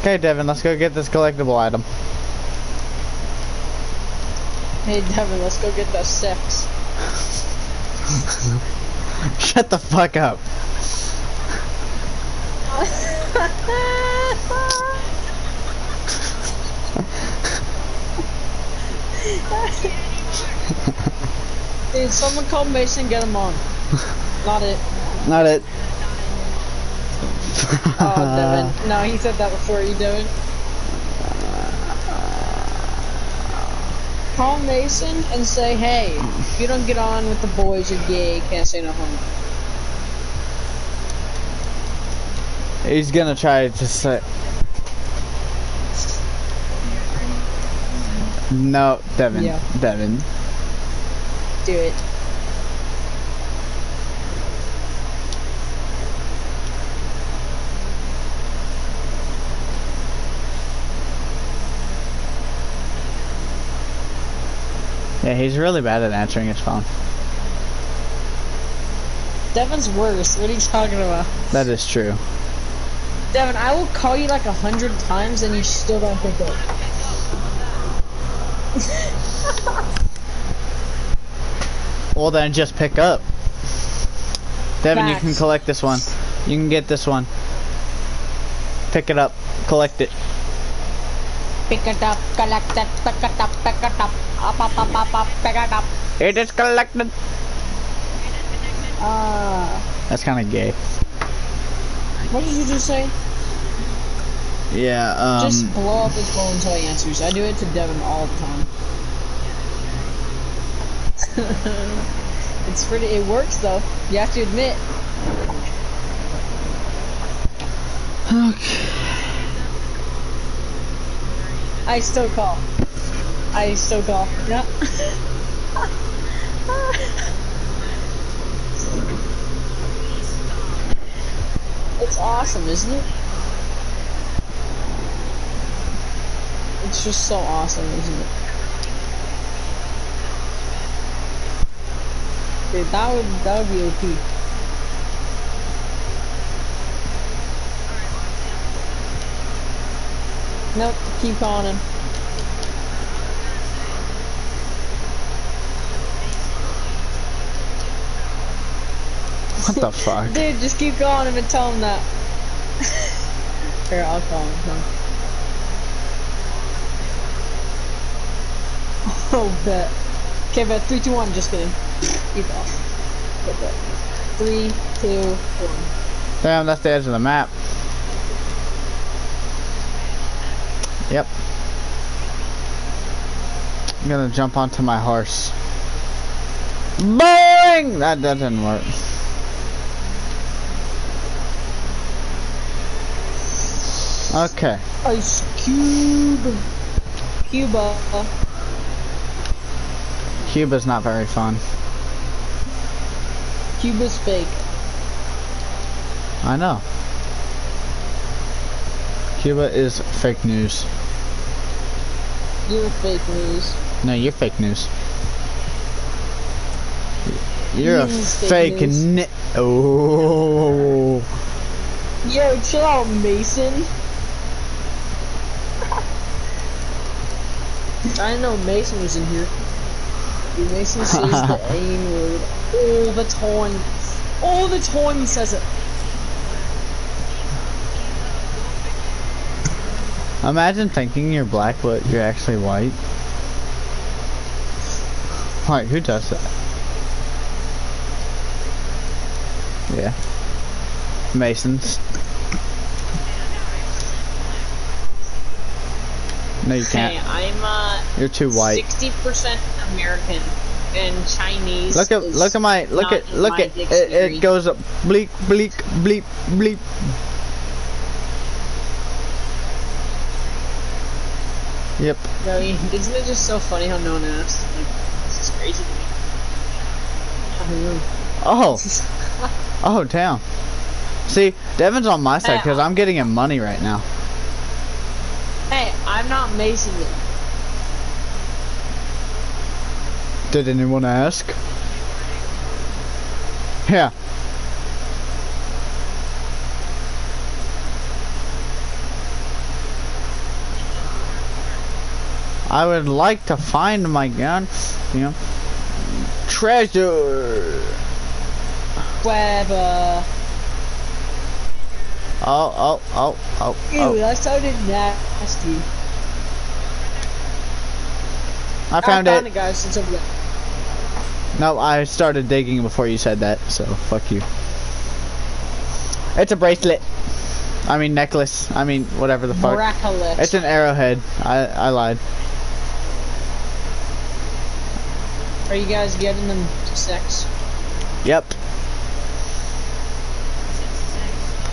S1: Okay, Devin, let's go get this collectible item.
S2: Hey, Devin, let's go get that sex.
S1: Shut the fuck up.
S2: Dude, someone call Mason, get him on. Not it.
S1: Not it.
S2: Oh, Devin. No, he said that before you, Devin. Call Mason and say, hey, if you don't get on with the boys, you're gay, can't say no homo.
S1: He's gonna try to say. No, Devin.
S2: Yeah.
S1: Devin.
S2: Do it.
S1: Yeah, he's really bad at answering his phone.
S2: Devin's worse. What are you talking about?
S1: That is true.
S2: Devin, I will call you like a hundred times and you still don't pick up.
S1: Well, then just pick up. Devin, you can collect this one. You can get this one. Pick it up. Collect it.
S2: Pick it up, collect it, pick it up, pick it up, up, up, up, up, up, pick it up.
S1: It is collected.
S2: Ah,
S1: That's kind of gay.
S2: What did you just say?
S1: Yeah, um.
S2: just blow up his phone until he answers. I do it to Devin all the time. it's pretty, it works though. You have to admit.
S1: Okay.
S2: I still call. I still call. Yeah. it's awesome, isn't it? It's just so awesome, isn't it? Dude, that would that would be OP. Nope, keep calling him.
S1: What the fuck?
S2: Dude, just keep calling him and tell him that. Here, I'll call him. Huh? Oh, bet. Okay, bet. Three, two, one. Just kidding. Keep off. Bet, bet. Three, two, one.
S1: Damn, that's the edge of the map. Yep. I'm gonna jump onto my horse. Boing! That, that didn't work. Okay.
S2: Ice Cube. Cuba.
S1: Cuba's not very fun.
S2: Cuba's fake.
S1: I know. Cuba is fake news.
S2: You're fake news.
S1: No, you're fake news. You're a fake
S2: fake
S1: ni- Oh.
S2: Yo, chill out, Mason. I didn't know Mason was in here. Dude, Mason says the A word all the time. All the time he says it.
S1: Imagine thinking you're black, but you're actually white. Like, who does that? Yeah. Masons. No, you can't.
S2: I'm uh
S1: You're too white.
S2: sixty percent American and Chinese.
S1: Look at look at my look at look at it, it goes up bleak bleak bleep bleep. Yep.
S2: No, isn't it just so funny how no one asks? Like, this is crazy to me. I don't know.
S1: Oh. Oh damn. See, Devin's on my side because I'm getting him money right now.
S2: I'm not Mason yet.
S1: Did anyone ask? Yeah. I would like to find my gun, you know, treasure.
S2: Webber.
S1: Oh, oh, oh, oh,
S2: Ew,
S1: oh.
S2: that sounded nasty.
S1: I found
S2: I found
S1: it.
S2: it, guys. It's over there.
S1: No, I started digging before you said that, so fuck you. It's a bracelet. I mean necklace. I mean whatever the fuck.
S2: Miraculous.
S1: It's an arrowhead. I I lied.
S2: Are you guys getting them sex?
S1: Yep.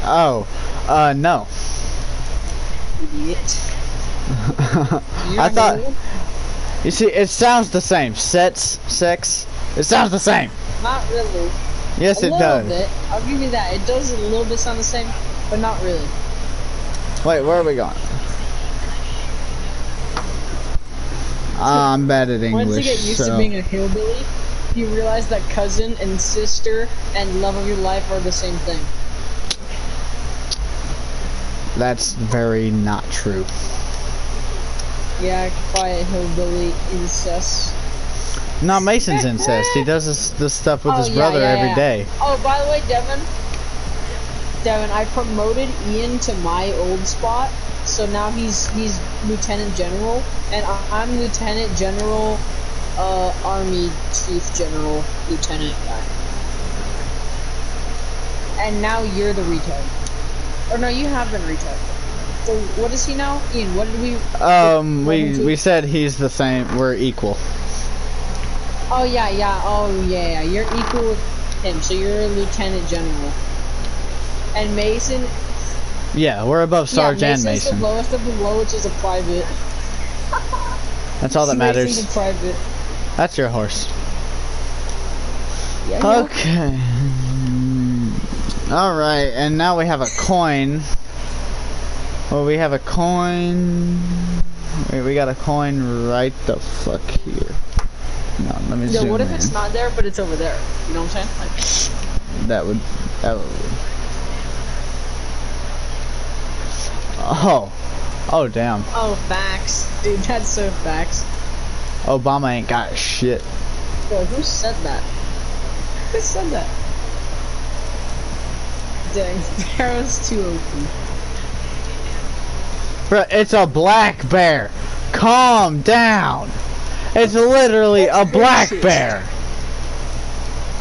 S1: Oh, uh no. I thought. You see, it sounds the same. Sets, sex. It sounds the same.
S2: Not really.
S1: Yes,
S2: a
S1: it
S2: little
S1: does.
S2: bit. I'll give you that. It does a little bit sound the same, but not really.
S1: Wait, where are we going? I'm bad at English.
S2: Once you get used
S1: so.
S2: to being a hillbilly, you realize that cousin and sister and love of your life are the same thing.
S1: That's very not true.
S2: Yeah, quiet hillbilly incest.
S1: No, Mason's incest. He does this, this stuff with
S2: Oh,
S1: his
S2: yeah,
S1: brother
S2: yeah,
S1: every
S2: yeah.
S1: day.
S2: Oh, by the way, Devin. Devin, I promoted Ian to my old spot, so now he's he's lieutenant general, and I'm lieutenant general, uh, army chief general lieutenant guy. And now you're the retard. Or no, you have been retard. So what is he now? Ian, what did we?
S1: Um, we we said he's the same. We're equal.
S2: Oh yeah, yeah. Oh yeah, yeah. You're equal with him, so you're a lieutenant general. And Mason,
S1: Yeah, we're above Sarge
S2: yeah,
S1: and
S2: Mason's
S1: Mason.
S2: the lowest of the low, which is a private.
S1: That's all that
S2: Mason's
S1: matters.
S2: a private.
S1: That's your horse.
S2: Yeah, yeah.
S1: Okay. All right, and now we have a coin. Well, we have a coin. Wait, we got a coin right the fuck here. No, let me
S2: Yo,
S1: zoom
S2: what if
S1: in.
S2: it's not there, but it's over there? You know what I'm saying? Like,
S1: That would. That would. Oh. Oh damn.
S2: oh, facts, dude. That's so facts.
S1: Obama ain't got shit.
S2: Yo, who said that? Who said that? Dang, Pharaoh's too open.
S1: It's a black bear. Calm down. It's literally a
S2: That's
S1: black
S2: racist.
S1: bear.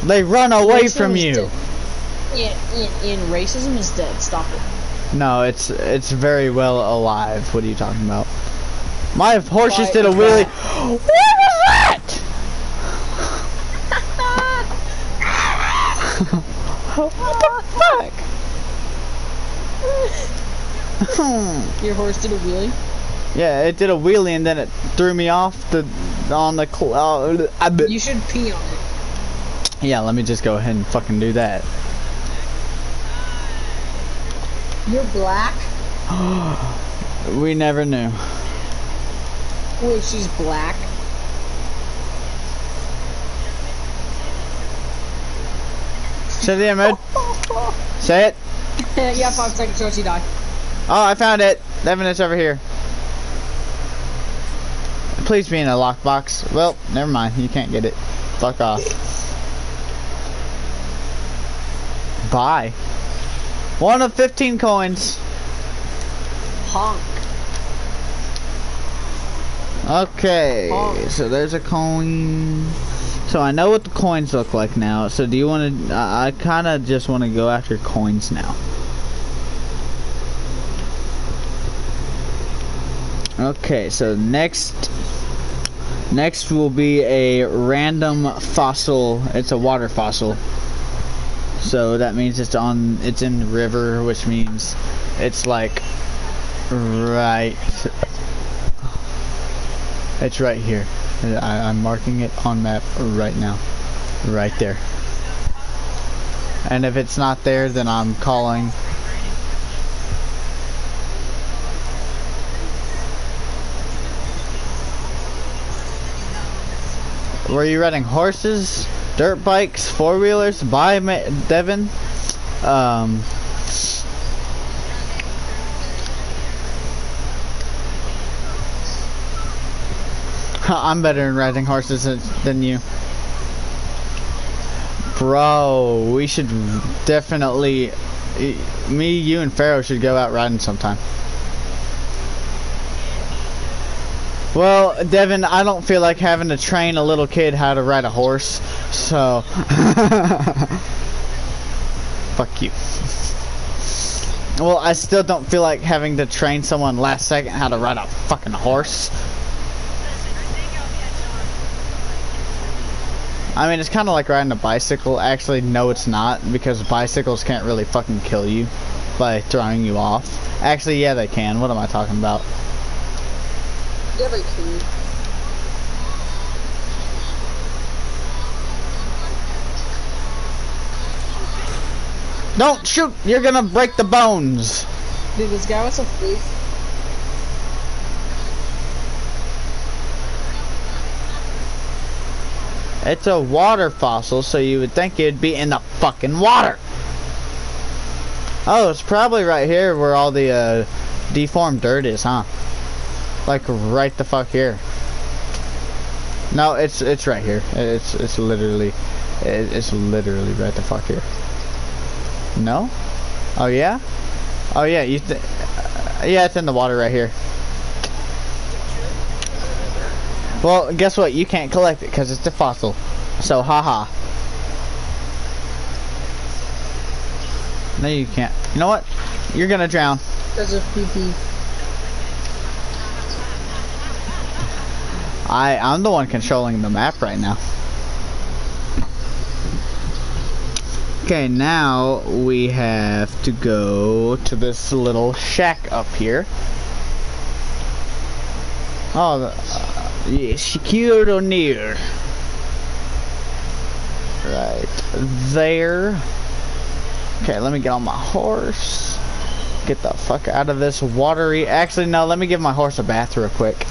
S1: They run away
S2: Racism
S1: from you.
S2: Ian, Ian, racism is dead. Stop it.
S1: No, it's it's very well alive. What are you talking about? My horse just did a wheelie. What was that? what the fuck? Hmm.
S2: Your horse did a wheelie.
S1: yeah, it did a wheelie and then it threw me off the on the cloud. uh,
S2: You should pee on it.
S1: Yeah, let me just go ahead and fucking do that.
S2: You're black.
S1: We never knew.
S2: Wait, she's black.
S1: Say the mood. Say it.
S2: yeah, five seconds till she die.
S1: Oh, I found it. Devin, it's over here. Please be in a lockbox. Well, never mind. You can't get it. Fuck off. Bye. One of 15 coins.
S2: Honk.
S1: Okay,
S2: Oh.
S1: so there's a coin. So I know what the coins look like now. So do you want to? I, I kind of just want to go after coins now. Okay, so next, next will be a random fossil. It's a water fossil. So that means it's on. It's in the river, which means it's like right it's right here. I, I'm marking it on map right now. Right there. And if it's not there, then I'm calling. Were you riding horses, dirt bikes, four wheelers? By Ma- Devin. Um, I'm better in riding horses than- than you. Bro, we should definitely. Me, you, and Pharaoh should go out riding sometime. Well, Devin, I don't feel like having to train a little kid how to ride a horse, so. Fuck you. Well, I still don't feel like having to train someone last second how to ride a fucking horse. I mean, it's kind of like riding a bicycle. Actually, no, it's not, because bicycles can't really fucking kill you by throwing you off. Actually, yeah, they can. What am I talking about?
S2: Can.
S1: Don't shoot! You're gonna break the bones!
S2: Dude, this guy was a thief.
S1: It's a water fossil, so you would think it'd be in the fucking water! Oh, it's probably right here where all the uh, deformed dirt is, huh? Like right the fuck here. No, it's it's right here. It's it's literally it's literally right the fuck here. No? Oh yeah? Oh yeah, you yeah, it's in the water right here. Well, guess what? You can't collect it because it's a fossil. So, haha. No, you can't. You know what? You're gonna drown.
S2: A PP.
S1: I I'm the one controlling the map right now. Okay, now we have to go to this little shack up here. Oh, the, uh, yeah, or near. Right there. Okay, let me get on my horse. Get the fuck out of this watery. Actually, no. Let me give my horse a bath real quick.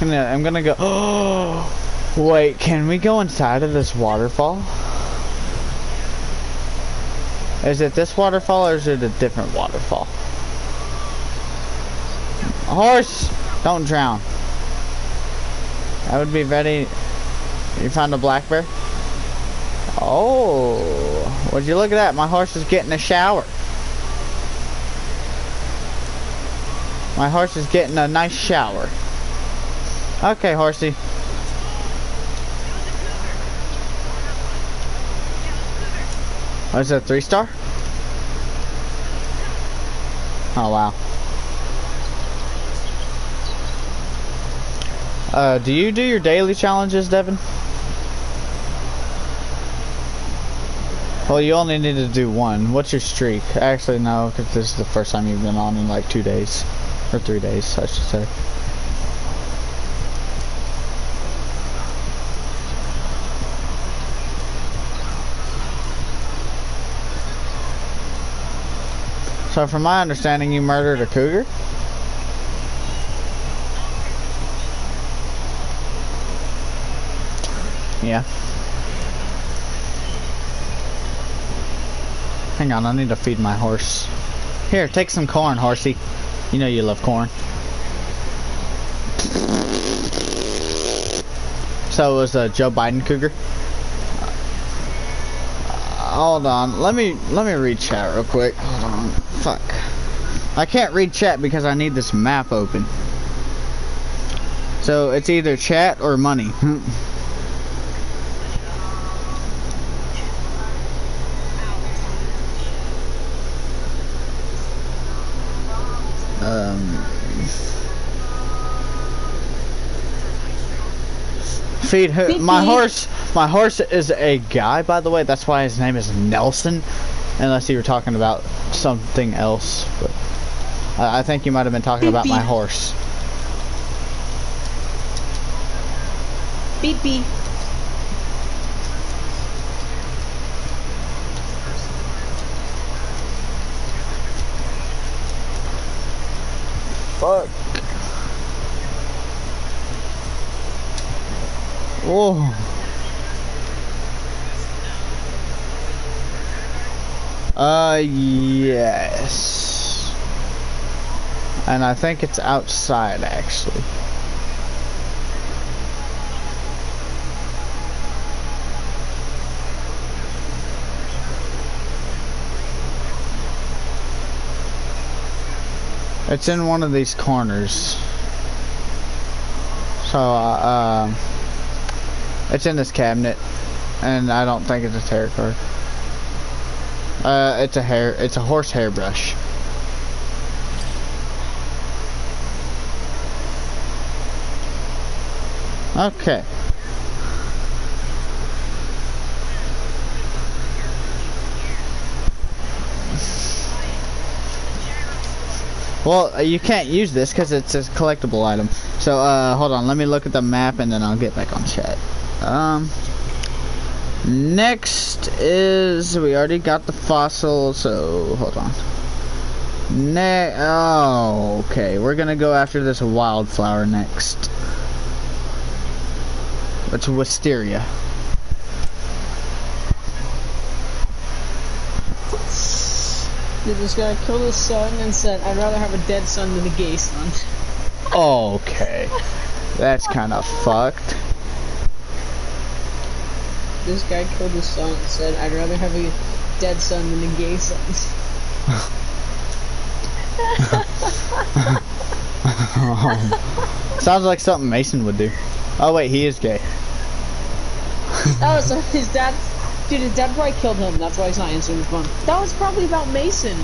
S1: I'm gonna, I'm gonna go. Oh, wait. Can we go inside of this waterfall? Is it this waterfall or is it a different waterfall? Horse, don't drown. That would be very. You found a black bear? Oh, would you look at that? My horse is getting a shower. My horse is getting a nice shower. Okay, horsey. Oh, is that three star? Oh wow. Uh, do you do your daily challenges, Devin? Well, you only need to do one. What's your streak? Actually, no, because this is the first time you've been on in like two days. Or three days, I should say. So from my understanding, you murdered a cougar? Yeah. Hang on, I need to feed my horse. Here, take some corn, horsey. You know you love corn. So it was a Joe Biden cougar. Hold on, let me let me read chat real quick. Hold on, fuck. I can't read chat because I need this map open. So it's either chat or money. um, feed who? My horse. My horse is a guy, by the way. That's why his name is Nelson. Unless you were talking about something else, but I, I think you might have been talking
S2: Beep,
S1: about my horse.
S2: Beep beep.
S1: Fuck. Oh. Uh, yes. And I think it's outside, actually. It's in one of these corners. So, uh, um, it's in this cabinet, and I don't think it's a tarot card. Uh, it's a hair, it's a horse hairbrush. Okay. Well, uh, you can't use this because it's a collectible item. So, uh, hold on. Let me look at the map and then I'll get back on chat. Um, next is we already got the fossil. So, hold on. Ne oh, okay. We're gonna go after this wildflower next. It's wisteria.
S2: Dude, this guy killed his son and said, I'd rather have a dead son than a gay son.
S1: Okay. That's kind of fucked.
S2: This guy killed his son and said, I'd rather have a dead son than a gay son.
S1: Sounds like something Mason would do. Oh wait, he is gay.
S2: oh, so his dad, dude, his dad probably killed him. That's why he's not answering the phone. That was probably about Mason.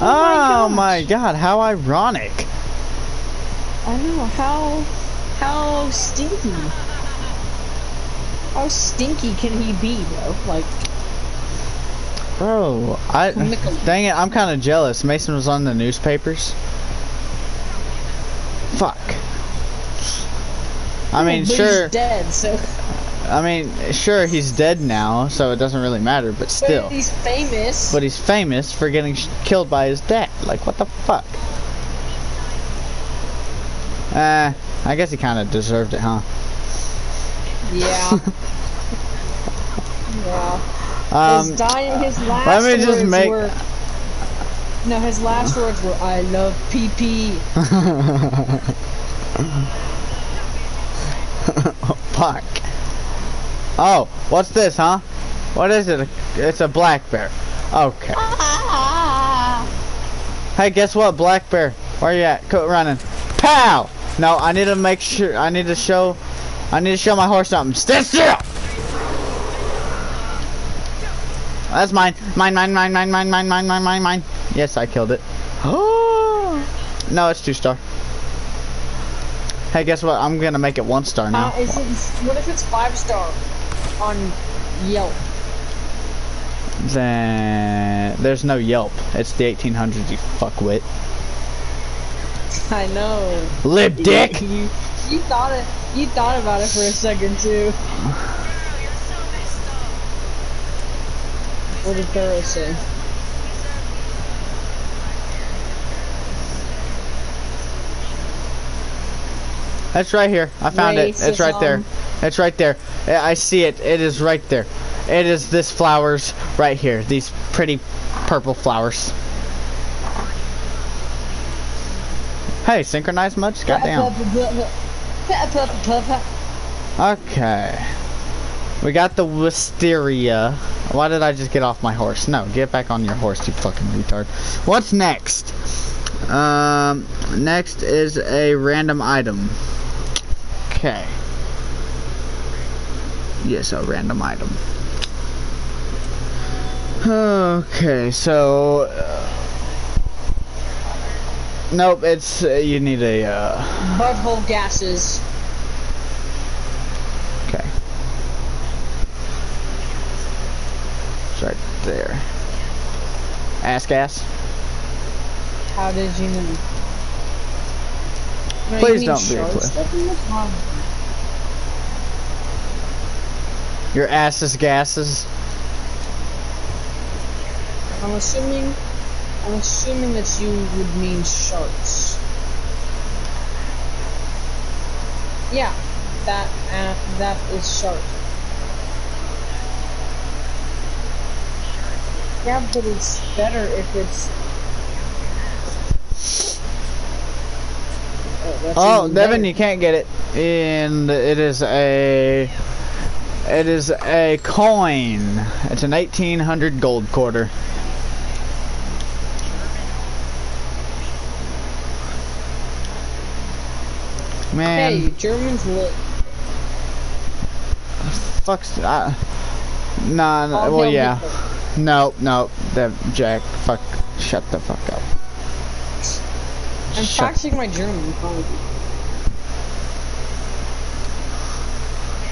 S1: Oh,
S2: Oh my
S1: my god, how ironic.
S2: I know how, how stinky. How stinky can he be, bro? Like,
S1: Bro, I dang it, I'm kind of jealous. Mason was on the newspapers. Fuck. I mean,
S2: but
S1: sure.
S2: he's dead. So
S1: I mean, sure, he's dead now, so it doesn't really matter. But still,
S2: But he's famous.
S1: but he's famous for getting sh- killed by his dad. Like, what the fuck? Uh, I guess he kind of deserved it, huh?
S2: Yeah. yeah.
S1: Um,
S2: his dying, his last
S1: let me just make-
S2: were. No, his last words were, "I love PP."
S1: Fuck. Oh, what's this, huh? What is it? It's a black bear. Okay. Hey, guess what, black bear? Where you at? Quit running. Pow! No, I need to make sure. I need to show. I need to show my horse something. Stand still. That's mine. Mine, mine, mine, mine, mine, mine, mine, mine, mine, mine. Yes, I killed it. Oh. no, it's two star. Hey, guess what? I'm gonna make it one star now.
S2: Uh, is it, what if it's five star on Yelp?
S1: Then there's no Yelp. It's the 1800s, you fuckwit.
S2: I know.
S1: Lib dick.
S2: You, thought it. You thought about it for a second too. What did Pharaoh say?
S1: That's right here. I found it. It's right there. It's right there. I see it. It is right there. It is this flowers right here. These pretty purple flowers. Hey, synchronized much? Goddamn. Okay. We got the wisteria. Why did I just get off my horse? No, get back on your horse, you fucking retard. What's next? Um, next is a random item. Okay. Yes, a random item. Okay, so. Uh, nope, it's. Uh, you need a. Uh,
S2: Butthole gases.
S1: okay. It's right there. Ass gas.
S2: How did you know? No,
S1: Please
S2: you
S1: don't be a cliff.
S2: stuff in the pond?
S1: Your ass is gases.
S2: I'm assuming. I'm assuming that you would mean sharks. Yeah, that uh, that is shark. Yeah, but it's better if it's. Oh, that's
S1: Oh, Devin,
S2: better.
S1: you can't get it. And it is a. It is a coin. It's an 1800 gold quarter. Man,
S2: Hey, Germans lit.
S1: fuck's. I, nah, nah, well, yeah.
S2: Hitler.
S1: No, no, Dev, Jack, fuck, shut the fuck up.
S2: I'm
S1: Shut-
S2: practicing my German. probably.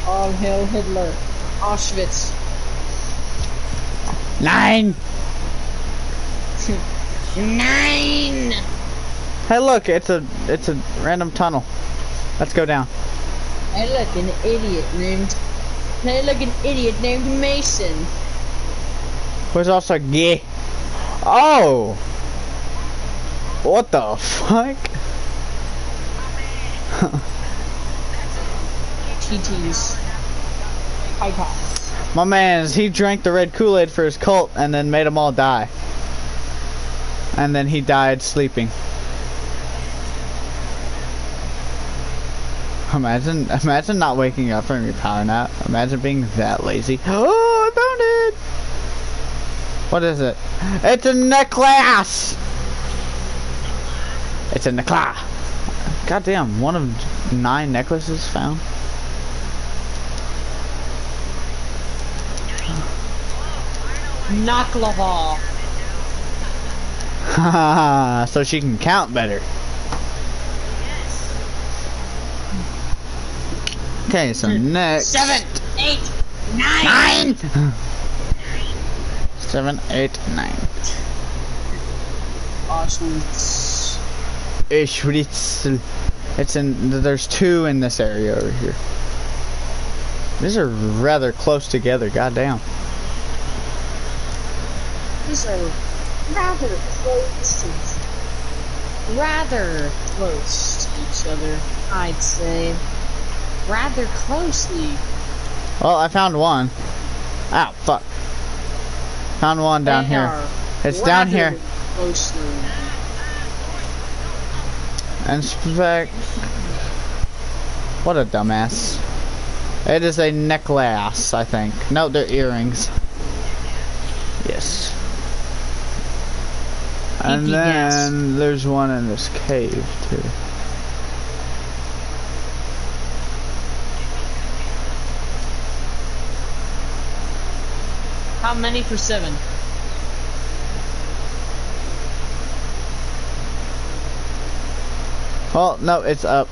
S2: All hail Hitler. Auschwitz.
S1: Nine.
S2: Nine!
S1: Hey, look, it's a, it's a random tunnel. Let's go down.
S2: Hey look, an idiot named... Hey look, an idiot named Mason.
S1: Who's also gay? Oh! What the fuck?
S2: TTs. High tops.
S1: My man's, he drank the red Kool-Aid for his cult and then made them all die. And then he died sleeping. Imagine, imagine not waking up from your power nap. Imagine being that lazy. Oh, I found it! What is it? It's a necklace! It's a necklace. Goddamn, one of nine necklaces found.
S2: Naklava.
S1: Haha, so she can count better. Okay, so hmm. next.
S2: Seven, eight, nine.
S1: Nine! Seven, eight, nine.
S2: Auschwitz.
S1: Auschwitz. It's in, there's two in this area over here. These are rather close together, goddamn.
S2: These are rather close to rather close to each other, I'd say. Rather closely.
S1: Well, I found one. Ow, fuck. Found one down
S2: They
S1: here. It's down here.
S2: Closely.
S1: Inspect. What a dumbass. It is a necklace, I think. No, they're earrings. Yes. And then there's one in this cave too.
S2: How many for seven?
S1: Oh no, it's up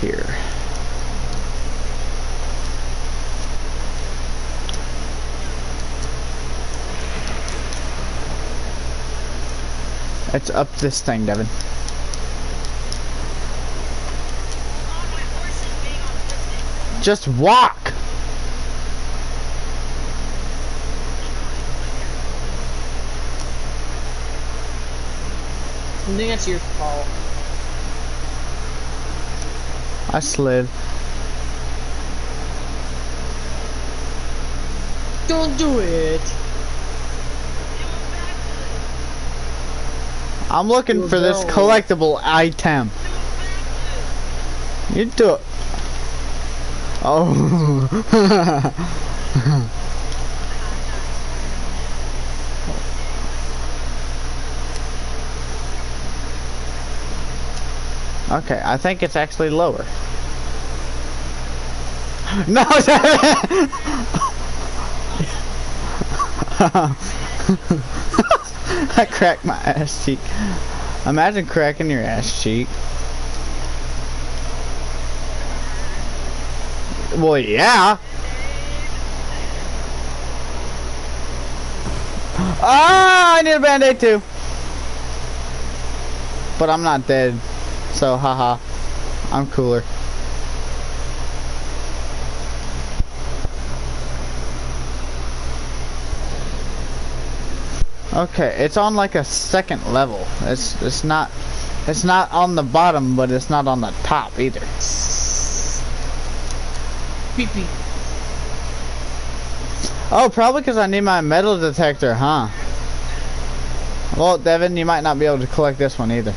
S1: here. It's up this thing, Devin. Just walk.
S2: I think that's your fault.
S1: I slid.
S2: don't do it.
S1: I'm looking
S2: You're
S1: for this
S2: very-
S1: collectible item. You do it. Oh. okay, I think it's actually lower. No, I cracked my ass cheek. Imagine cracking your ass cheek. Well, yeah. Ah, I need a band-aid too. But I'm not dead. So, haha. I'm cooler. Okay, it's on like a second level. It's it's not it's not on the bottom, but it's not on the top either.
S2: Pee pee.
S1: Oh, probably because I need my metal detector, huh? Well, Devin, you might not be able to collect this one either.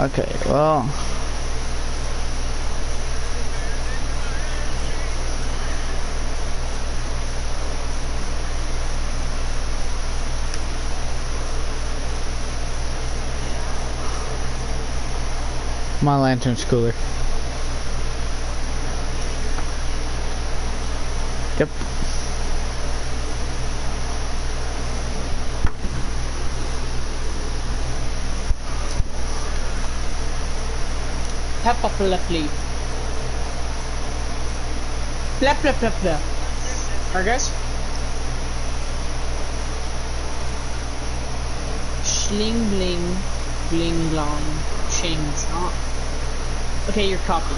S1: Okay, well. My lantern's cooler. Yep.
S2: Peppa Plepley. Plep plep plep plep. Alright guys? Schling bling, bling blong, ching chong. Okay, you're copied.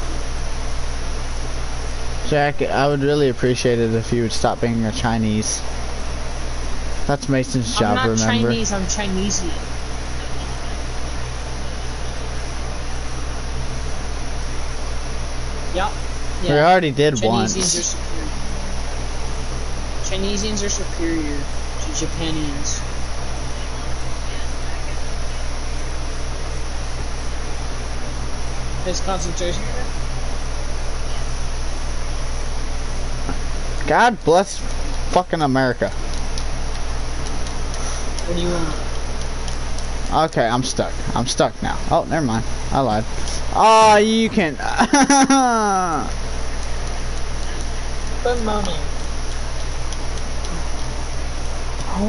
S1: Jack, I would really appreciate it if you would stop being a Chinese. That's Mason's job,
S2: I'm not
S1: remember?
S2: Chinese, I'm Chinesian. Yup.
S1: We already did
S2: Chinesians are
S1: once.
S2: superior. Chinesians are superior to Japanians. His concentration?
S1: God bless fucking America.
S2: What do you want?
S1: Okay, I'm stuck. I'm stuck now. Oh, never mind. I lied. Oh, you can.
S2: Good money.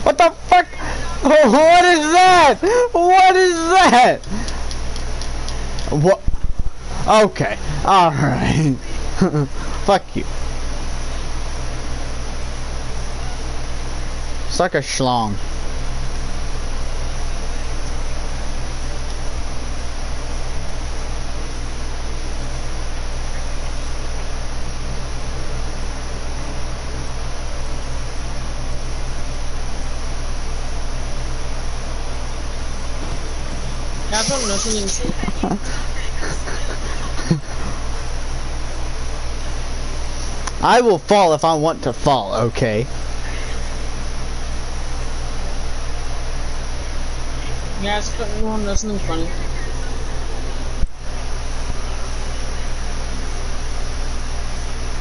S1: what the fuck? What is that? What is that? What? Okay. Alright. Fuck you. Suck a schlong.
S2: What nothing say.
S1: I will fall if I want to fall, okay?
S2: Yeah, it's got no nothing funny.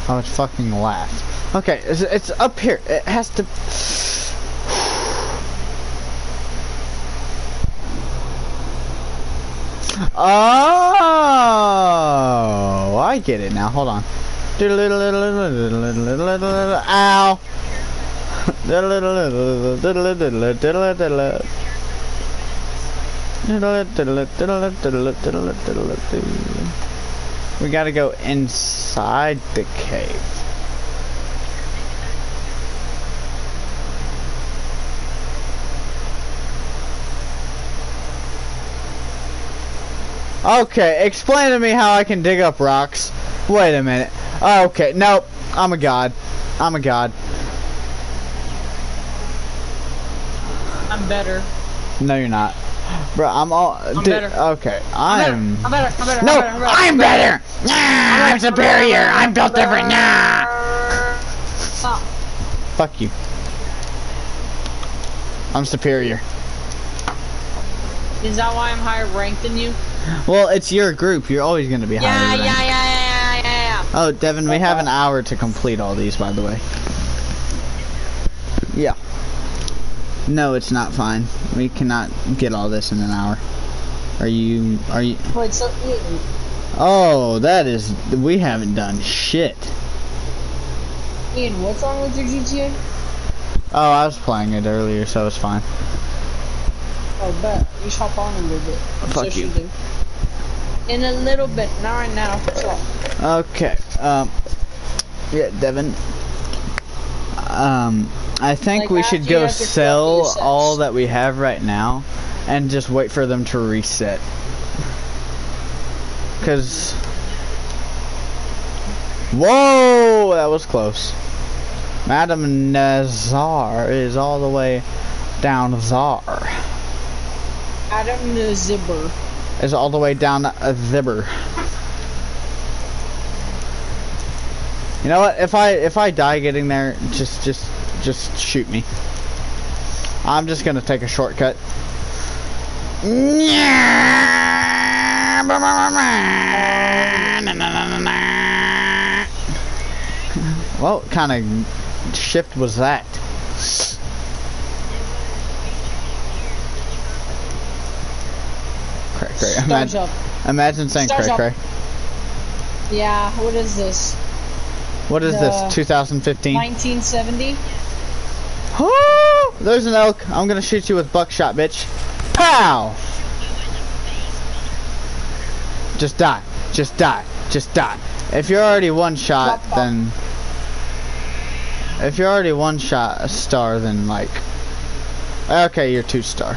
S1: I fucking laugh. Okay, it's, it's up here. It has to. Oh, I get it now. Hold on. Ow. We gotta go inside the cave. Okay, explain to me how I can dig up rocks. Wait a minute. Oh, okay, nope. I'm a god. I'm a god.
S2: I'm better.
S1: No, you're not. Bro, I'm all.
S2: I'm
S1: dude,
S2: better.
S1: Okay,
S2: I'm
S1: I'm.
S2: better. I'm better. I'm better.
S1: No,
S2: I'm better.
S1: I'm better. Nah, I'm superior. I'm built different. Nah.
S2: Stop.
S1: Fuck you. I'm superior.
S2: Is that why I'm higher ranked than you?
S1: Well, it's your group. You're always gonna be
S2: Yeah,
S1: higher than.
S2: yeah, yeah, yeah, yeah, yeah.
S1: Oh, Devin, we have an uh, uh. hour to complete all these, by the way. Yeah. No, it's not fine. We cannot get all this in an hour. Are you? Are you?
S2: Wait, so
S1: Oh, that is. We haven't done shit.
S2: Ian, what's wrong with your GTA?
S1: Oh, I was playing it earlier, so it's fine.
S2: Oh, bet. You should hop on a little bit.
S1: Fuck
S2: So
S1: you.
S2: In a little bit, not right now. So,
S1: Okay. Um. Yeah, Devin. Um, I think
S2: Like
S1: we should go sell all that we have right now, and just wait for them to reset. Cause. Whoa, that was close. Madam Nazar is all the way down Zar.
S2: Adam the Zibber.
S1: Is all the way down a zibber. You know what? If I if I die getting there, just just just shoot me. I'm just gonna take a shortcut. What kind of shift was that? Cray.
S2: Start
S1: Imagine,
S2: up.
S1: imagine saying
S2: Start
S1: cray
S2: up.
S1: cray.
S2: Yeah, what is this?
S1: What is
S2: The-
S1: this? 2015.
S2: 1970?
S1: Oh, there's an elk. I'm gonna shoot you with buckshot, bitch. Pow! Just die. Just die. Just die. If you're already one shot,
S2: Drop off.
S1: then. If you're already one shot a star, then like. Okay, you're two star.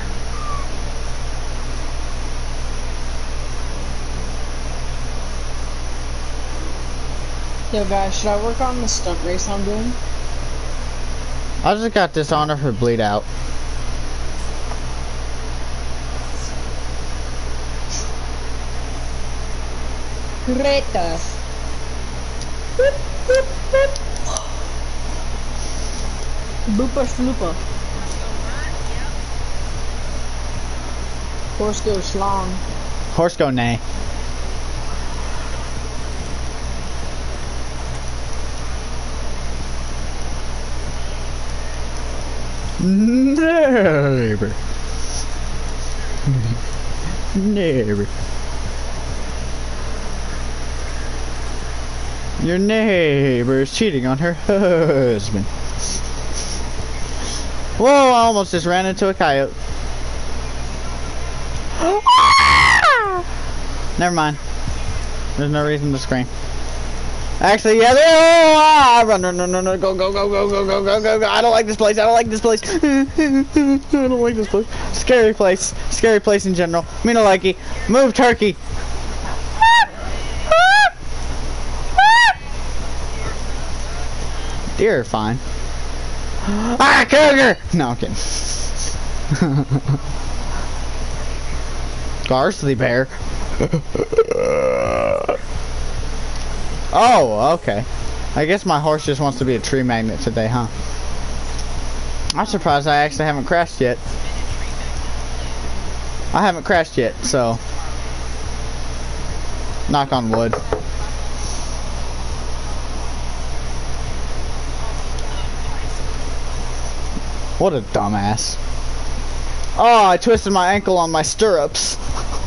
S2: Yo, guys, should I work on the stunt race I'm doing?
S1: I just got dishonor for bleed out.
S2: Greta. Boop, boop, boop. Boopa sloopa. Horse goes long.
S1: Horse go nay. Neighbor. Neighbor. Your neighbor is cheating on her husband. Whoa, I almost just ran into a coyote. Never mind. There's no reason to scream. Actually, yeah, there. Oh, ah, run, run, run, run, run, go, go, go, go, go, go, go, go, go. I don't like this place. I don't like this place. I don't like this place. Scary place. Scary place in general. Me no likey. Move, turkey. Deer are fine. Ah, cougar! No, I'm kidding. Garsley bear. oh, okay. I guess my horse just wants to be a tree magnet today, huh? I'm surprised I actually haven't crashed yet. I haven't crashed yet, so. Knock on wood. What a dumbass. Oh, I twisted my ankle on my stirrups.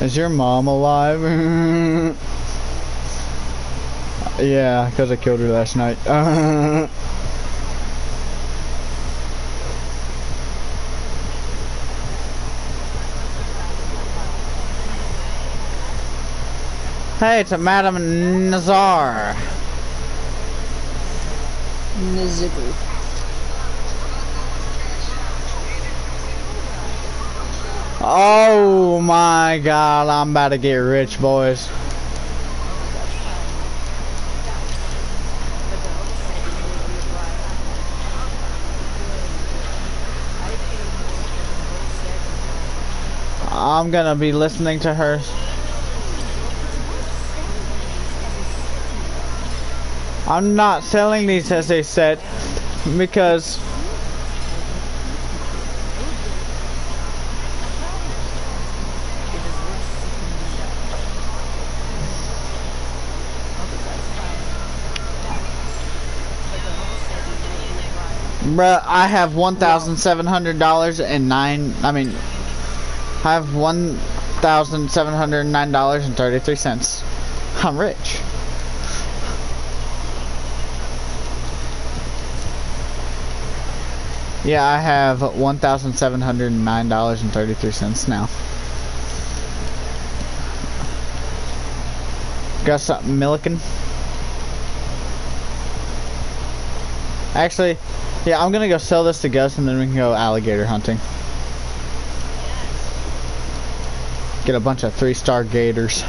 S1: Is your mom alive? yeah, because I killed her last night. hey, it's Madame Nazar.
S2: Nazibu.
S1: Oh my god, I'm about to get rich, boys. I'm gonna be listening to her. I'm not selling these as they said because Bruh, I have one thousand seven hundred dollars and nine. I mean, I have one thousand seven hundred nine dollars and thirty three cents. I'm rich. Yeah, I have one thousand seven hundred nine dollars and thirty three cents now. Got something milliken? Actually, yeah, I'm gonna go sell this to Gus and then we can go alligator hunting. Get a bunch of three-star gators.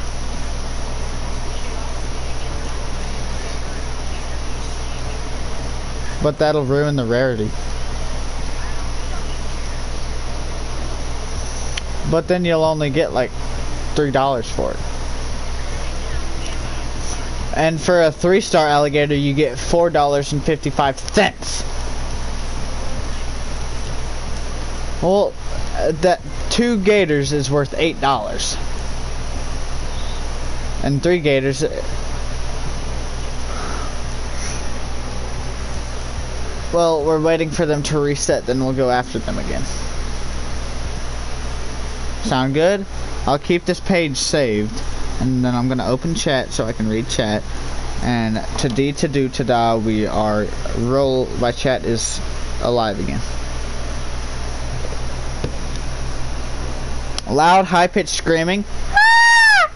S1: But that'll ruin the rarity. But then you'll only get like $3 for it. And for a three-star alligator, you get $4.55. Well, that two gators is worth eight dollars, and three gators. uh, Well, we're waiting for them to reset, then we'll go after them again. Sound good? I'll keep this page saved, and then I'm gonna open chat so I can read chat. And today to do to da we are roll. My chat is alive again. Loud, high-pitched screaming. Ah!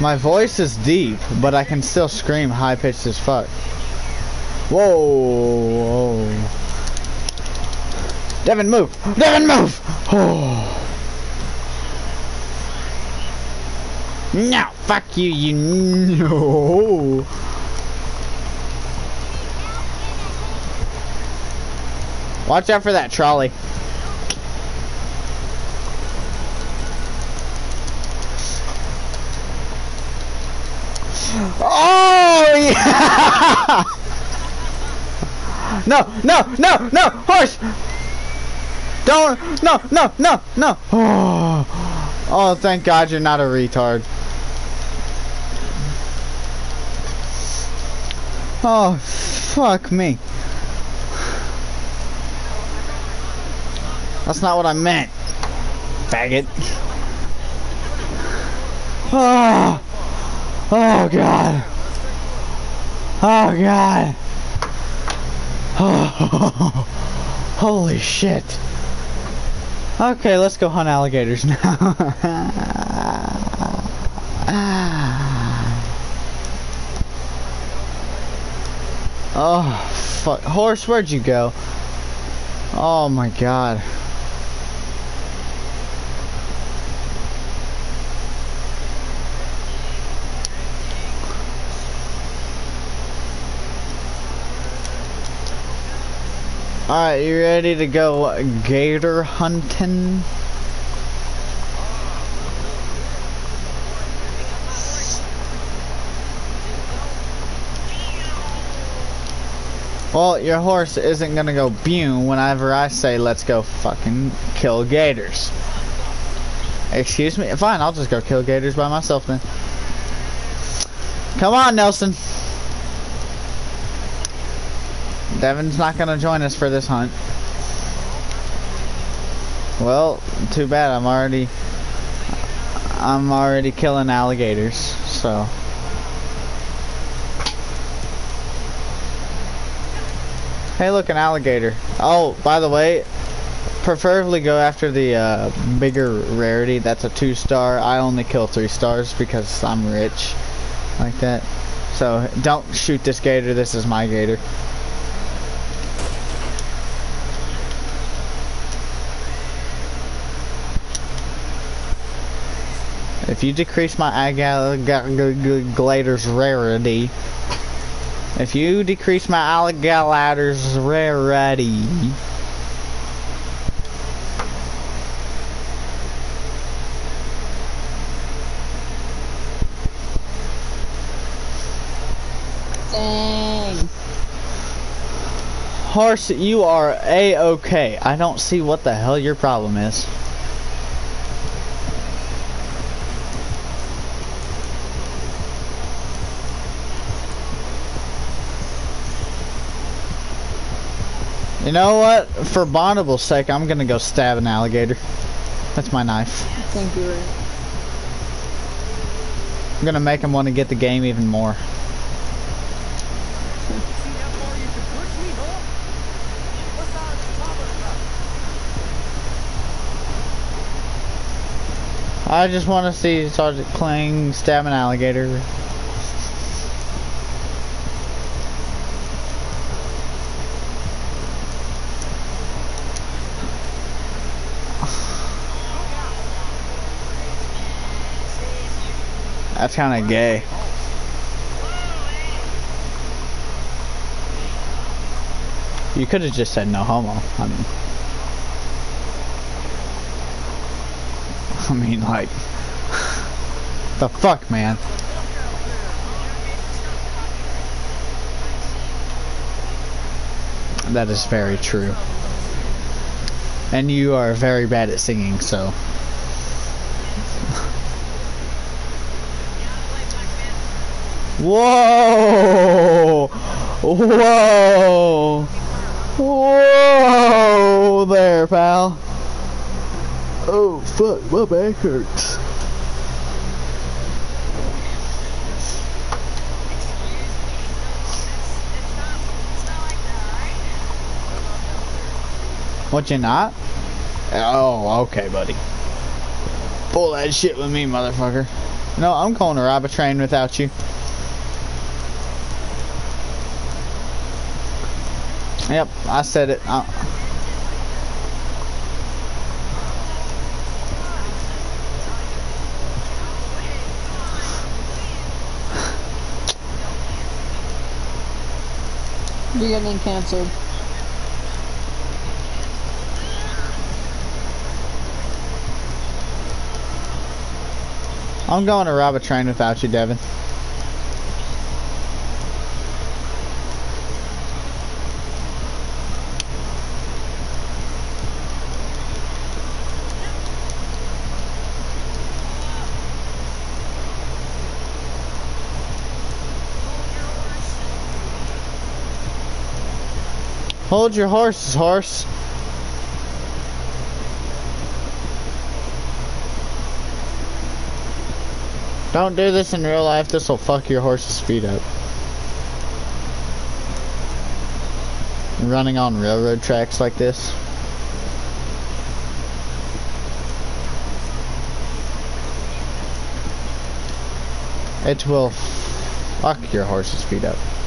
S1: My voice is deep, but I can still scream high-pitched as fuck. Whoa, whoa. Devin, move! Devin, move! Oh. No, fuck you, you no. Watch out for that trolley. Oh yeah! No, no, no, no, horse! Don't, no, no, no, no. Oh, oh, thank God you're not a retard. Oh, fuck me. That's not what I meant, faggot. Oh, oh God. Oh God. Oh, holy shit. Okay, let's go hunt alligators now. oh, fuck. Horse, where'd you go? Oh my god. Alright, you ready to go gator hunting? Well, your horse isn't gonna go bew whenever I say let's go fucking kill gators. Excuse me? Fine, I'll just go kill gators by myself then. Come on, Nelson. Devin's not gonna join us for this hunt. Well, too bad. I'm already, I'm already killing alligators. So. Hey, look, an alligator. Oh, by the way, preferably go after the uh, bigger rarity. That's a two star. I only kill three stars because I'm rich, like that. So don't shoot this gator. This is my gator. If you decrease my alligator's rarity, if you decrease my alligator's rarity,
S2: Dang.
S1: Horse, you are a-okay. I don't see what the hell your problem is. You know what? For Bonnible's sake, I'm gonna go stab an alligator. That's my knife.
S2: Thank you. Ray.
S1: I'm gonna make him want to get the game even more. I just want to see Sergeant Kling stab an alligator. That's kind of gay. You could have just said no homo. I mean, I mean, like, the fuck, man. That is very true. And you are very bad at singing, so. Whoa! Whoa! Whoa there, pal. Oh, fuck, my back hurts. What, you not? Oh, okay, buddy. Pull that shit with me, motherfucker. No, I'm going to rob a train without you. Yep, I said it. Uh,
S2: You're getting canceled.
S1: I'm going to rob a train without you, Devin. Hold your horses, horse. Don't do this in real life, this will fuck your horse's feet up. Running on railroad tracks like this. It will fuck your horse's feet up.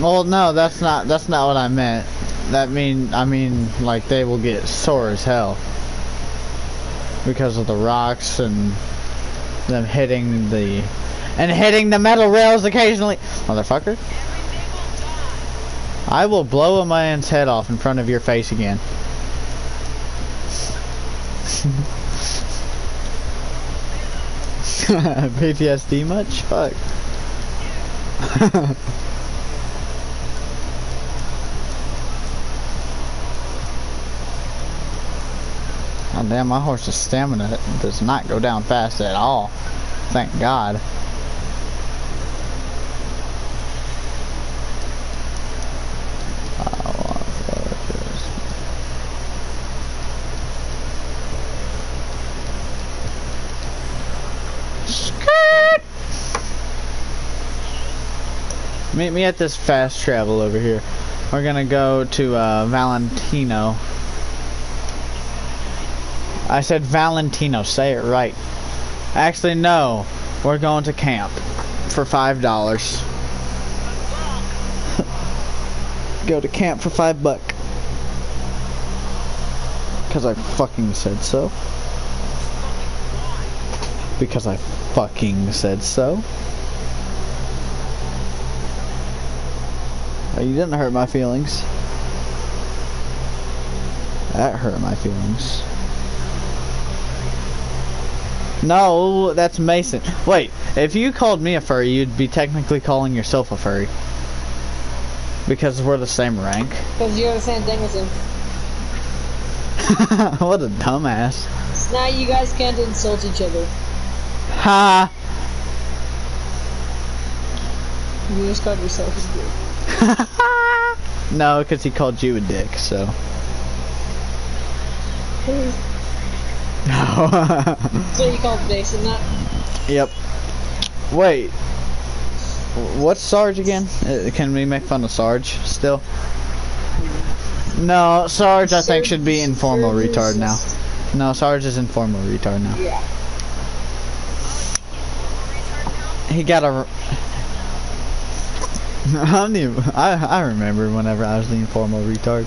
S1: Well, no, that's not that's not what I meant. That mean I mean like they will get sore as hell because of the rocks and them hitting the and hitting the metal rails occasionally, motherfucker. I will blow a man's head off in front of your face again. PTSD much? Fuck. Damn, my horse's stamina does not go down fast at all. Thank God. Meet me at this fast travel over here. We're gonna go to uh, Valentino. I said Valentino, say it right. Actually, no. We're going to camp for five dollars. Go to camp for five buck. Cause I fucking said so. Because I fucking said so. Oh, you didn't hurt my feelings. That hurt my feelings. No, that's Mason. Wait, if you called me a furry, you'd be technically calling yourself a furry. Because we're the same rank.
S2: Because you're the same thing as him.
S1: what a dumbass.
S2: So now you guys can't insult each other.
S1: Ha!
S2: You just called yourself a dick.
S1: no, because he called you a dick, so. No.
S2: So you called Mason that?
S1: yep. Wait. What's Sarge again? Uh, Can we make fun of Sarge still? No, Sarge I think should be informal retard now. No, Sarge is informal retard now.
S2: Yeah.
S1: He got a. I. I I remember whenever I was the informal retard.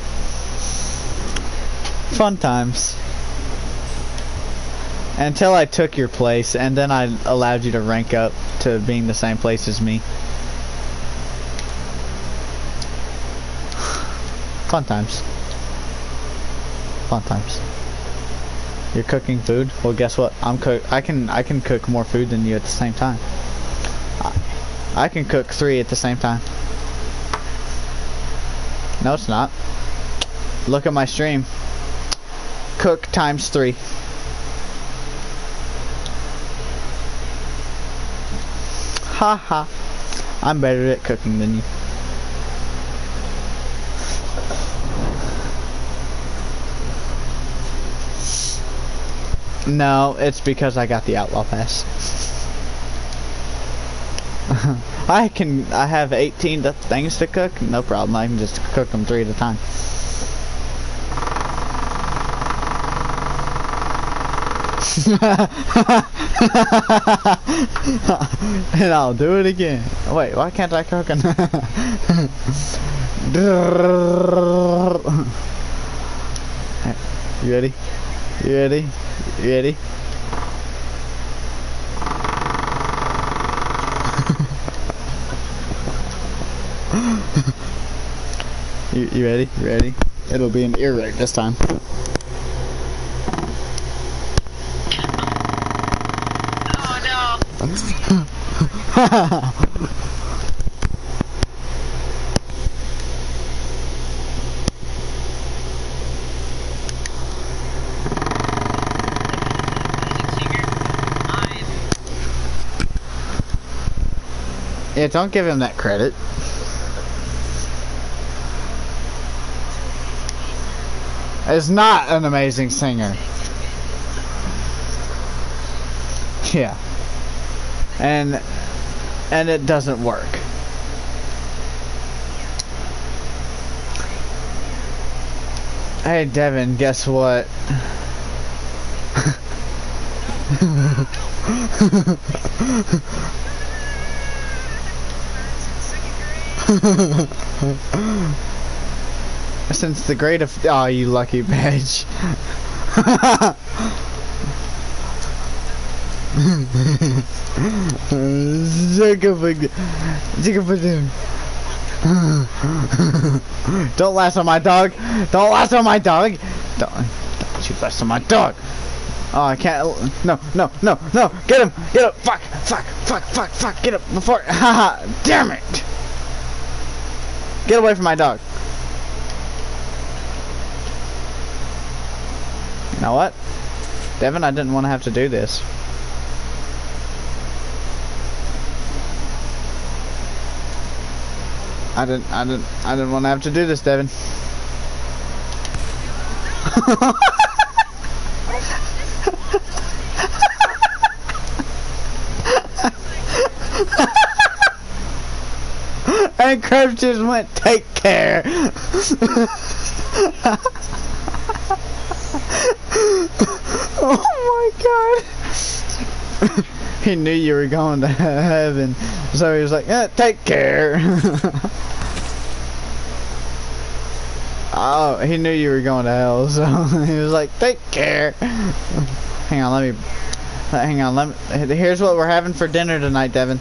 S1: Fun times. Until I took your place, and then I allowed you to rank up to being the same place as me. Fun times. Fun times. You're cooking food. Well, guess what? I'm cook. I can I can cook more food than you at the same time. I can cook three at the same time. No, it's not. Look at my stream. Cook times three. Ha ha. I'm better at cooking than you. No, it's because I got the outlaw pass. I can, I have 18 th- things to cook, no problem. I can just cook them three at a time. and I'll do it again. Wait, why can't I cook? you ready? You ready? You ready? You, you ready? You ready? It'll be an ear this time. Yeah, don't give him that credit. Is not an amazing singer. Yeah. And and it doesn't work. Hey Devin, guess what? Since the grade of oh you lucky bitch. Don't lasso my dog. Don't lasso my dog. Don't, don't you lasso my dog. Oh, I can't. No, no, no, no. Get him. Get him. Fuck, fuck, fuck, fuck, fuck. Get him before. Haha. Damn it. Get away from my dog. You know what? Devin, I didn't want to have to do this. I didn't, I didn't, I didn't want to have to do this, Devin. and Krebs just went, take care. oh my god. he knew you were going to heaven. So he was like, eh, take care. oh, he knew you were going to hell. So he was like, take care. Hang on, let me, hang on, let me, here's what we're having for dinner tonight, Devin.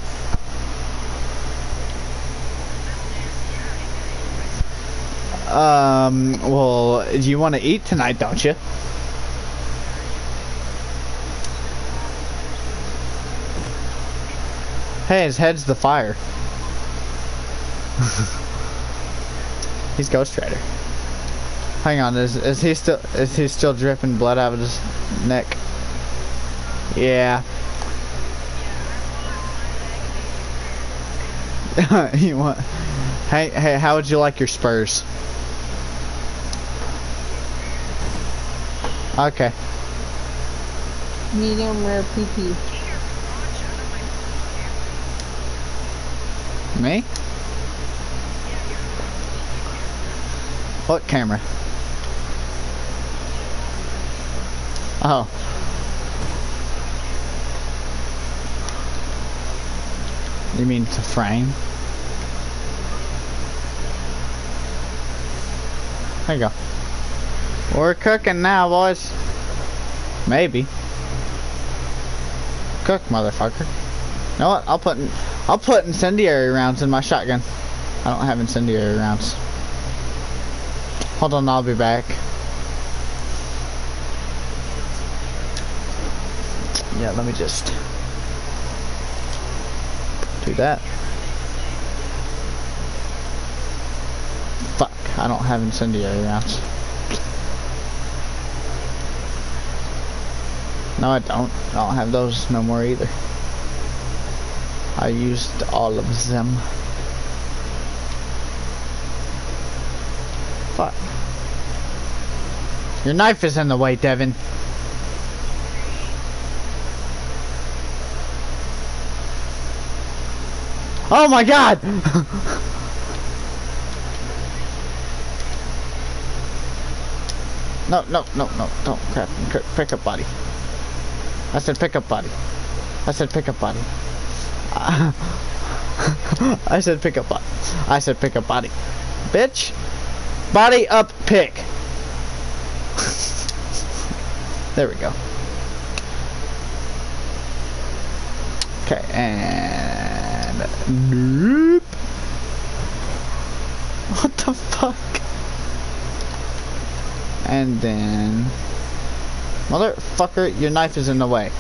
S1: Um, well, you want to eat tonight, don't you? Hey, his head's the fire. He's Ghost Rider. Hang on, is is he still is he still dripping blood out of his neck? Yeah. you want? Hey, hey, how would you like your spurs? Okay.
S2: Medium rare PP.
S1: Me? What camera? Oh. You mean to frame? There you go. We're cooking now, boys. Maybe. Cook, motherfucker. Know what? I'll put I'll put incendiary rounds in my shotgun. I don't have incendiary rounds. Hold on, I'll be back. Yeah, let me just do that. Fuck, I don't have incendiary rounds. No, I don't. I don't have those no more either. I used all of them. Fuck. Your knife is in the way, Devin. Oh my god! no, no, no, no, don't crap. Pick up body. I said pick up body. I said pick up body. I said pick up body. I said pick up body. Bitch. Body up pick. there we go. Okay, and nope. What the fuck? And then Motherfucker, your knife is in the way.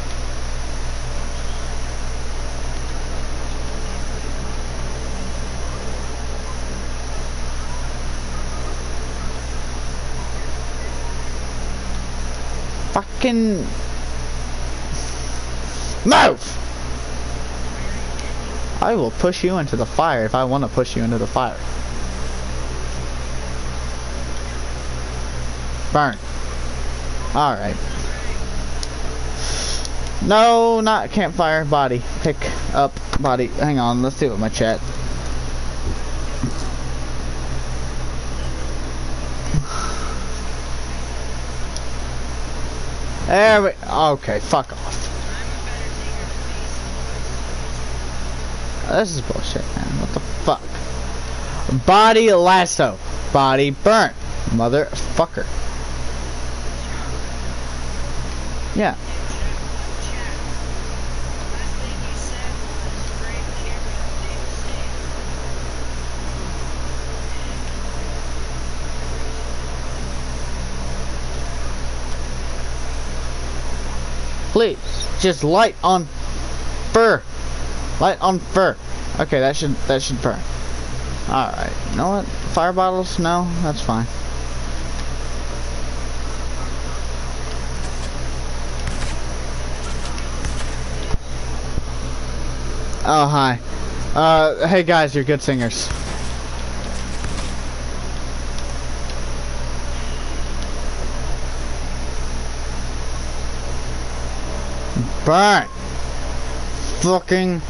S1: Fucking... Move! I will push you into the fire if I want to push you into the fire. Burn. Alright. No, not campfire. Body. Pick up body. Hang on. Let's see what my chat. There we. Okay, fuck off. This is bullshit, man. What the fuck? Body lasso. Body burnt. Motherfucker. Yeah. Just light on fur. Light on fur. Okay, that should that should burn. Alright. You know what? Fire bottles? No, that's fine. Oh, hi. Uh, hey guys, you're good singers. Burn! Fucking...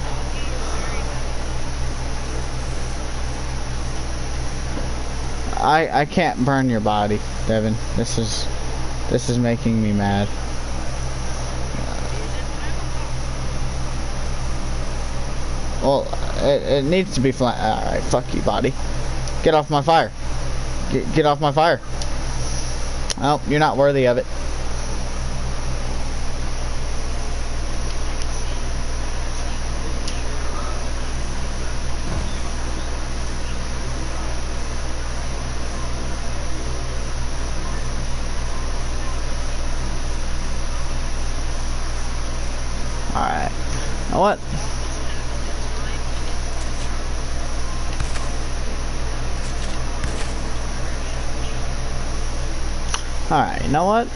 S1: I I can't burn your body, Devin. This is this is making me mad. Well, it, it needs to be flat. Alright, fuck you, body. Get off my fire. Get, get off my fire. Oh, you're not worthy of it. Alright. You know what? Alright, you know what?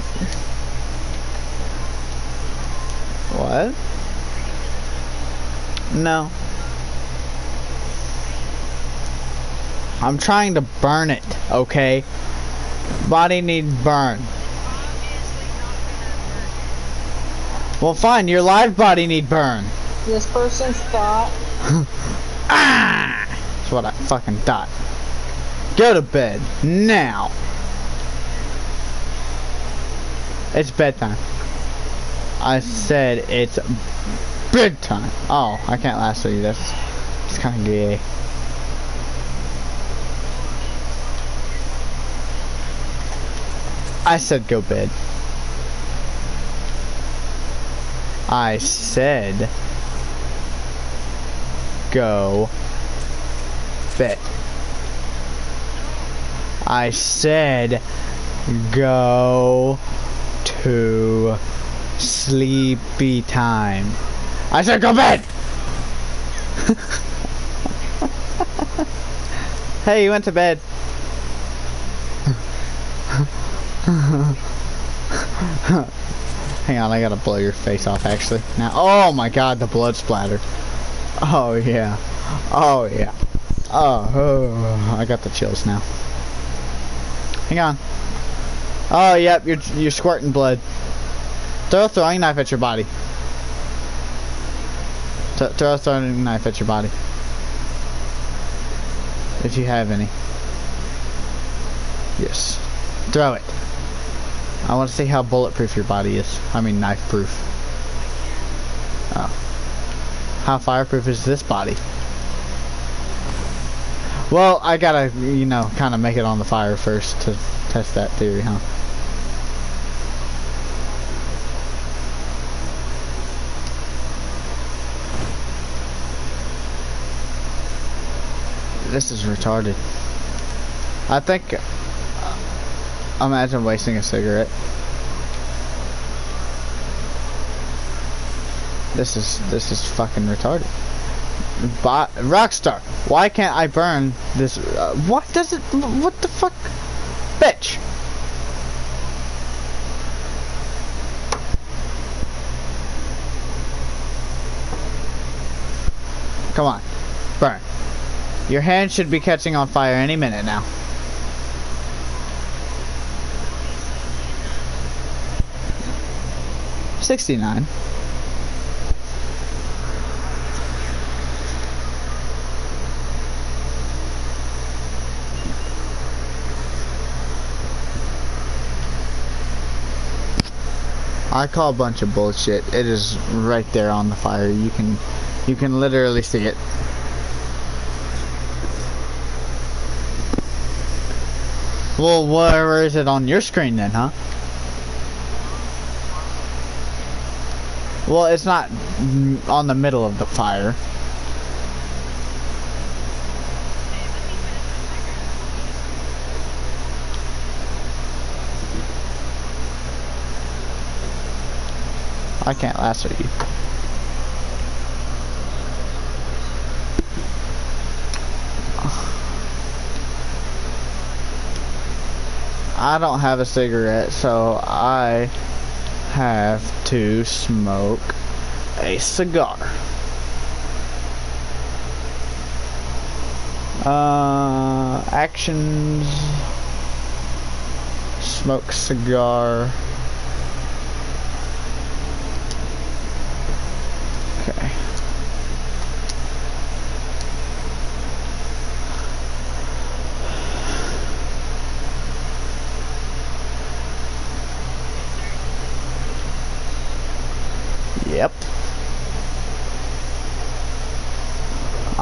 S1: What? No. I'm trying to burn it, okay? Body needs burn. Well, fine, your live body need burn.
S2: This person's thought.
S1: Ah! That's what I fucking thought. Go to bed, now. It's bedtime. I said it's bedtime. Oh, I can't lasso you. That's it's kind of gay. I said go bed. I said go bed. I said go to sleepy time. I said go bed! hey, you went to bed. Hang on, I gotta blow your face off actually. Now, oh my god, the blood splatter. Oh yeah. Oh yeah. Oh, oh, I got the chills now. Hang on. Oh, yep, you're you're squirting blood. Throw a throwing knife at your body. Th throw a throwing knife at your body. If you have any. Yes. Throw it. I want to see how bulletproof your body is. I mean knife proof. Oh. How fireproof is this body? Well, I gotta, you know, kind of make it on the fire first to test that theory, huh? This is retarded. I think, uh, imagine wasting a cigarette. This is, this is fucking retarded. But Rockstar, why can't I burn this? Uh, what does it? What the fuck, bitch? Come on, burn. Your hand should be catching on fire any minute now. Sixty-nine. I call a bunch of bullshit. It is right there on the fire. You can you can literally see it. Well, where is it on your screen then, huh? Well, it's not on the middle of the fire. I can't lasso you. I don't have a cigarette, so I have to smoke a cigar. Uh, actions, smoke cigar.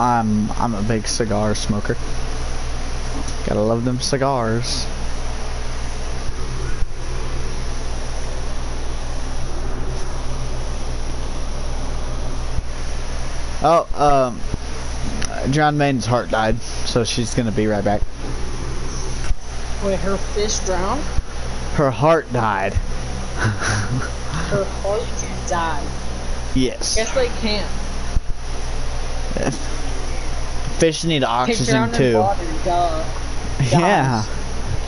S1: I'm I'm a big cigar smoker. Gotta love them cigars. Oh, um, John Mayne's heart died, so she's gonna be right back.
S2: Wait, her fish drowned?
S1: Her heart died.
S2: Her heart died.
S1: Yes.
S2: Guess they can't.
S1: Fish need oxygen too.
S2: water, duh.
S1: Yeah.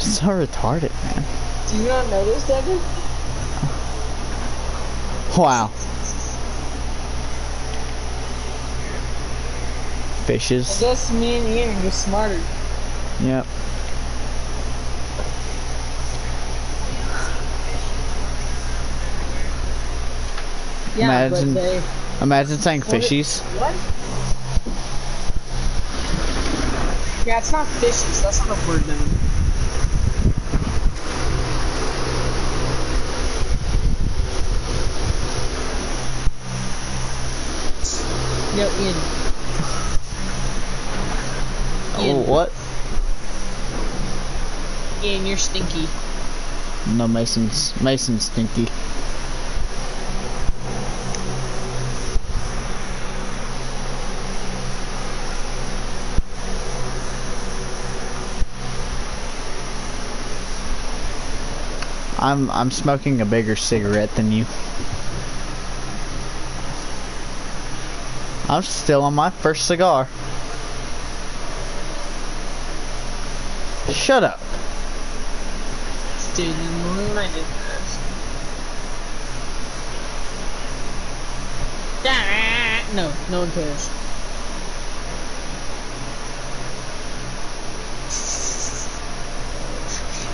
S1: So retarded, man.
S2: Do you not know this, Devin?
S1: Wow. Fishes.
S2: I guess me and Ian are just smarter.
S1: Yep.
S2: Yeah,
S1: Imagine-. Imagine saying fishies.
S2: What? Yeah, it's not fishes. That's not a word, then. Yo, Ian.
S1: Oh, what?
S2: Ian, you're stinky.
S1: No, Mason's Mason's stinky. I'm I'm smoking a bigger cigarette than you. I'm still on my first cigar. Shut up.
S2: No, no one cares.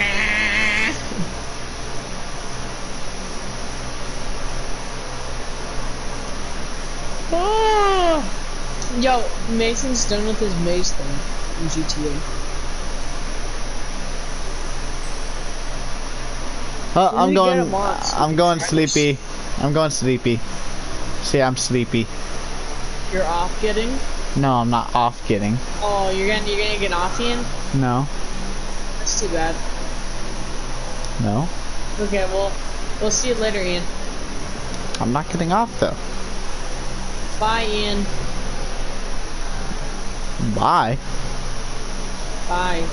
S2: Ah. Yo, Mason's done with his maze thing in GTA.
S1: Uh, I'm going. I'm going sleepy. I'm going sleepy. See, I'm sleepy.
S2: You're off getting?
S1: No, I'm not off getting.
S2: Oh, you're gonna you're gonna get off Ian?
S1: No,
S2: That's too bad.
S1: no,
S2: Okay, well, we'll see you later, Ian.
S1: I'm not getting off though.
S2: Bye, Ian.
S1: Bye.
S2: Bye.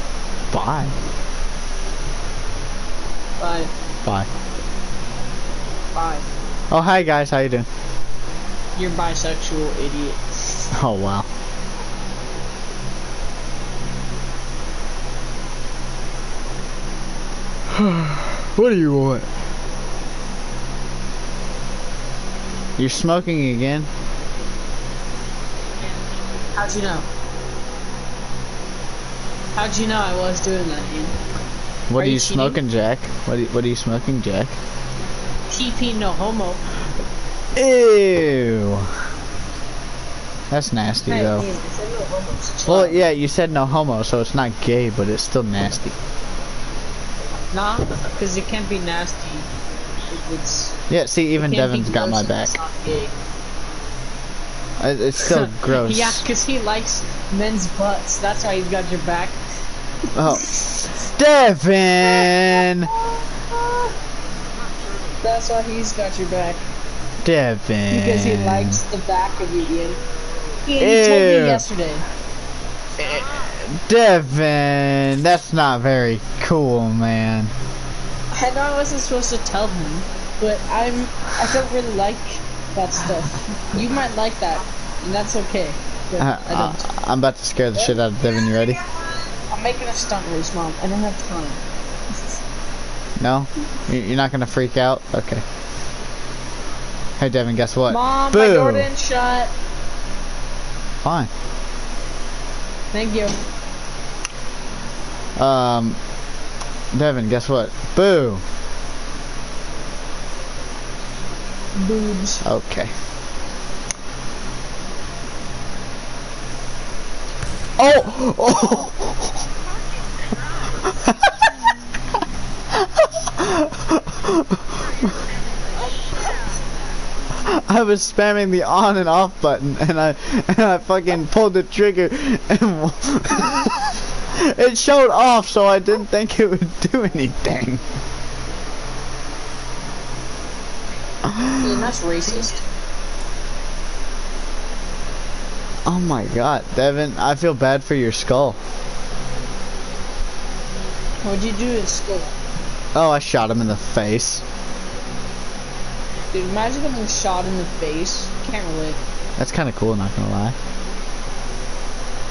S1: Bye.
S2: Bye.
S1: Bye.
S2: Bye.
S1: Oh, hi guys. How you doing?
S2: You're bisexual, idiot.
S1: Oh wow. what do you want? You're smoking again?
S2: How'd you know? How'd you know I was doing that, Ian?
S1: What
S2: Are
S1: are,
S2: you
S1: you smoking, Jack? What are, what are you smoking, Jack?
S2: PP no homo.
S1: Ew. That's nasty
S2: Hey,
S1: though.
S2: Ian, no.
S1: Well, yeah, you said no homo, so it's not gay, but it's still nasty.
S2: Nah, because it can't be nasty. It's,
S1: Yeah, see, even
S2: it can't be
S1: Devin's got my back.
S2: It's
S1: It's still gross.
S2: yeah, because he likes men's butts. That's why he's got your back.
S1: Oh. Devin!
S2: That's why he's got your back.
S1: Devin.
S2: Because he likes the back of you, Ian. Ian, you told me yesterday.
S1: Devin! That's not very cool, man.
S2: I know I wasn't supposed to tell him, but I'm I don't really like that stuff. You might like that, and that's okay. But
S1: Uh,
S2: I don't.
S1: I'm about to scare the shit out of Devin. You ready?
S2: I'm making a stunt race, mom. I don't have time.
S1: No? You- You're not gonna freak out? Okay. Hey, Devin, guess what?
S2: Mom,
S1: Boo!
S2: my door didn't shut.
S1: Fine.
S2: Thank you.
S1: Um, Devin, guess what? Boo!
S2: Boobs.
S1: Okay. Oh! Oh! I was spamming the on and off button, and I and I fucking pulled the trigger, and it showed off, so I didn't think it would do anything.
S2: That's racist.
S1: Oh my god, Devin, I feel bad for your skull.
S2: What'd you do in school?
S1: Oh, I shot him in the face.
S2: Dude, imagine getting shot in the face. Can't relate.
S1: That's kind of cool, not gonna lie.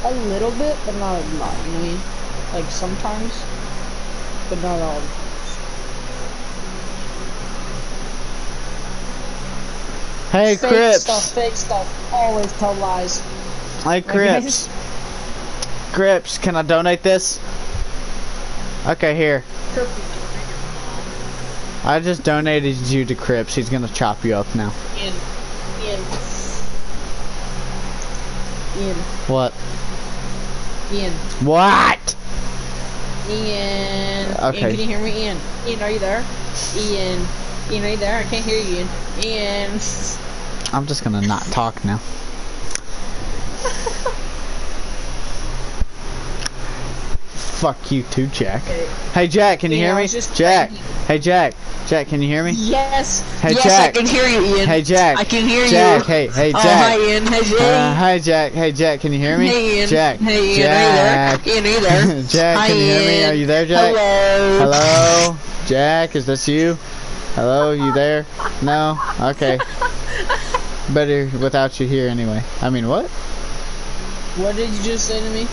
S2: A little bit, but not a lot, you know I mean? Like sometimes, but not all the times.
S1: Hey,
S2: fake
S1: Cripps.
S2: stuff, fake stuff. Always tell lies.
S1: Hey, Cripps. Cripps, can I donate this? Okay, here. I just donated you to Cripps. He's gonna chop you up now.
S2: Ian, Ian, Ian,
S1: What?
S2: Ian,
S1: What?
S2: Ian.
S1: Okay.
S2: Ian, can you hear me, Ian? Ian, are you there? Ian, Ian, you there? I can't hear you, Ian. Ian.
S1: I'm just gonna not talk now. Fuck you too, Jack.
S2: Okay.
S1: Hey, Jack, can you
S2: Yeah,
S1: hear me? Jack. Hey, Jack. Jack, can you hear me?
S2: Yes.
S1: Hey,
S2: yes,
S1: Jack.
S2: I can hear you, Ian.
S1: Hey, Jack.
S2: I can hear
S1: Jack,
S2: you.
S1: hey, hey,
S2: Oh,
S1: Jack.
S2: hi, Ian. Hey, Jay.
S1: Uh, hi, Jack. Hey, Jack, can you hear me?
S2: Hey, Ian.
S1: Jack.
S2: Hey, Ian.
S1: Jack.
S2: Are you there? Ian, are you there?
S1: Jack,
S2: Hi,
S1: can you hear me?
S2: Ian.
S1: Are you there, Jack?
S2: Hello.
S1: Hello? Jack, is this you? Hello, you there? No? Okay. Better without you here anyway. I mean, what?
S2: What did you just say to me?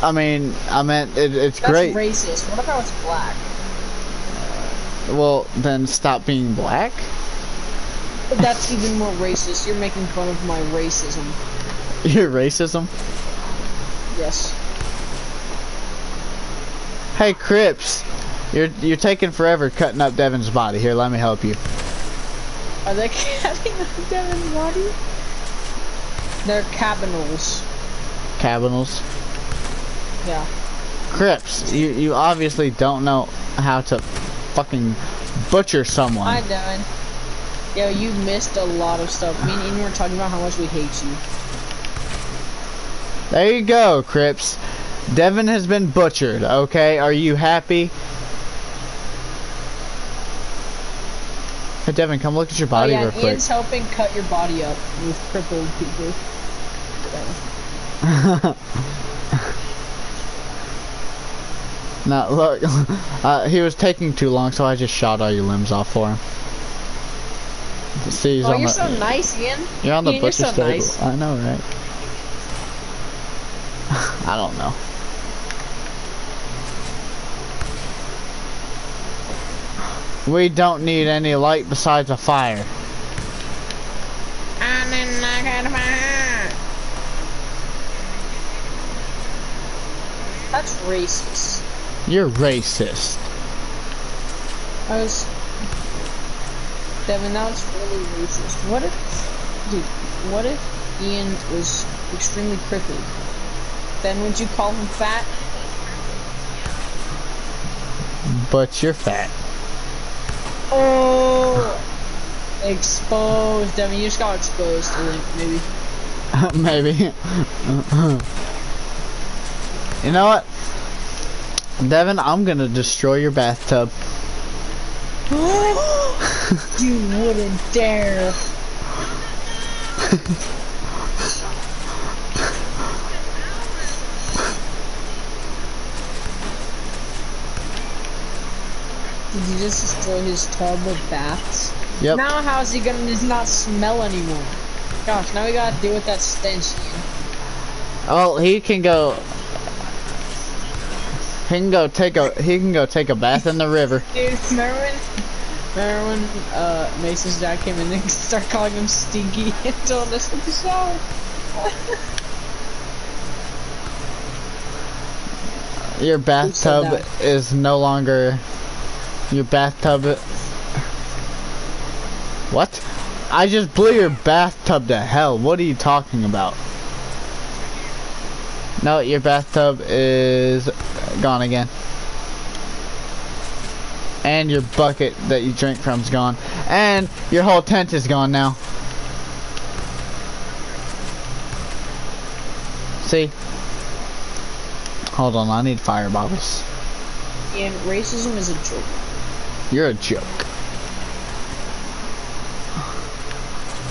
S1: I mean, I meant it, it's
S2: That's
S1: great.
S2: racist. What if I was black?
S1: Well, then stop being black.
S2: That's even more racist. You're making fun of my racism.
S1: Your racism.
S2: Yes.
S1: Hey, Cripps, you're you're taking forever cutting up Devin's body. Here, let me help you.
S2: Are they cutting up Devin's body? They're cabinals.
S1: Cabinals.
S2: Yeah.
S1: Cripps, you you obviously don't know how to fucking butcher someone.
S2: Hi, Devin. Yo, you missed a lot of stuff. Me and Ian were talking about how much we hate you.
S1: There you go, Cripps. Devin has been butchered, okay? Are you happy? Hey, Devin, come look at your body
S2: oh, yeah,
S1: real
S2: and
S1: quick.
S2: Ian's helping cut your body up with crippled people.
S1: now, look, uh, he was taking too long, so I just shot all your limbs off for him. See, he's
S2: oh, you're
S1: the,
S2: so nice, Ian.
S1: you're on the
S2: Ian,
S1: butcher's
S2: so
S1: table.
S2: nice.
S1: I know, right? I don't know. We don't need any light besides a fire.
S2: That's racist.
S1: You're racist.
S2: I was. Devin, that was really racist. What if. Dude, what if Ian was extremely crippled? Then would you call him fat?
S1: But you're fat.
S2: Oh! Exposed. Devin, you just got exposed, I think, maybe.
S1: Maybe. you know what? Devin, I'm gonna destroy your bathtub.
S2: you wouldn't dare. Did you just destroy his tub of baths?
S1: Yep.
S2: Now how's he gonna just not smell anymore? Gosh, now we gotta deal with that stench.
S1: Oh, he can go. He can go take a. He can go take a bath in the river.
S2: Dude, remember when, remember when uh, Mason's dad came in and started calling him Stinky and told us to shower?
S1: Your bathtub is no longer. Your bathtub. What? I just blew your bathtub to hell. What are you talking about? No, your bathtub is gone again. And your bucket that you drink from is gone. And your whole tent is gone now. See? Hold on, I need fire bottles.
S2: And racism is a joke.
S1: You're a joke.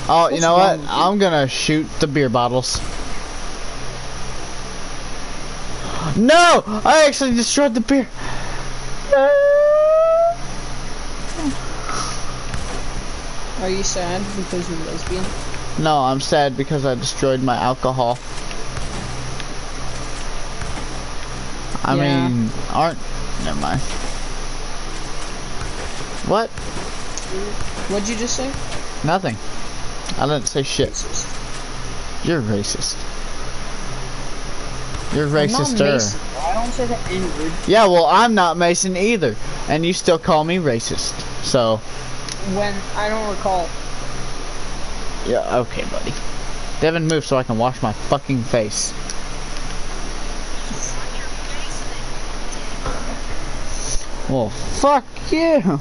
S1: Oh, you know what?
S2: you?
S1: I'm gonna shoot the beer bottles. No! I actually destroyed the beer.
S2: Are you sad because you're lesbian?
S1: No, I'm sad because I destroyed my alcohol. I
S2: Yeah.
S1: mean, aren't. Never mind. What?
S2: What'd you just say?
S1: Nothing. I didn't say shit.
S2: Racist.
S1: You're racist. You're racist.
S2: I don't say the N word
S1: Yeah, well, I'm not Mason either, and you still call me racist. So,
S2: when I don't recall.
S1: yeah, okay, buddy. Devin, move so I can wash my fucking face. Well, fuck you.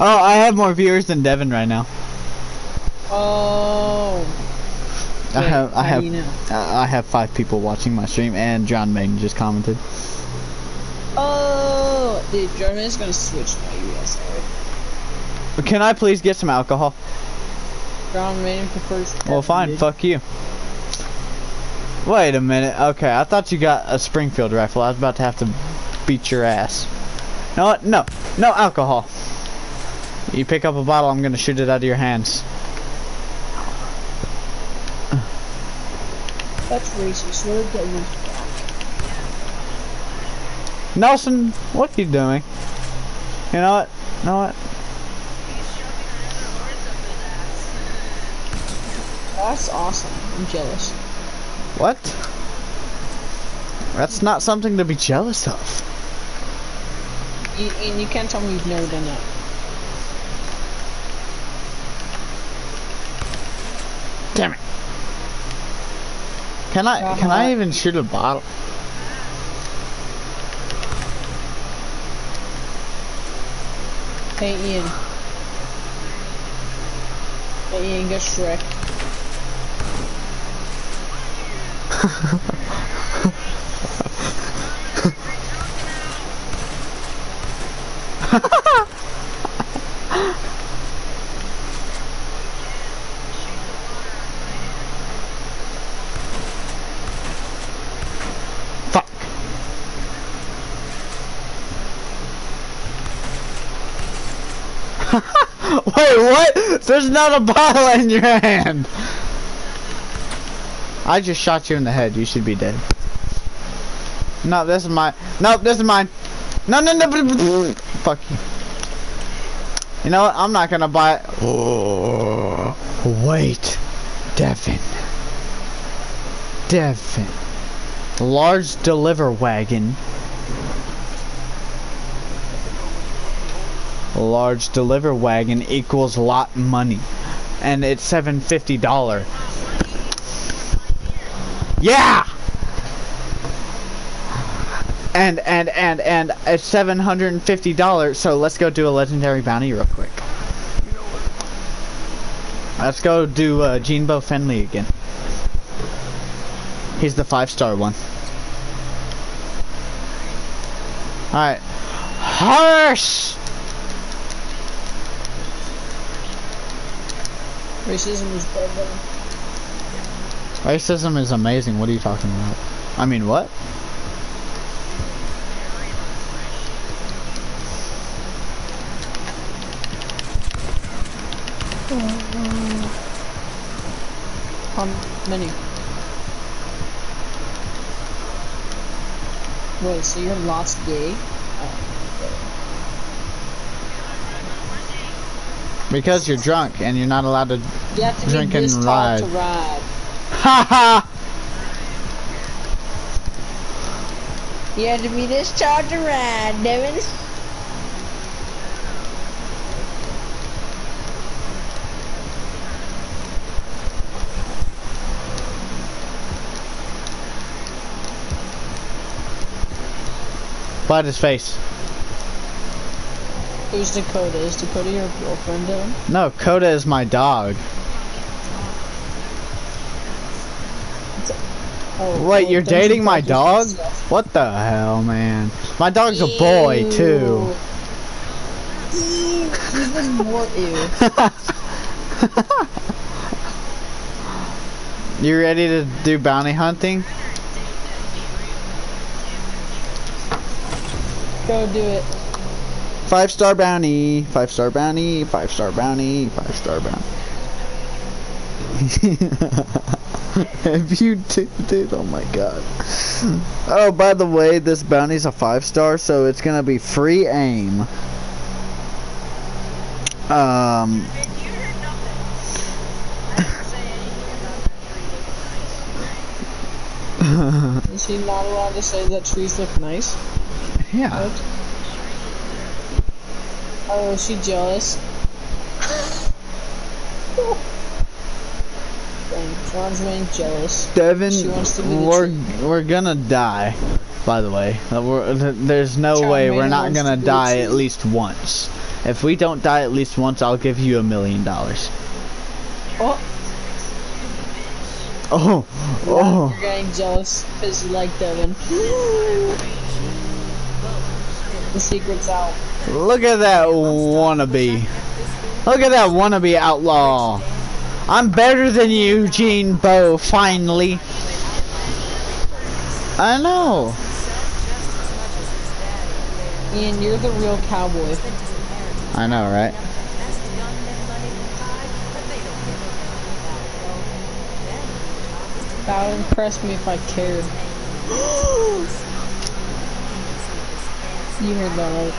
S1: Oh, I have more viewers than Devin right now.
S2: Oh.
S1: I
S2: Wait,
S1: have, I have,
S2: you know?
S1: uh, I have five people watching my stream, and John Maiden just commented.
S2: Oh, dude, German is gonna switch guys are.
S1: Can I please get some alcohol?
S2: John Maiden prefers.
S1: Well, fine.
S2: Dude.
S1: Fuck you. Wait a minute. Okay, I thought you got a Springfield rifle. I was about to have to beat your ass. No. No, no alcohol. You pick up a bottle, I'm gonna shoot it out of your hands.
S2: That's racist. We're getting
S1: Nelson, what are you doing? You know what? You know what?
S2: That's awesome. I'm jealous.
S1: What? That's not something to be jealous of.
S2: You, and you can't tell me you've never done that.
S1: Damn it. Can I can I even shoot a bottle?
S2: Hey, Ian. Hey, Ian, get Shrek.
S1: what? There's not a bottle in your hand. I just shot you in the head. You should be dead. No, this is mine. Nope, this is mine. No, no, no. Fuck you. You know what? I'm not gonna buy it. Oh, wait. Devin. Devin. Large deliver wagon. Large deliver wagon equals lot money. And it's seven fifty dollar. Yeah! And and and and it's seven hundred and fifty dollars, so let's go do a legendary bounty real quick. Let's go do uh, Gene Beau Finley again. He's the five star one. Alright. Horse!
S2: Racism is better.
S1: Racism is amazing. What are you talking about? I mean, what?
S2: Um, How many? Wait, so you're lost gay?
S1: Because you're drunk and you're not allowed to.
S2: You have to
S1: Drink
S2: be
S1: and
S2: this tall
S1: ride.
S2: to ride.
S1: Ha ha!
S2: You have to be this tall to ride, Devin.
S1: Bite his face.
S2: Who's Dakota? Is Dakota your girlfriend, Devin?
S1: No, Coda is my dog.
S2: Oh,
S1: Wait,
S2: well,
S1: you're dating my dog? What the hell, man? My dog's a boy, too.
S2: Ew, even more ew.
S1: you ready to do bounty hunting?
S2: Go do it.
S1: Five star bounty, five star bounty, five star bounty, five star bounty. if you did it, oh my god. Oh, by the way, this bounty's a five star, so it's gonna be free aim. Um,
S2: Is he not allowed to say that trees look nice?
S1: yeah.
S2: What? Oh, is she jealous? Dang, John's being jealous.
S1: Devin,
S2: She wants to be
S1: we're we're gonna die. By the way, we're, there's no way we're not gonna
S2: to
S1: die at least once. If we don't die at least once, I'll give you a million dollars.
S2: Oh,
S1: Oh, oh.
S2: you're getting jealous because you like Devin. the secret's out.
S1: Look at that wannabe. Look at that wannabe outlaw. I'm better than you, Eugene Bo, finally. I know.
S2: Ian, you're the real cowboy.
S1: I know, right?
S2: That would impress me if I cared. you heard that right?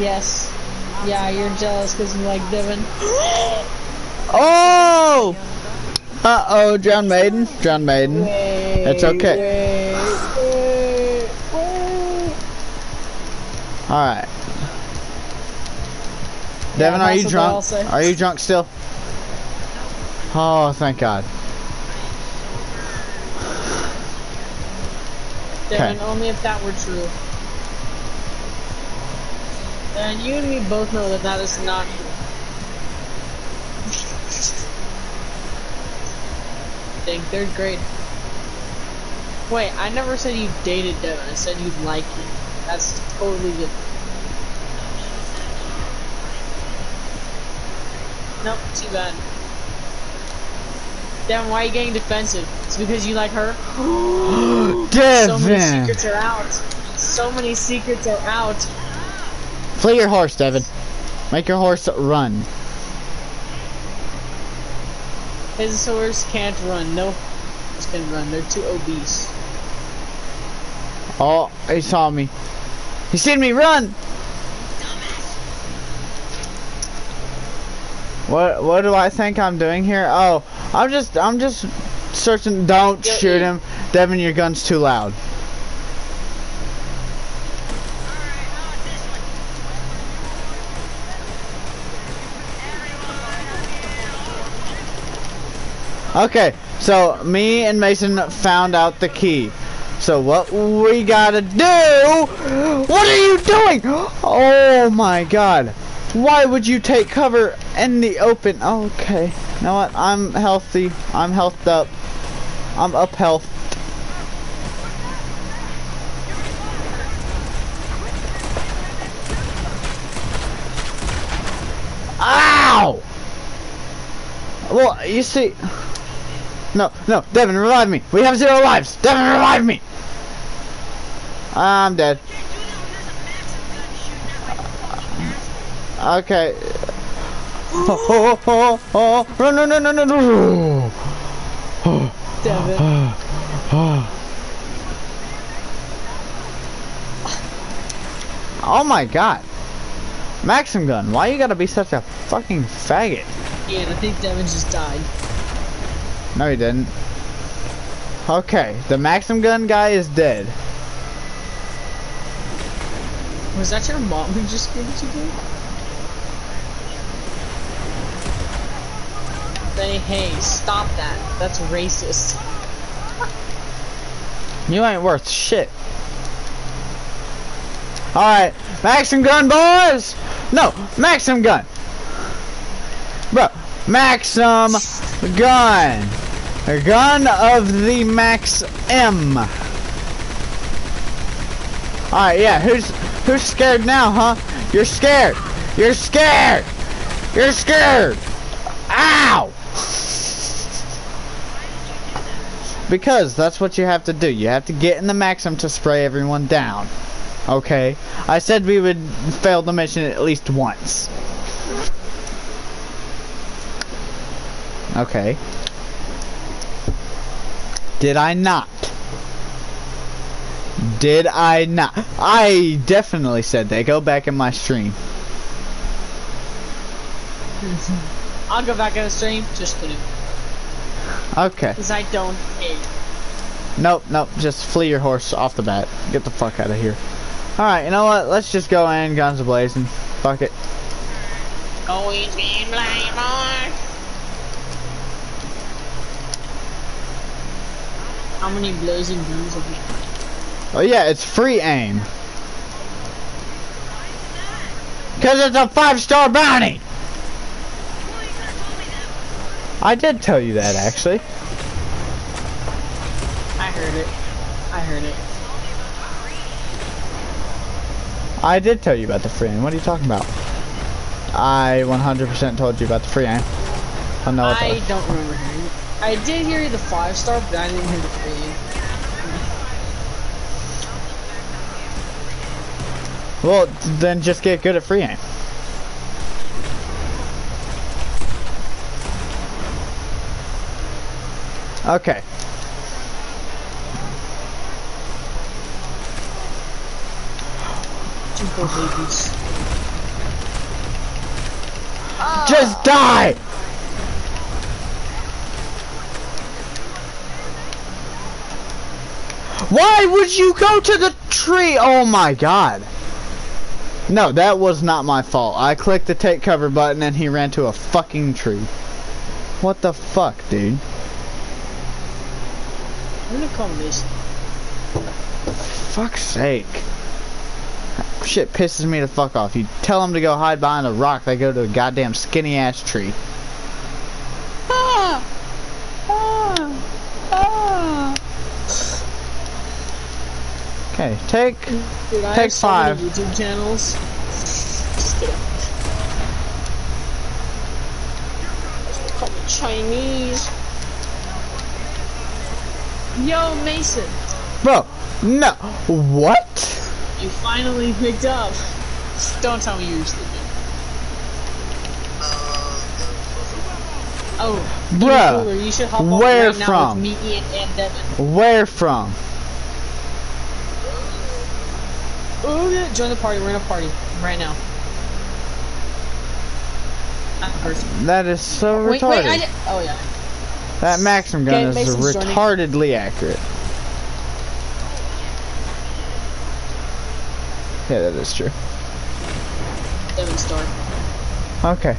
S2: Yes. Yeah, you're jealous because you like Devin.
S1: Oh! Uh oh, John Maiden. John Maiden.
S2: Wait,
S1: It's okay. Alright. Devin, are you drunk? Are you drunk still? Oh, thank God.
S2: Devin,
S1: Okay.
S2: only if that were true. And you and me both know that that is not true. Dang, third grade. Wait, I never said you dated Devin. I said you like him. That's totally different. Nope, too bad. Devin, why are you getting defensive? It's because you like her? So many secrets are out. So many secrets are out.
S1: Play your horse, Devin. Make your horse run.
S2: His horse can't run. No horse can run. They're too obese.
S1: Oh, he saw me. He seen me run! What what do I think I'm doing here? Oh, I'm just I'm just searching don't shoot him. Devin, your gun's too loud. Okay, so me and Mason found out the key. So what we gotta do? What are you doing? Oh my god. Why would you take cover in the open? Okay. You know what? I'm healthy. I'm healthed up. I'm up health. Ow! Well, you see... No, no, Devin, revive me. We have zero lives. Devin, revive me. I'm dead. Okay. Oh, oh, oh, oh, oh, no, no, no, no, no.
S2: Devin.
S1: Oh my god. Maxim gun, why you gotta be such a fucking faggot?
S2: Ian, I think Devin just died.
S1: No, he didn't. Okay, the Maxim gun guy is dead.
S2: Was that your mom who just gave it to you? Say, hey, stop that. That's racist.
S1: You ain't worth shit. Alright, Maxim gun boys! No, Maxim gun! Bro, Maxim gun! A gun of the Max M. Alright, yeah, who's who's scared now, huh? You're scared. You're scared. You're scared. Ow! Because that's what you have to do. You have to get in the Maxim to spray everyone down. Okay? I said we would fail the mission at least once. Okay. Did I not? Did I not? I definitely said that. Go back in my stream.
S2: I'll go back in the stream. Just kidding.
S1: Okay.
S2: Because I don't care.
S1: Nope, nope. Just flee your horse off the bat. Get the fuck out of here. Alright, you know what? Let's just go in, guns blazing. Fuck it.
S2: Going in. How many blazing guns have you
S1: Oh yeah, it's free aim. Cause it's a five star bounty! I did tell you that actually.
S2: I heard it. I heard it.
S1: I did tell you about the free aim. What are you talking about? I 100% told you about the free aim. I know
S2: I
S1: the-
S2: don't remember hearing it. I did hear the five star, but I didn't hear the three.
S1: Well, then just get good at free aim. Okay.
S2: Just
S1: die! Why would you go to the tree? Oh my god. No, that was not my fault. I clicked the take cover button and he ran to a fucking tree. What the fuck, dude?
S2: I'm gonna this.
S1: Fuck's sake. Shit pisses me the fuck off. You tell them to go hide behind a rock, they go to a goddamn skinny ass tree.
S2: Ah! Ah! Ah!
S1: Okay, take
S2: Dude,
S1: Take
S2: have so many
S1: five.
S2: YouTube channels. Just kidding. Call me Chinese. Yo, Mason,
S1: Bro, no. What?
S2: you finally picked up. Don't tell me you're sleeping. Oh,
S1: Bruh,
S2: you should hop
S1: where
S2: right now
S1: from?
S2: me, Ian, and Devin.
S1: Where from?
S2: Oh, yeah, join the party. We're in a party right now.
S1: That is so
S2: Wait,
S1: retarded.
S2: wait, oh yeah.
S1: That Maxim gun
S2: Okay,
S1: is retardedly accurate. Yeah, that is true.
S2: Devin Star.
S1: Okay.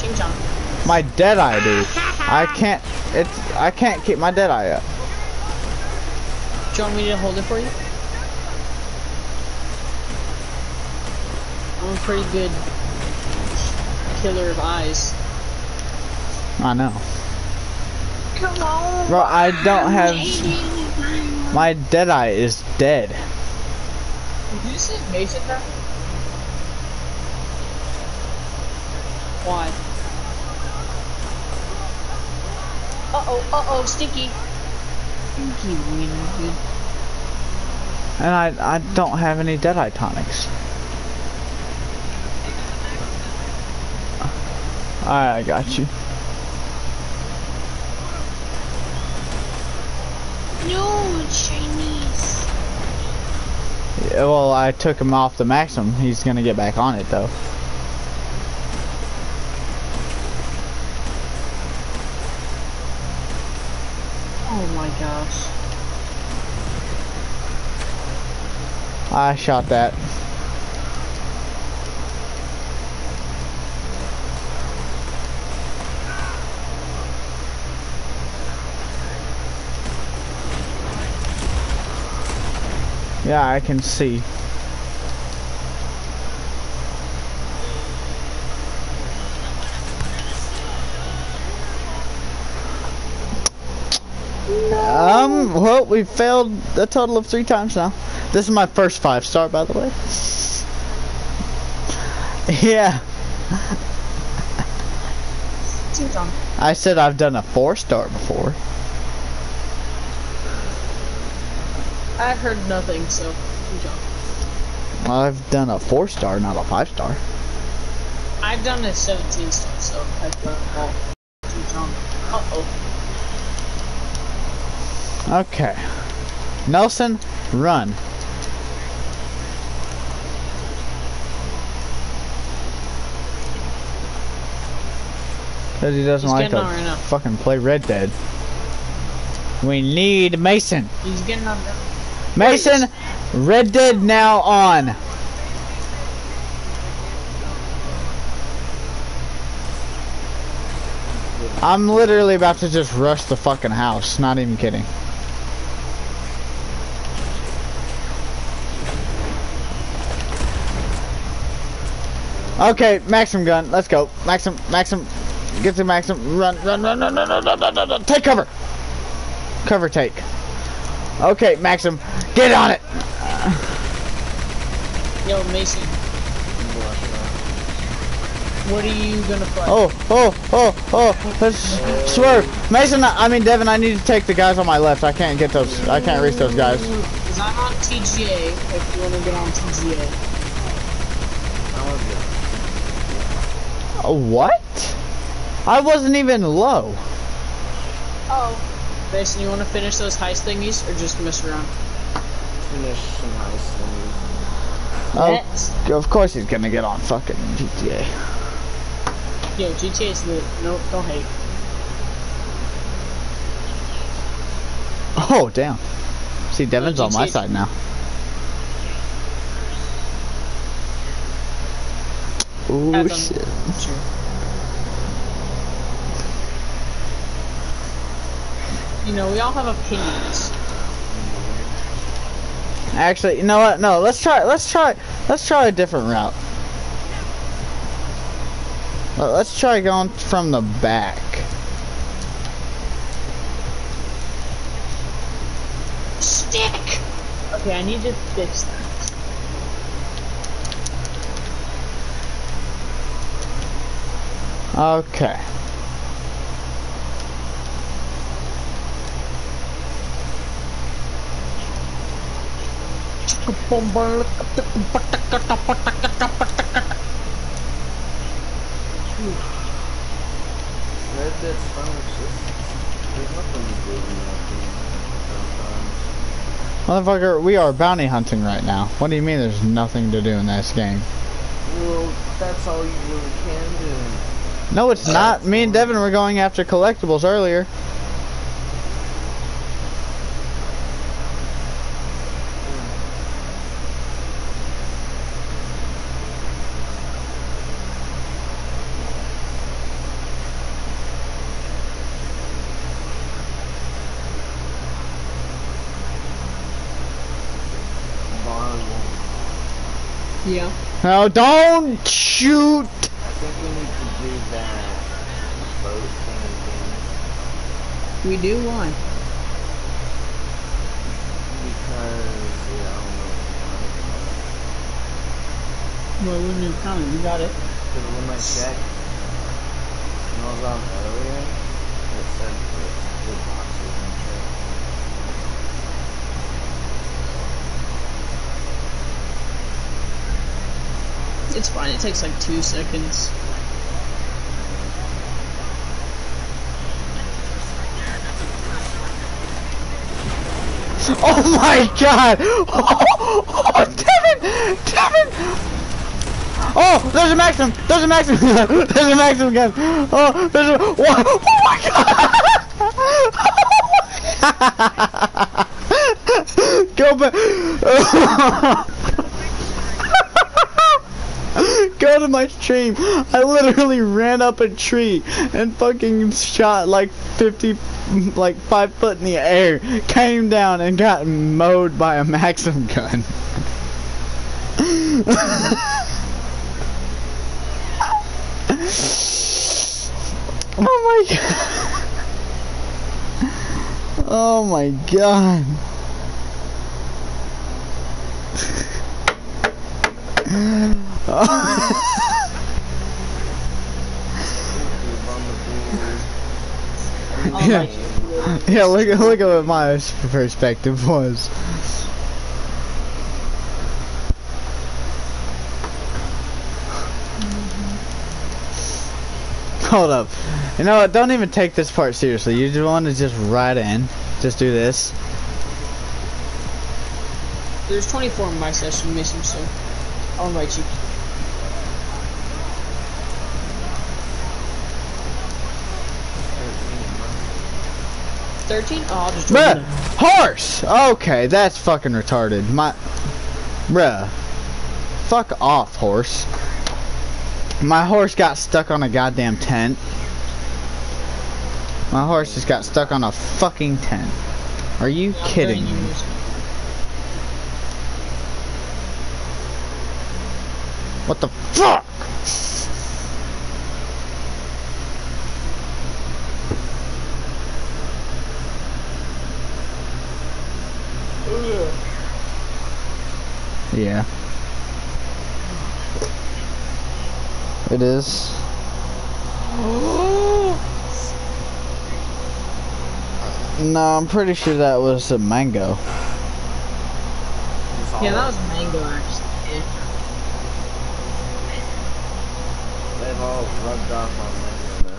S2: Ching Chong.
S1: My dead eye, dude. I can't. It's. I can't keep my dead eye up.
S2: Do you want me to hold it for you? I'm a pretty good killer of eyes.
S1: I know.
S2: Come on.
S1: Bro, I don't have. My dead eye is dead.
S2: Did you say Mason died? Why? Uh oh, uh oh, stinky. Stinky wind.
S1: And I. I don't have any dead eye tonics. Alright, I got you.
S2: No, it's Chinese.
S1: Yeah, well, I took him off the Maxim. He's gonna get back on it though.
S2: Oh my gosh.
S1: I shot that. Yeah, I can see. Um, well, we failed a total of three times now. This is my first five star, by the way. Yeah, I said I've done a four star before.
S2: I've heard nothing, so.
S1: I've done a four star, not a five star.
S2: I've done a 17 star, so I've done all. Uh oh.
S1: Okay. Nelson, run. Because he doesn't
S2: He's
S1: like to
S2: right
S1: fucking play Red Dead. We need Mason.
S2: He's getting on now.
S1: Mason, Red Dead now on. I'm literally about to just rush the fucking house. Not even kidding. Okay, Maxim gun. Let's go. Maxim, Maxim. Get to Maxim. Run, run, run, run, run, run, run, run, run, run. Take cover. Cover take. Okay, Maxim. Get on it.
S2: Yo, Mason. What are you gonna play?
S1: Oh, oh, oh, oh. Let's swerve. Mason, I mean, Devin, I need to take the guys on my left. I can't get those. I can't reach those guys.
S2: Because I'm on TGA, if you want to get on TGA.
S1: Uh, what? I wasn't even low.
S2: Oh. Mason, you want to finish those heist thingies, or just mess around?
S3: Finish some nice things.
S1: Oh, of course he's gonna get on fucking GTA.
S2: Yo, GTA is lit. No, don't hate.
S1: Oh, damn. See, Devin's on my side now. Ooh, shit.
S2: Sure. You know, we all have opinions.
S1: Actually, you know what? No, let's try. Let's try. Let's try a different route. Let- Let's try going from the back.
S2: Stick! Okay, I need to fix that.
S1: Okay.
S3: Red Dead's fun, it's just, there's nothing to do in that game. Sometimes.
S1: Motherfucker, we are bounty hunting right now. What do you mean there's nothing to do in this game?
S3: Well, that's all you really can do.
S1: No, it's not. Me and Devin were going after collectibles earlier.
S3: Bar won't.
S2: Yeah.
S1: No, don't shoot!
S3: I think we need to do that boat thing again.
S2: We do one.
S3: Because, yeah, I don't know.
S2: Well, we knew coming. We got it.
S3: Because when I checked, when I was on earlier, it said that the boxes and shit.
S2: It's fine. It takes like two seconds.
S1: Oh my god! Oh, oh Devin! Devin! Oh, there's a Maxim! There's a Maxim gun! There's a Maxim gun! Oh, there's a... Whoa, oh my god! Go back! Go to my stream. I literally ran up a tree and fucking shot like 50, like 5 foot in the air, came down and got mowed by a Maxim gun. oh my god. Oh my god.
S2: Oh,
S1: Yeah. yeah, look at look at what my perspective was. Hold up. You know what? Don't even take this part seriously. You just want to just ride in. Just do this.
S2: There's 24 in my session, Mason, so I'll invite you. Thirteen? Oh, I'll just join
S1: Bruh, horse. Okay, that's fucking retarded. My, bruh, fuck off, horse. My horse got stuck on a goddamn tent. My horse just got stuck on a fucking tent. Are you
S2: I'm
S1: kidding me? What the fuck? Yeah. It is. No, I'm pretty sure that was a mango.
S2: Yeah, that was mango actually.
S3: They've all rubbed off on Mango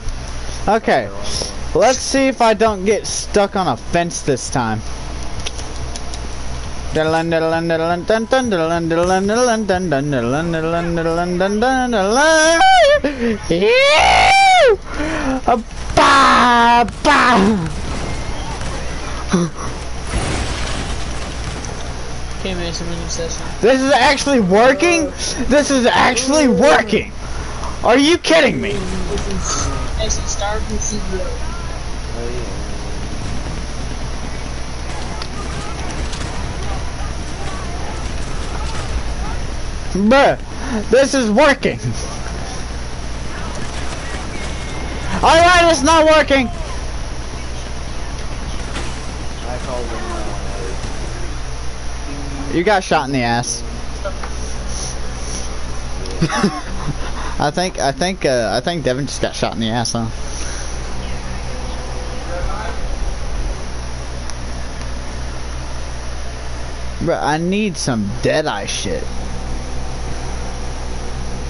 S3: now.
S1: Okay,
S3: They're all one.
S1: let's see if I don't get stuck on a fence this time. Ba, ba.
S2: Okay, Mason, when you session.
S1: This is actually working? This is actually working! Are you kidding me?
S2: Mason, start with CEO.
S3: Oh, yeah.
S1: Bruh, this is working! Alright, it's not working! You got shot in the ass. I think, I think, uh, I think Devin just got shot in the ass, huh? Bruh, I need some Deadeye shit.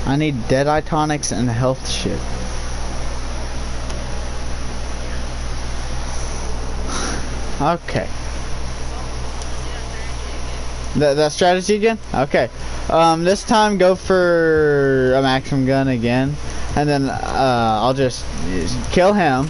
S1: I need Deadeye tonics and health shit. Okay. That, that strategy again? Okay. Um, this time go for a maximum gun again. And then uh, I'll just kill him.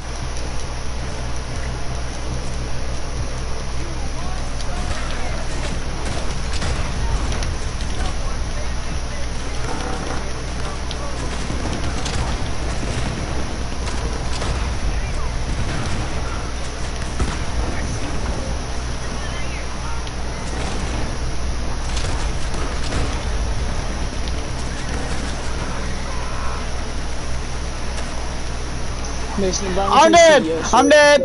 S1: I'm dead! I'm dead!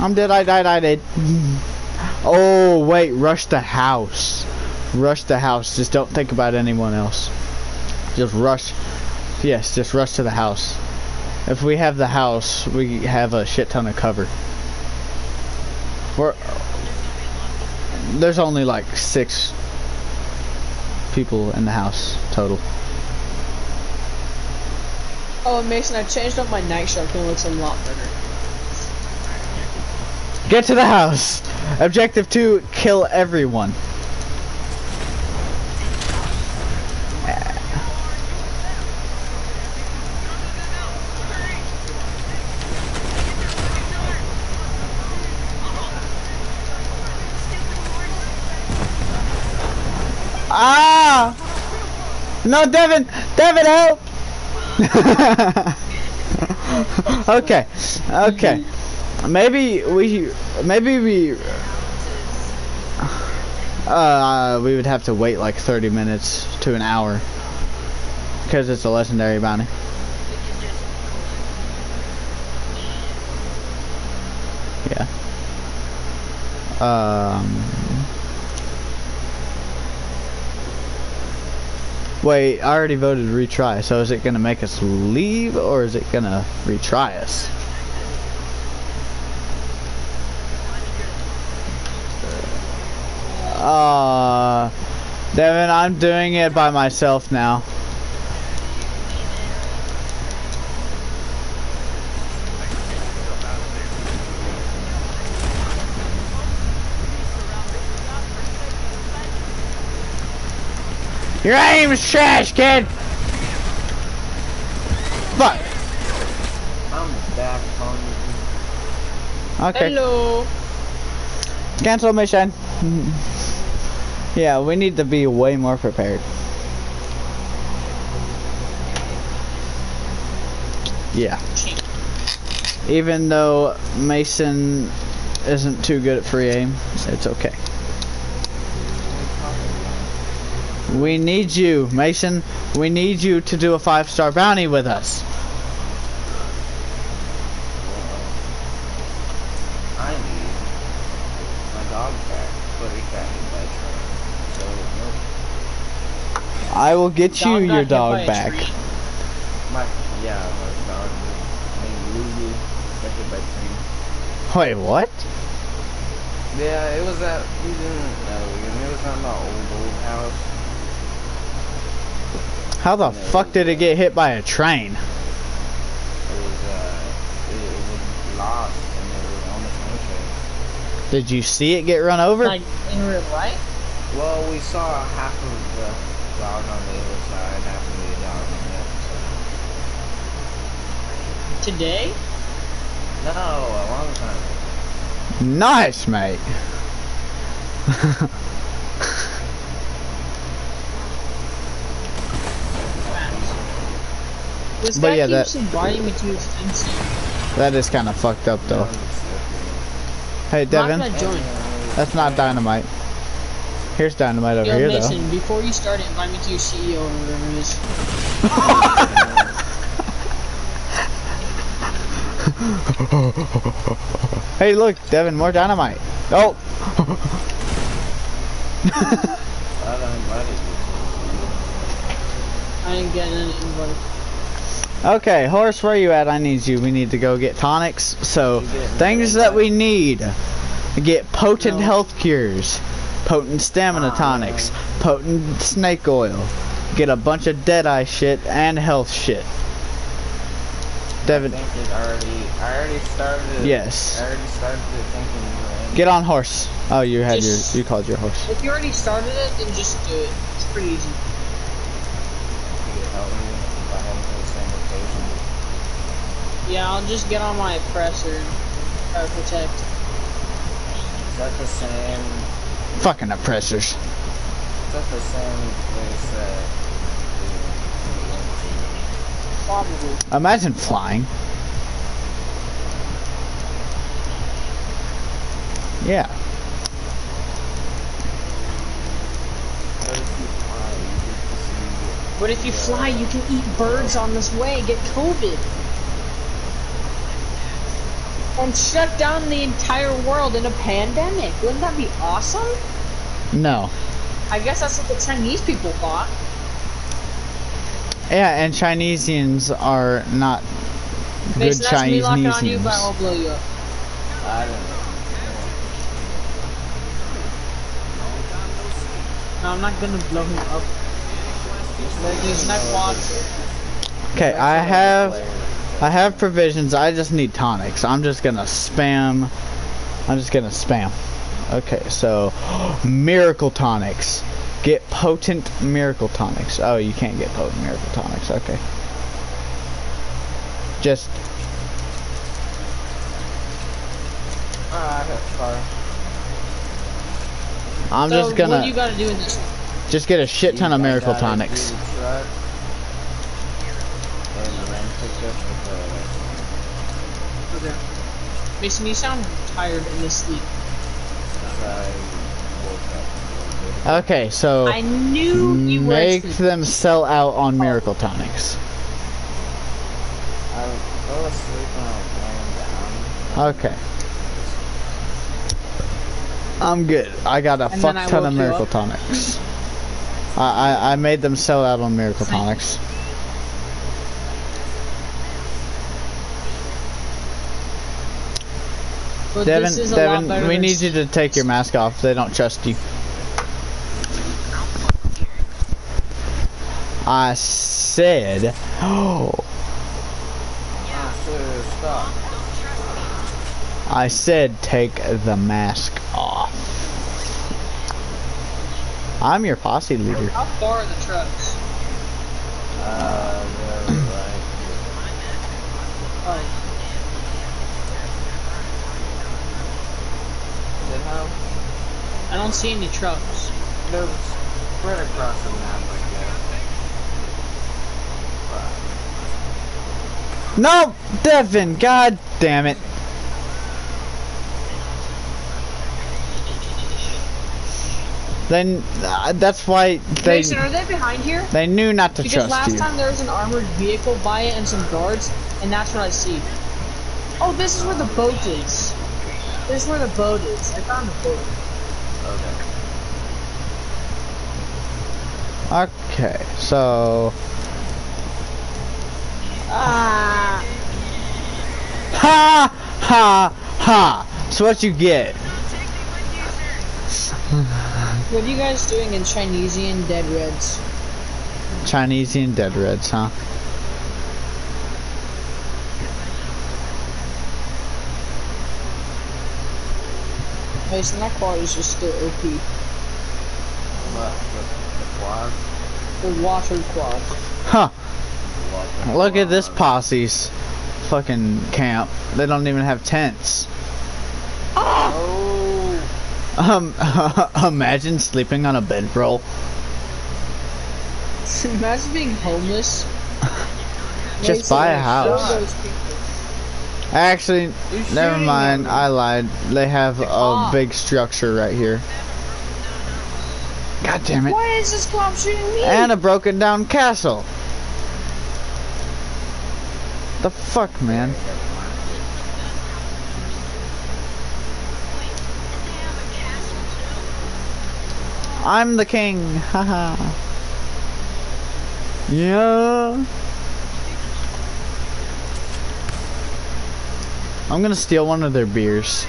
S1: I'm dead, I died, I did. Oh, wait, rush the house. Rush the house. Just don't think about anyone else. Just rush. Yes, just rush to the house. If we have the house, we have a shit ton of cover. We're, there's only like six people in the house total.
S2: Oh, Mason, I changed up my Nightshark and it looks a lot better.
S1: Get to the house. Objective two, kill everyone. Ah! No, Devin! Devin, help! okay, okay. Maybe we, maybe we, uh, we would have to wait like 30 minutes to an hour. Because it's a legendary bounty. Yeah. Um. Wait, I already voted retry, so is it gonna make us leave or is it gonna retry us? Uh, Devin, I'm doing it by myself now. Your aim is trash, kid! Fuck!
S3: I'm back on you.
S1: Okay.
S2: Hello.
S1: Cancel mission. yeah, we need to be way more prepared. Yeah. Even though Mason isn't too good at free aim, it's okay. We need you, Mason. We need you to do a five star bounty with us.
S3: I need my dog back, but he got hit by a train. So, nope.
S1: I will get you
S2: Dog
S1: your dog back.
S3: My, yeah, my dog named Lulu got hit by a train.
S1: Wait, what?
S3: Yeah, it was that, we didn't know, it was on the old, old house.
S1: How the fuck did it get hit by a train?
S3: It was, uh, it, it was lost and it was on the train track.
S1: Did you see it get run over?
S2: Like in real life?
S3: Well, we saw half of the dog on the other side, half of the dog on the other side.
S2: Today?
S3: No, a long time ago.
S1: Nice, mate.
S2: This
S1: But
S2: guy
S1: yeah,
S2: keeps
S1: that-
S2: inviting me to his fencing.
S1: that is kind of fucked up, though. Hey, Devin,
S2: not gonna join.
S1: that's not dynamite. Here's dynamite over
S2: Yo,
S1: here,
S2: Mason, before you start it, invite me to your CEO or whatever it is.
S1: Hey, look, Devin, more dynamite. Oh,
S3: I don't invited you.
S2: I didn't get an invite.
S1: Okay, horse, where you at? I need you. We need to go get tonics. So, things that we need: get potent
S2: No.
S1: health cures, potent stamina
S3: Ah,
S1: tonics, potent snake oil, get a bunch of deadeye shit and health shit. Devin,
S3: I think it already, I already started.
S1: Yes.
S3: I already started thinking. uh,
S1: get on horse. Oh, you had
S2: Just-
S1: your, you called your horse.
S2: If you already started it, then just do it. It's pretty easy.
S3: You could help me if I heading to the same location.
S2: Yeah, I'll just get on my oppressor and try to protect.
S3: Is that the same?
S1: Fucking oppressors.
S3: Is that the same place that we, we went
S2: Probably.
S1: Imagine flying. Yeah.
S3: What if you fly? You get to see.
S2: But if you fly, you can eat birds on this way get COVID. And shut down the entire world in a pandemic. Wouldn't that be awesome?
S1: No.
S2: I guess that's what the Chinese people thought.
S1: Yeah, and Chinesians are not good
S2: Mason, that's me on you, but I'll blow you up.
S3: I don't know.
S2: No, I'm not gonna blow him up. There's my quad.
S1: Okay, I have I have provisions. I just need tonics. I'm just gonna spam. I'm just gonna spam. Okay, so miracle tonics. Get potent miracle tonics. Oh, you can't get potent miracle tonics. Okay. Just
S3: I got far.
S1: I'm
S2: so
S1: just
S2: What
S1: gonna
S2: do you gotta do in this one?
S1: just get a shit ton of miracle
S3: gotta
S1: tonics.
S3: do the truck And then pick up with
S2: Okay. Mason, you sound tired and asleep.
S3: the, I woke up a little bit.
S1: Okay, so
S2: I knew you were
S1: make
S2: asleep.
S1: them sell out on miracle tonics.
S3: I fell asleep when I was laying down.
S1: Okay. I'm good. I got a
S2: And
S1: fuck ton of miracle tonics. I, I I made them sell out on miracle tonics.
S2: But
S1: Devin,
S2: this is a
S1: Devin,
S2: better
S1: we need you to take your mask off. They don't trust you. I said, oh,
S3: sir, stop.
S1: I said take the mask off. I'm your posse leader.
S2: How far are the trucks?
S3: Uh, they're right
S2: Oh,
S3: here. Then how?
S2: I don't see any trucks.
S3: They're spread across the map, I guess. But,
S1: No, Devin, god damn it. Then uh, that's why they
S2: Mason, are they behind here?
S1: they knew not to
S2: Because
S1: trust
S2: last
S1: you.
S2: time there was an armored vehicle by it and some guards, and that's what I see. Oh, this is where the boat is. This is where the boat is. I found the boat.
S3: okay.
S1: Okay, so
S2: Ah.
S1: ha ha ha. So what you get?
S2: What are you guys doing in Chinesian Dead Reds?
S1: Chinesian dead reds, huh?
S2: Mason, that quad is just still OP.
S3: What? The, the quad?
S2: The water quad.
S1: Huh.
S3: What the
S1: Look at this posse's fucking camp. They don't even have tents.
S3: Oh!
S1: Um, imagine sleeping on a bedroll.
S2: Imagine being homeless.
S1: Just buy a
S2: Mason,
S1: house.
S2: Show those people.
S1: Actually, never mind. I lied. They have a big structure right here. God damn it.
S2: Why is this shooting me?
S1: And a broken down castle. The fuck, man? I'm the king. Haha. yeah. I'm gonna steal one of their beers.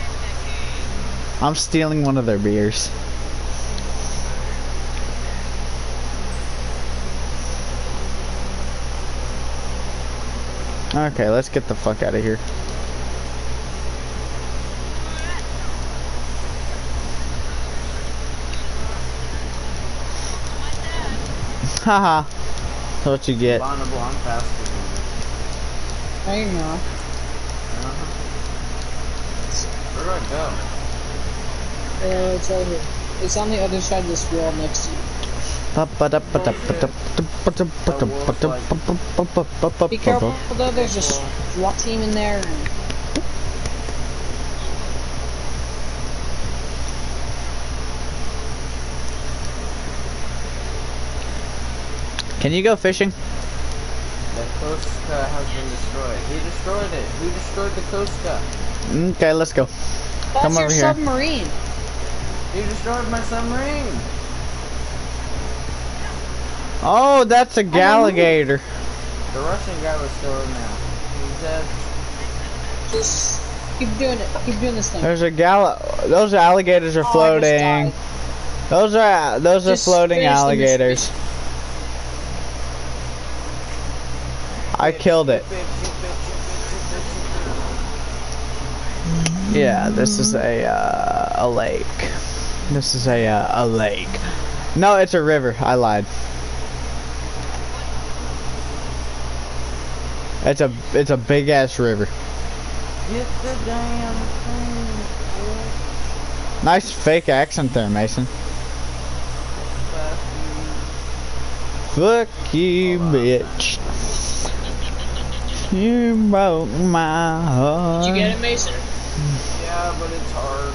S1: I'm stealing one of their beers. Okay, let's get the fuck out of here. Haha. That's what you get.
S3: Bondable, I'm faster than you.
S2: No, you're not.
S3: Uh-huh. Where do I go?
S2: Uh, it's right here. It's on the other side of this wall next to you. Be careful though, there's a SWAT team in there.
S1: Can you go fishing?
S3: The Kosatka has been destroyed. He destroyed it. Who destroyed the Kosatka?
S1: Mm, okay, let's go.
S2: That's
S1: Come
S2: your
S1: over here.
S2: submarine.
S3: He destroyed my submarine.
S1: Oh, that's a galligator.
S3: The Russian guy was still in there. He's dead.
S2: Just keep doing it. Keep doing this thing.
S1: There's a gal. Those alligators are
S2: Oh,
S1: floating. Those are those are floating alligators. I killed it. Yeah, this is a uh, a lake. This is a uh, a lake. No, it's a river. I lied. It's a it's a big ass river.
S3: Get the damn thing.
S1: Nice fake accent there, Mason. Fuck you, bitch. You broke my heart.
S2: Did you get it, Mason?
S3: Yeah, but it's hard.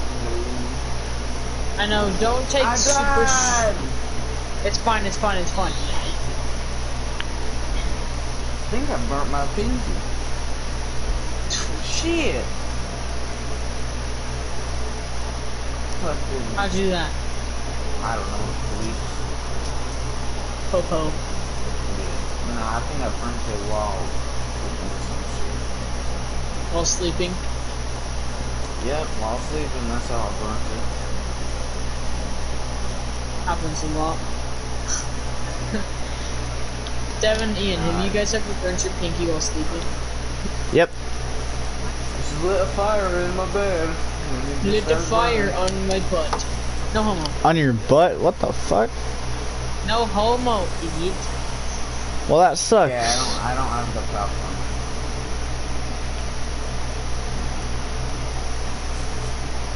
S2: I know. Don't take
S3: I
S2: super.
S3: died.
S2: It's fine. It's fine. It's fine.
S3: I think I burnt my pinky. Shit.
S2: How'd you do that?
S3: I don't know, police.
S2: Popo.
S3: No, I think I burnt a wall. or some shit.
S2: While sleeping.
S3: Yep, while sleeping, that's how I burnt it.
S2: Happens a lot. Devin, Ian, have you guys ever burnt your pinky while sleeping?
S1: Yep.
S3: Just lit a fire in my bed. and it just
S2: Lit a fire
S3: burning.
S2: on my butt. No homo.
S1: On your butt? What the fuck?
S2: No homo, idiot.
S1: Well, that sucks.
S3: Yeah, I don't, I don't have the popcorn.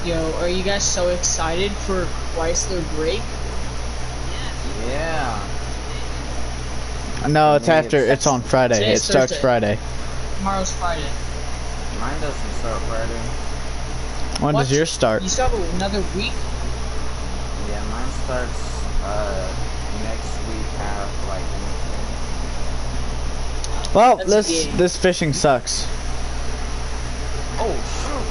S2: Yo, are you guys so excited for Chrysler break?
S3: Yeah.
S1: No, it's
S3: Maybe
S1: after.
S3: it's-
S1: It's on Friday. It starts
S2: Thursday.
S1: Friday.
S2: Tomorrow's Friday.
S3: Mine doesn't start Friday.
S1: When
S2: What?
S1: does yours start?
S2: You still have another week?
S3: Yeah, mine starts uh next week half like Wednesday.
S1: Well,
S2: That's
S1: this
S2: gay.
S1: this fishing sucks.
S3: Oh shoot!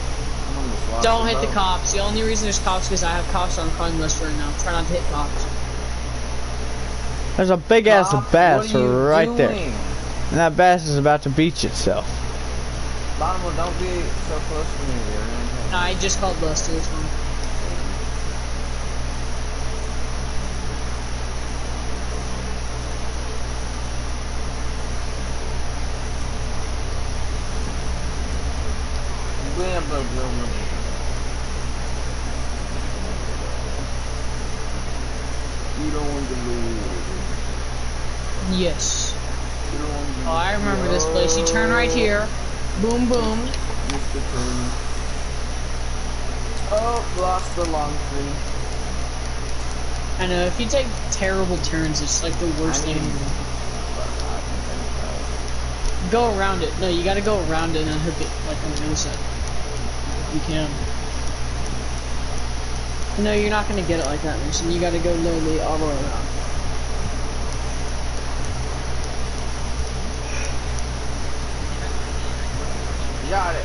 S3: I almost lost
S2: Don't
S3: the
S2: hit the cops. The only reason there's cops because I have cops on crime list right now. Try not to hit cops.
S1: There's a big ass bass
S3: What are you
S1: right there, and that bass is about to beach itself.
S3: Bottom, don't be so close to me. You're gonna hit
S2: No, I just called Lester. It's fine.
S3: Bam, bam, bam, bam. You don't want to lose.
S2: Yes.
S3: You don't want to
S2: Oh, I remember this place. You turn right here. Boom, boom.
S3: Mr. Turner. Oh, lost the long tree.
S2: I know, if you take terrible turns, it's like the worst thing. in the world. Go around it. No, you gotta go around it and hook it like on the other side. You can. No, you're not gonna get it like that, Mason. You gotta go lowly all the way around.
S3: Got it.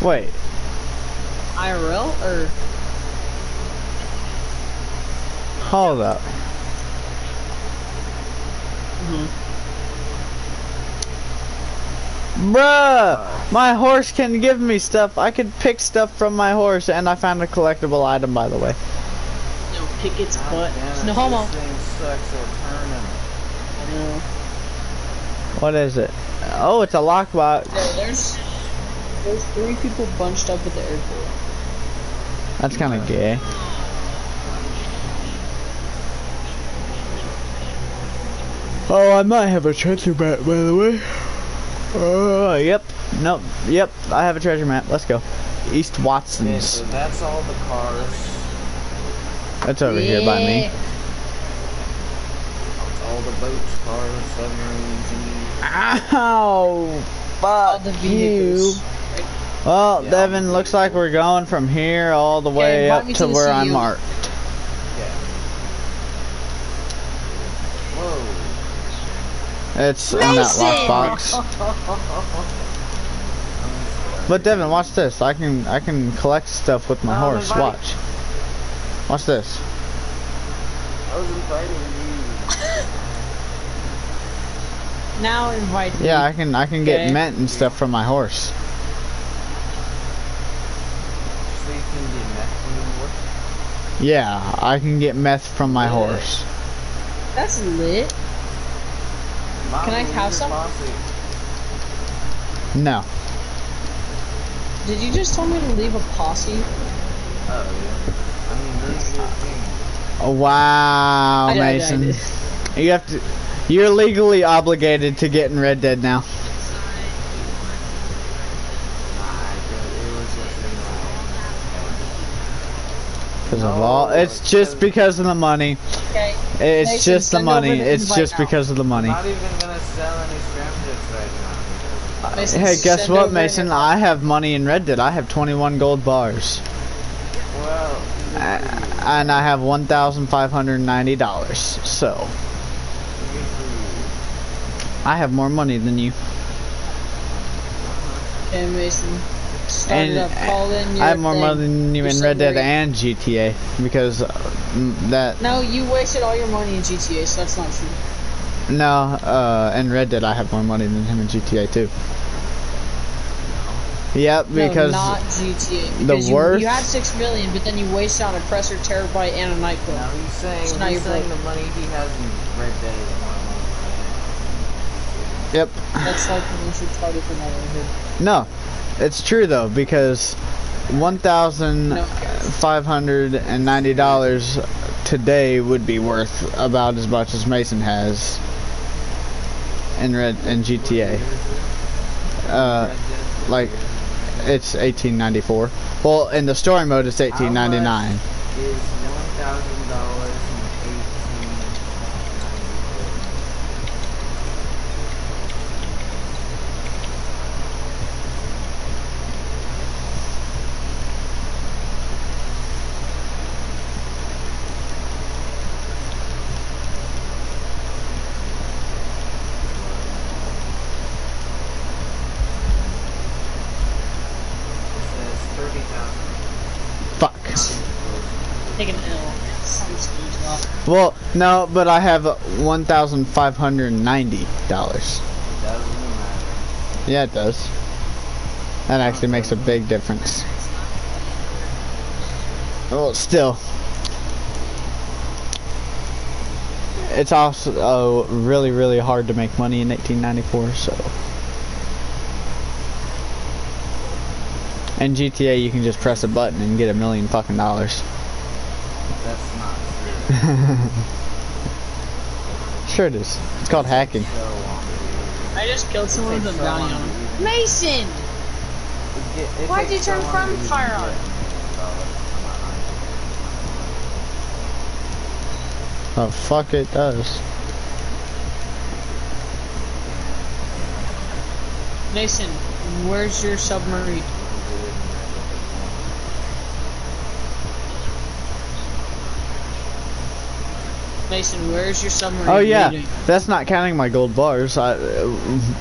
S1: Wait,
S2: IRL or
S1: hold up.
S2: Mhm.
S1: Bruh! My horse can give me stuff. I could pick stuff from my horse, and I found a collectible item, by the way.
S2: no kick its butt.
S3: damn
S2: No homo.
S3: This thing sucks at turning.
S2: No.
S1: What is it? Oh, it's a lockbox.
S2: There, there's there's three people bunched up at the airport.
S1: That's kind of gay. Oh, I might have a treasure map, by the way. Oh, yep. Nope. Yep. I have a treasure map. Let's go. East
S3: Okay,
S1: Watson's.
S3: so that's all the cars.
S1: That's over here by me.
S2: Yeah.
S3: All the boats, cars, submarines, and
S1: Ow!
S2: All
S1: Fuck
S2: the
S1: you. Well,
S3: Yeah,
S1: Devin, looks like we're going from here all the way
S2: invite
S1: up
S2: me
S1: to
S2: to the
S1: where I'm marked.
S3: Whoa.
S1: It's in that
S2: Mason!
S1: lockbox. But Devin, watch this. I can I can collect stuff with my
S3: Oh,
S1: horse.
S3: invite-
S1: Watch. Watch this.
S3: I was inviting you.
S2: Now invite me.
S1: Yeah, I can I can get
S2: Okay.
S1: mint and stuff from my horse.
S3: So you can get meth from the horse?
S1: Yeah, I can get meth from my
S3: Yeah.
S1: horse.
S2: That's lit. Can I have some?
S1: No.
S2: Did you just tell me to leave a posse?
S3: Oh, yeah. I mean, this is thing.
S1: Wow,
S2: I did, did, I
S1: Mason.
S2: did.
S1: You have to. You're legally obligated to get in Red Dead now.
S3: Nah, I think it was just in
S1: Because of all, it's just
S3: because-
S1: because of the money.
S2: Okay.
S1: It's
S2: Mason,
S1: just the money. It's just
S2: now.
S1: because of the
S3: my.
S1: money.
S3: Not even gonna sell any scramjets right now.
S2: Mason,
S1: Hey, guess what, Mason? I have money in Red Dead. I have 21 gold bars.
S3: Well,
S1: Uh, and I have $1,590. So,
S3: good for you.
S1: I have more money than you.
S2: Okay, Mason. Start
S1: And
S2: up. Call in your
S1: I have more
S2: thing.
S1: money than you in Red Dead and GTA because uh, mm, that
S2: No, you wasted all your money in GTA, so that's not true.
S1: no uh in Red Dead I have more money than him in GTA too. Yep, because
S2: no, not GTA.
S1: the
S2: Because you,
S1: worth-
S2: You had six million, but then you wasted on a presser, Terrorbyte, and a
S3: Now
S2: nightclub.
S3: he's saying,
S2: So now
S3: he's
S2: you're
S3: saying the money he has in Red Dead is more money.
S1: Yep.
S2: That's like the most retarded thing I've.
S1: No, it's true though because one thousand
S2: No.
S1: five hundred and ninety dollars today would be worth about as much as Mason has in Red in GTA. Uh, like it's eighteen ninety four. Well, in the story mode, it's eighteen ninety nine.
S3: Is one thousand dollars and eighteen ninety It says thirty thousand.
S1: Fuck.
S2: Take an L. Some stage off.
S1: Well, no, but I have one thousand five hundred ninety dollars. Yeah, it does. That actually makes a big difference. Well, still. It's also uh, really, really hard to make money in 1894, so. In GTA, you can just press a button and get a million fucking dollars.
S3: That's not true.
S1: Sure it is. It's called hacking.
S2: I just killed someone with a
S3: Takes
S2: bounty on him. Mason!
S3: It get- it
S2: Why'd you turn
S3: long
S2: from
S3: to
S2: fire on?
S3: $1 million.
S1: Oh, fuck it does.
S2: Mason, where's your submarine? Mason, where's your submarine?
S1: Oh yeah,
S2: meeting?
S1: that's not counting my gold bars. I,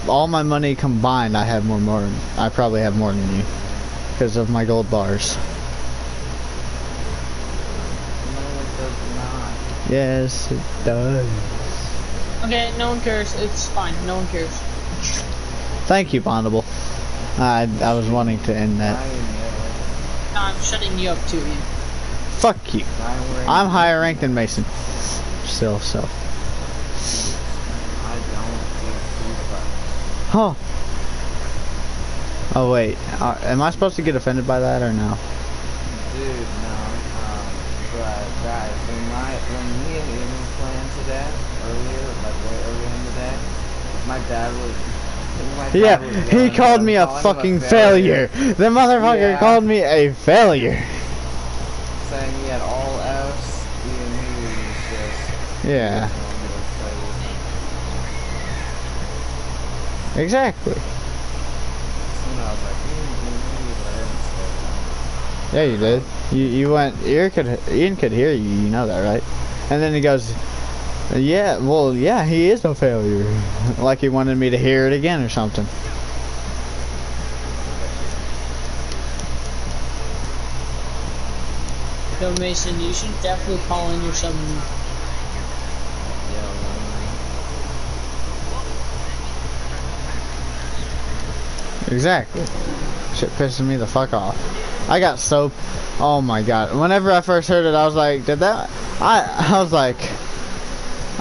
S1: all my money combined, I have more more. I probably have more than you because of my gold bars.
S3: No, it does not.
S1: Yes, it does.
S2: Okay, no one cares. It's fine. No one cares.
S1: Thank you, Bondable. I I was wanting to end that.
S2: No, I'm shutting you up too, Ian.
S1: Fuck you.
S3: I'm
S1: higher ranked than Mason. Still, so.
S3: I don't give two fucks.
S1: Huh. Oh wait, uh, am I supposed to get offended by that or no?
S3: Dude, no. Um, but guys, when my when me and Ian playing today, earlier, like way earlier in the day, my dad was. My dad
S1: Yeah,
S3: was
S1: he called me a
S3: calling him
S1: fucking failure. The motherfucker
S3: Yeah.
S1: called me a failure.
S3: Saying he had all him Exactly.
S1: Yeah, you did. You you went. Ian could Ian could hear you. You know that, right? And then he goes, "Yeah, well, yeah, he is a failure." like he wanted me to hear it again or something.
S2: Yo, Mason, you should definitely call in your submarine.
S3: Yeah,
S1: Exactly. Shit pisses me the fuck off. I got so. Oh my god. Whenever I first heard it, I was like, did that? I I was like,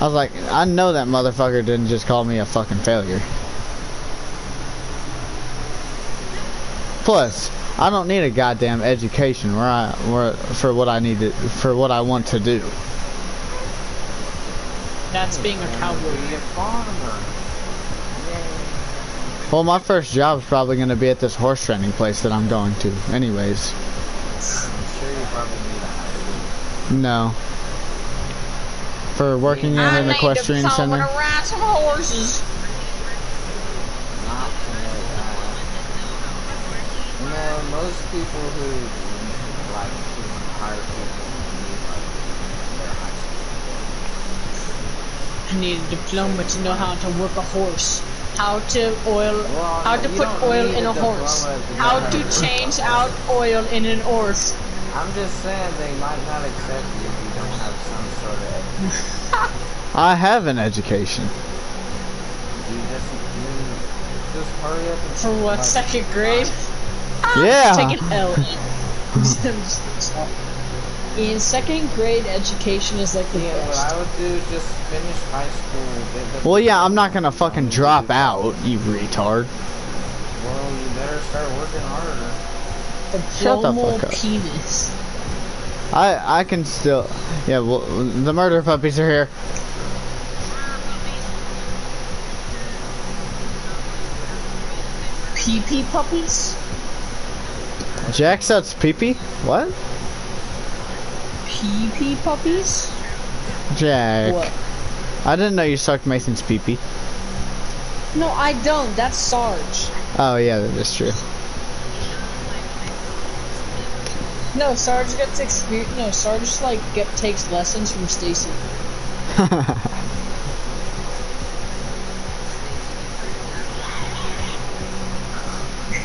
S1: I was like, I know that motherfucker didn't just call me a fucking failure. Plus, I don't need a goddamn education where I where for what I need to for what I want to do.
S2: That's being a cowboy.
S3: A farmer.
S1: Well, my first job is probably going to be at this horse training place that I'm going to, anyways.
S3: I'm sure you probably need a higher
S1: No. For working in an equestrian center.
S2: ride some horses.
S3: Not to. You know, most people who like to hire people need like their high school.
S2: I need a diploma to know how to work a horse. How to oil,
S3: Well,
S2: how to put oil in
S3: a
S2: a horse, how to change out oil in an horse.
S3: I'm just saying they might not accept you if you don't have some sort of.
S1: I have an education.
S3: You just, you just hurry up and.
S2: For what, second grade?
S1: Yeah.
S2: Take an L. In second grade, education is like the
S3: Yeah, what
S2: best.
S3: I would do just finish high school.
S1: Well, yeah, I'm not gonna fucking drop out, you retard.
S3: Well, you better start working harder.
S2: The
S1: Shut the fuck up.
S2: penis.
S1: I I can still. Yeah, well, the murder puppies are here.
S2: Pee pee puppies?
S1: Jack sucks pee pee. What?
S2: Pee pee puppies?
S1: Jack.
S2: What?
S1: I didn't know you sucked Mason's pee pee.
S2: No, I don't. That's Sarge.
S1: Oh yeah, that is true.
S2: No, Sarge gets experience. No, Sarge like get takes lessons from Stacy.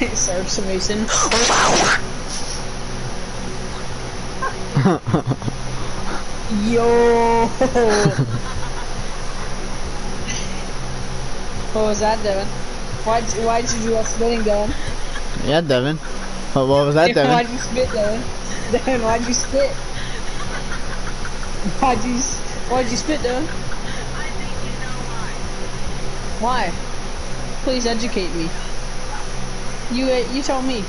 S2: Sarge to Mason. Yo. what was that, Devin? Why'd you, why'd you do a spitting, Devin?
S1: yeah, Devin. What, what was that, Devin?
S2: Why'd
S1: Devin?
S2: you spit, Devin? Devin, why'd you spit? Why'd you, why'd you spit, Devin? Why? Please educate me. You, uh, you tell me.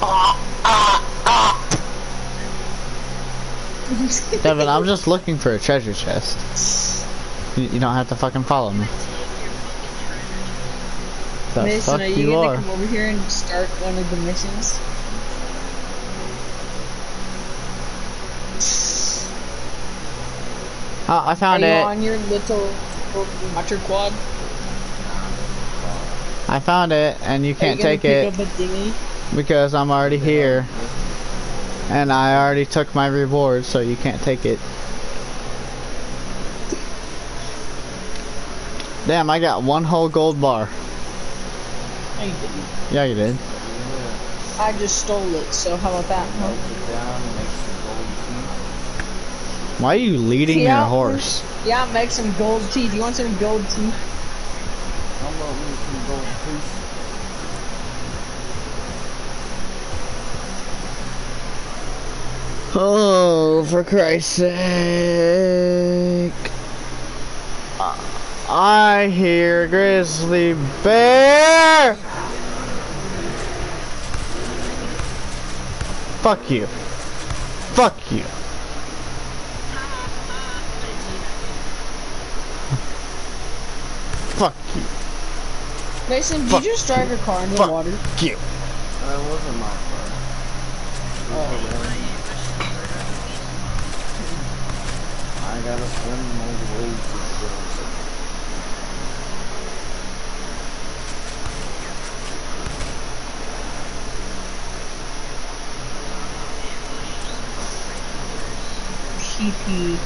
S1: Devin, I'm just looking for a treasure chest. You, you don't have to fucking follow me. The
S2: Mason, are you,
S1: you
S2: gonna
S1: are.
S2: come over here and start one of the missions?
S1: Oh, I
S2: Are
S1: found
S2: you
S1: it.
S2: on your little water quad?
S1: I found it, and you can't
S2: you
S1: take it
S2: Up a dinghy?
S1: Because I'm already here, and I already took my reward, so you can't take it. Damn, I got one whole gold bar.
S2: You didn't.
S1: Yeah, you did.
S2: I just stole it, so how about that? huh?
S3: Melt it down, make some gold teeth.
S1: Why are you leading
S2: Yeah.
S1: your horse?
S2: Yeah, make some gold teeth. Do you want some gold teeth?
S3: How about me some gold teeth?
S1: Oh, for Christ's sake. I hear grizzly bear. Fuck you. Fuck you. Fuck you.
S2: Mason, did
S1: Fuck
S2: you just drive your car into
S1: Fuck.
S2: the water?
S1: You.
S3: That wasn't my car. Oh, I gotta swim all the way to the girls.
S2: Pee pee.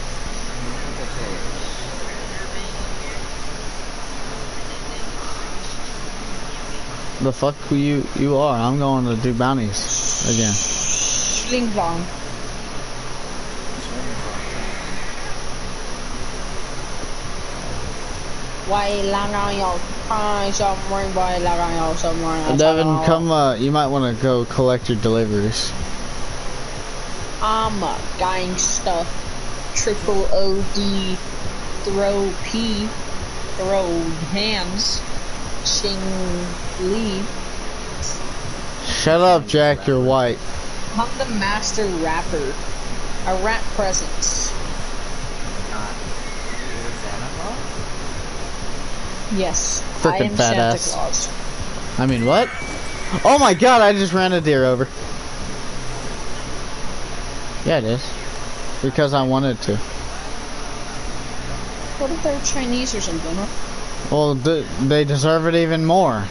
S1: The fuck who you you are. I'm going to do bounties again.
S2: Sling blong. Quay lang lang yo, hai xong rồi quay lang lang yo, xong rồi
S1: Devin, come. Uh, you might want to go collect your deliveries.
S2: I'm a gangsta. Triple OD. Throw P. Throw hands. Ching Lee.
S1: Shut up, Jack. You're white.
S2: I'm the master rapper. I rap presents. Yes. I
S1: Frickin'
S2: am
S1: fat
S2: Santa
S1: ass.
S2: Claus.
S1: I mean, what? Oh my god, I just ran a deer over. Yeah, it is. Because I wanted to.
S2: What if they're Chinese or something? Huh?
S1: Well, th they deserve it even more.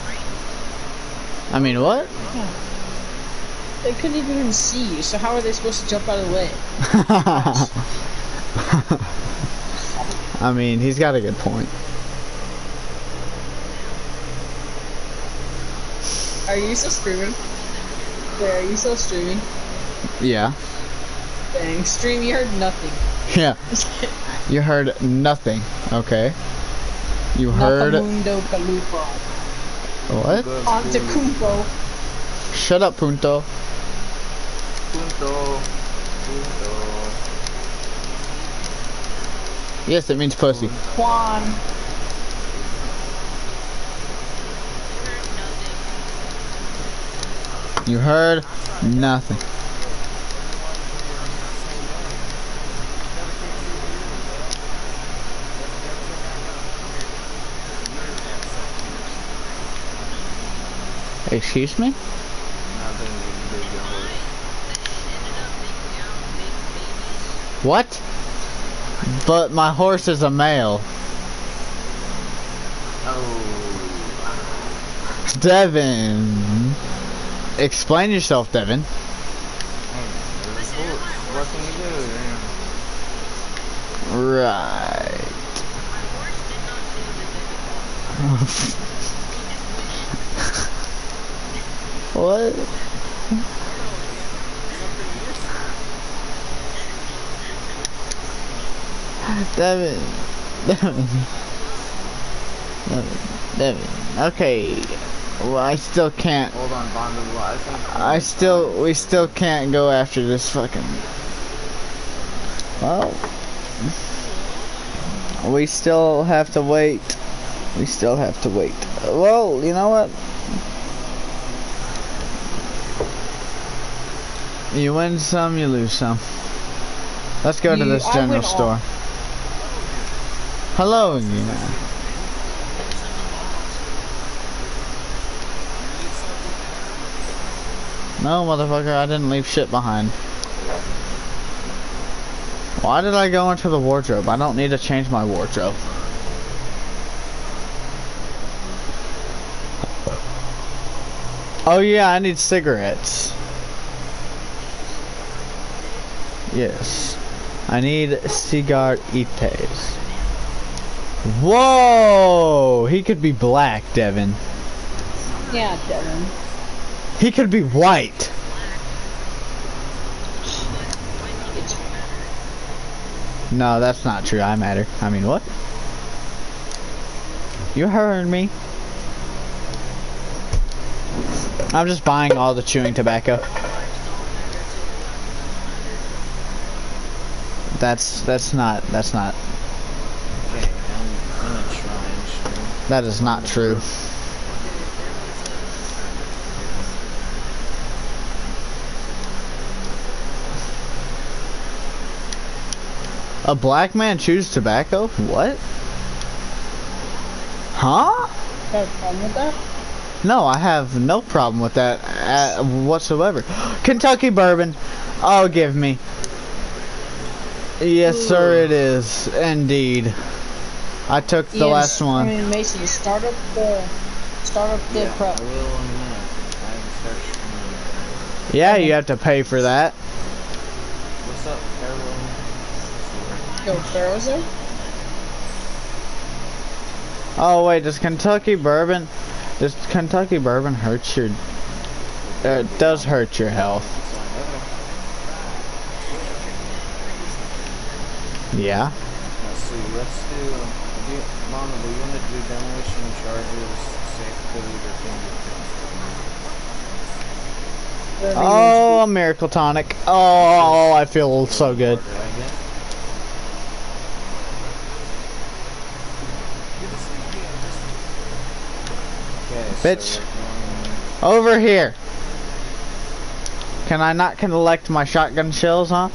S1: I mean, what?
S2: They couldn't even see you, so how are they supposed to jump out of the way?
S1: I mean, he's got a good point.
S2: Are you still streaming? Wait, are you still streaming?
S1: Yeah.
S2: Dang, stream, you heard nothing.
S1: Yeah. You heard nothing, okay? You heard
S2: Nakamundo Kalupo.
S1: what?
S2: Antecumpo.
S1: Shut up, Punto.
S3: Punto. Punto.
S1: Yes, it means pussy.
S2: Juan.
S1: You heard nothing. Excuse me?
S3: Nothing big horse.
S1: What? But my horse is a male.
S3: Oh.
S1: Devin. Explain yourself, Devin.
S3: Hey, there's a horse. What can you do?
S1: Right. what? Devin. Devin. Devin. Devin. Okay. Well, I still can't.
S3: Hold on, Bondable. I think.
S1: I still, we still can't go after this fucking. Well, we still have to wait. We still have to wait. Well, you know what? You win some, you lose some. Let's go to this general store. Hello, Nina. No, motherfucker, I didn't leave shit behind. Why did I go into the wardrobe? I don't need to change my wardrobe. Oh yeah, I need cigarettes. Yes. I need cigaritas. Whoa! He could be black, Devin.
S2: Yeah, Devin.
S1: He could be white. No, that's not true. I matter. I mean, what? You heard me. I'm just buying all the chewing tobacco. That's that's not that's not that is not true. A black man chews tobacco? What? Huh?
S2: Got a problem with that?
S1: No, I have no problem with that uh, whatsoever. Kentucky bourbon. Oh, give me. Yes, sir, it is. Indeed. I took the
S2: Ian,
S1: last
S2: I
S1: one.
S2: mean, Mason, start up the, start up the
S3: Yeah,
S2: prep.
S3: I will in a minute. I haven't started streaming.
S1: Yeah, you have to pay for that.
S3: What's up, Carol?
S2: Yo,
S1: Oh, wait, does Kentucky bourbon... Does Kentucky bourbon hurt your... Uh, it does hurt your health. Yeah.
S3: Let's see, let's do, do Mama, do you want to do demolition charges, safe food, or fingerprints?
S1: Oh, a miracle tonic. Oh, I feel so good.
S3: Order, I guess. Okay,
S1: Bitch. Over here. Can I not collect my shotgun shells, huh?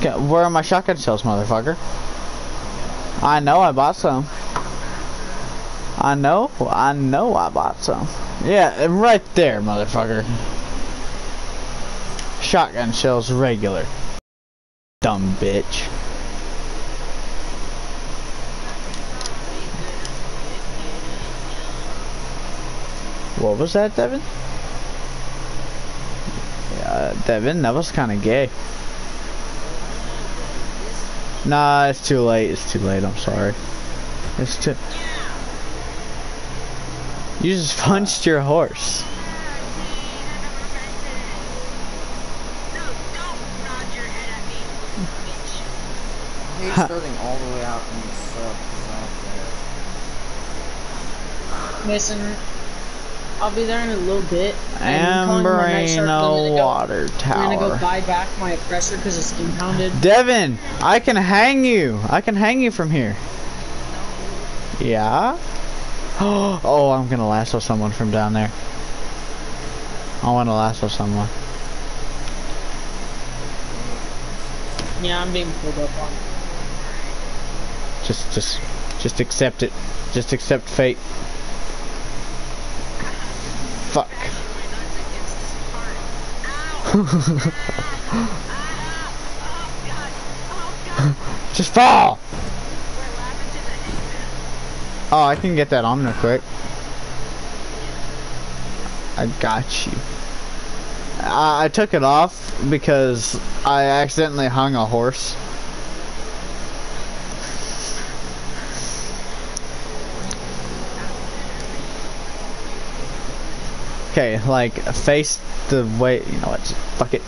S1: Can, where are my shotgun shells, motherfucker? I know I bought some. I know, I know I bought some. Yeah, right there, motherfucker. Shotgun shells regular. Dumb bitch. What was that, Devin? Yeah, Devin, that was kind of gay. Nah, it's too late. It's too late. I'm sorry. It's too. You just punched your horse.
S3: I hate starting all the way out from the sub because
S2: Mason, I'll be there in a little bit. and I'm calling my night circle, I'm gonna go-
S1: water
S2: I'm gonna go
S1: tower.
S2: buy back my oppressor because it's impounded.
S1: Devin, I can hang you. I can hang you from here. Yeah? Oh, I'm gonna lasso someone from down there. I wanna lasso someone.
S2: Yeah, I'm being pulled up on.
S1: Just, just, just accept it. Just accept fate. Fuck. just fall! Oh, I can get that real quick. I got you. I, I took it off because I accidentally hung a horse. Okay, like face the way. You know what? Fuck it.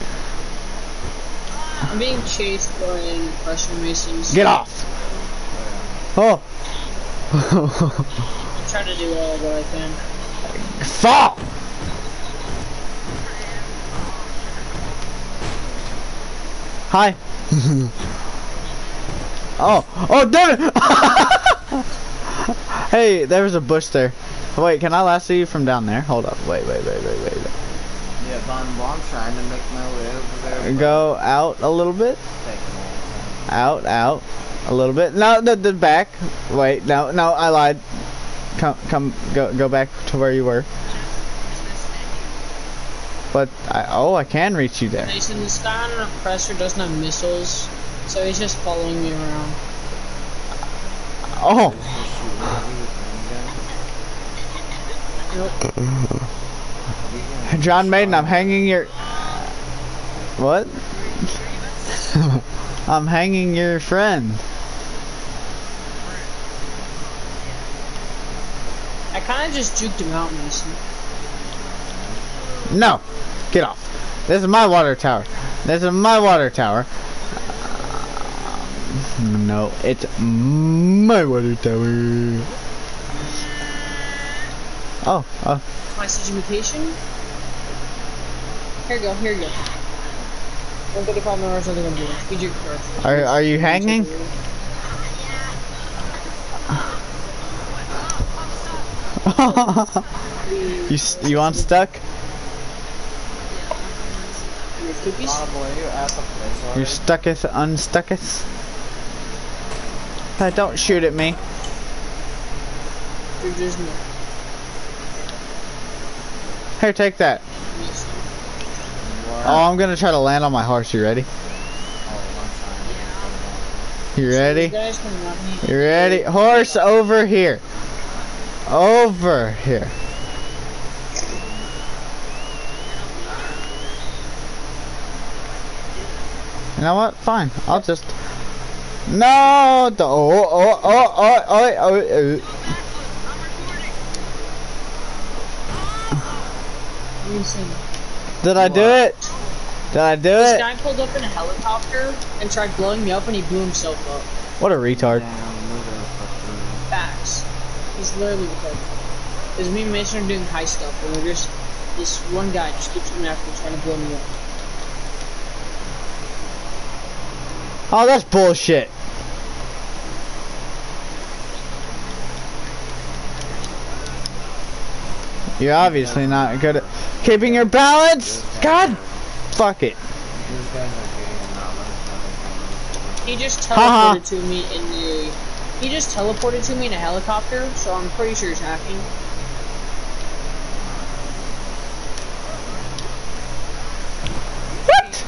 S2: I'm being chased by an oppressor Masons.
S1: Get off. Oh.
S2: I'm trying to do all that I can.
S1: Fall. Hi. oh. Oh, damn it. hey, there was a bush there. Wait, can I lasso you from down there? Hold up. Wait, wait, wait, wait, wait. wait.
S3: Yeah, but I'm, well, I'm trying to make my way over there. but
S1: Go out a little bit.
S3: it's taking a long time.
S1: Out, out, a little bit. No, the, the back. Wait, no, no, I lied. Come, come, go, go back to where you were. But I, oh, I can reach you there.
S2: Mason, this guy on an oppressor doesn't have missiles, so he's just following me around.
S1: Oh,
S3: Just shoot me with a gun.
S2: Nope.
S3: You can-
S1: John Maiden, I'm hanging your. What? I'm hanging your friend.
S2: I kind of just juked him out, Mason.
S1: No, get off. This is my water tower. This is my water tower. No, it's my water tower. Oh, uh. oh,
S2: My siege mutation? Here you go, here you go. 135 hours, nothing I'm doing. Speed your car.
S1: Are- are you hanging? you s- you unstuck?
S2: Your cookies?
S3: Audible, are you at the place
S1: You
S3: already?
S1: stucketh, unstucketh? Uh, don't shoot at me.
S2: You're just.
S1: Here, take that.
S3: What?
S1: Oh, I'm gonna try to land on my horse. You ready?
S3: Oh, one time.
S1: You
S2: You
S1: ready?
S2: guys can let me.
S1: You ready? Horse over here. Over here. You know what? Fine. I'll just. No! the- Oh, oh, oh, oh, oh, oh, oh. Did I do it? Did I do
S2: This
S1: it?
S2: guy pulled up in a helicopter and tried blowing me up and he blew himself up.
S1: What a retard.
S2: Facts. He's literally retarded. Because me and Mason are doing high stuff and we're just. This one guy just keeps coming after me trying to blow me up.
S1: Oh, that's bullshit. You're obviously not good at keeping your balance. God, fuck it.
S3: These guys are gay and not like
S2: He just teleported to me in the. He just teleported to me in a helicopter, so I'm pretty sure he's hacking.
S1: What?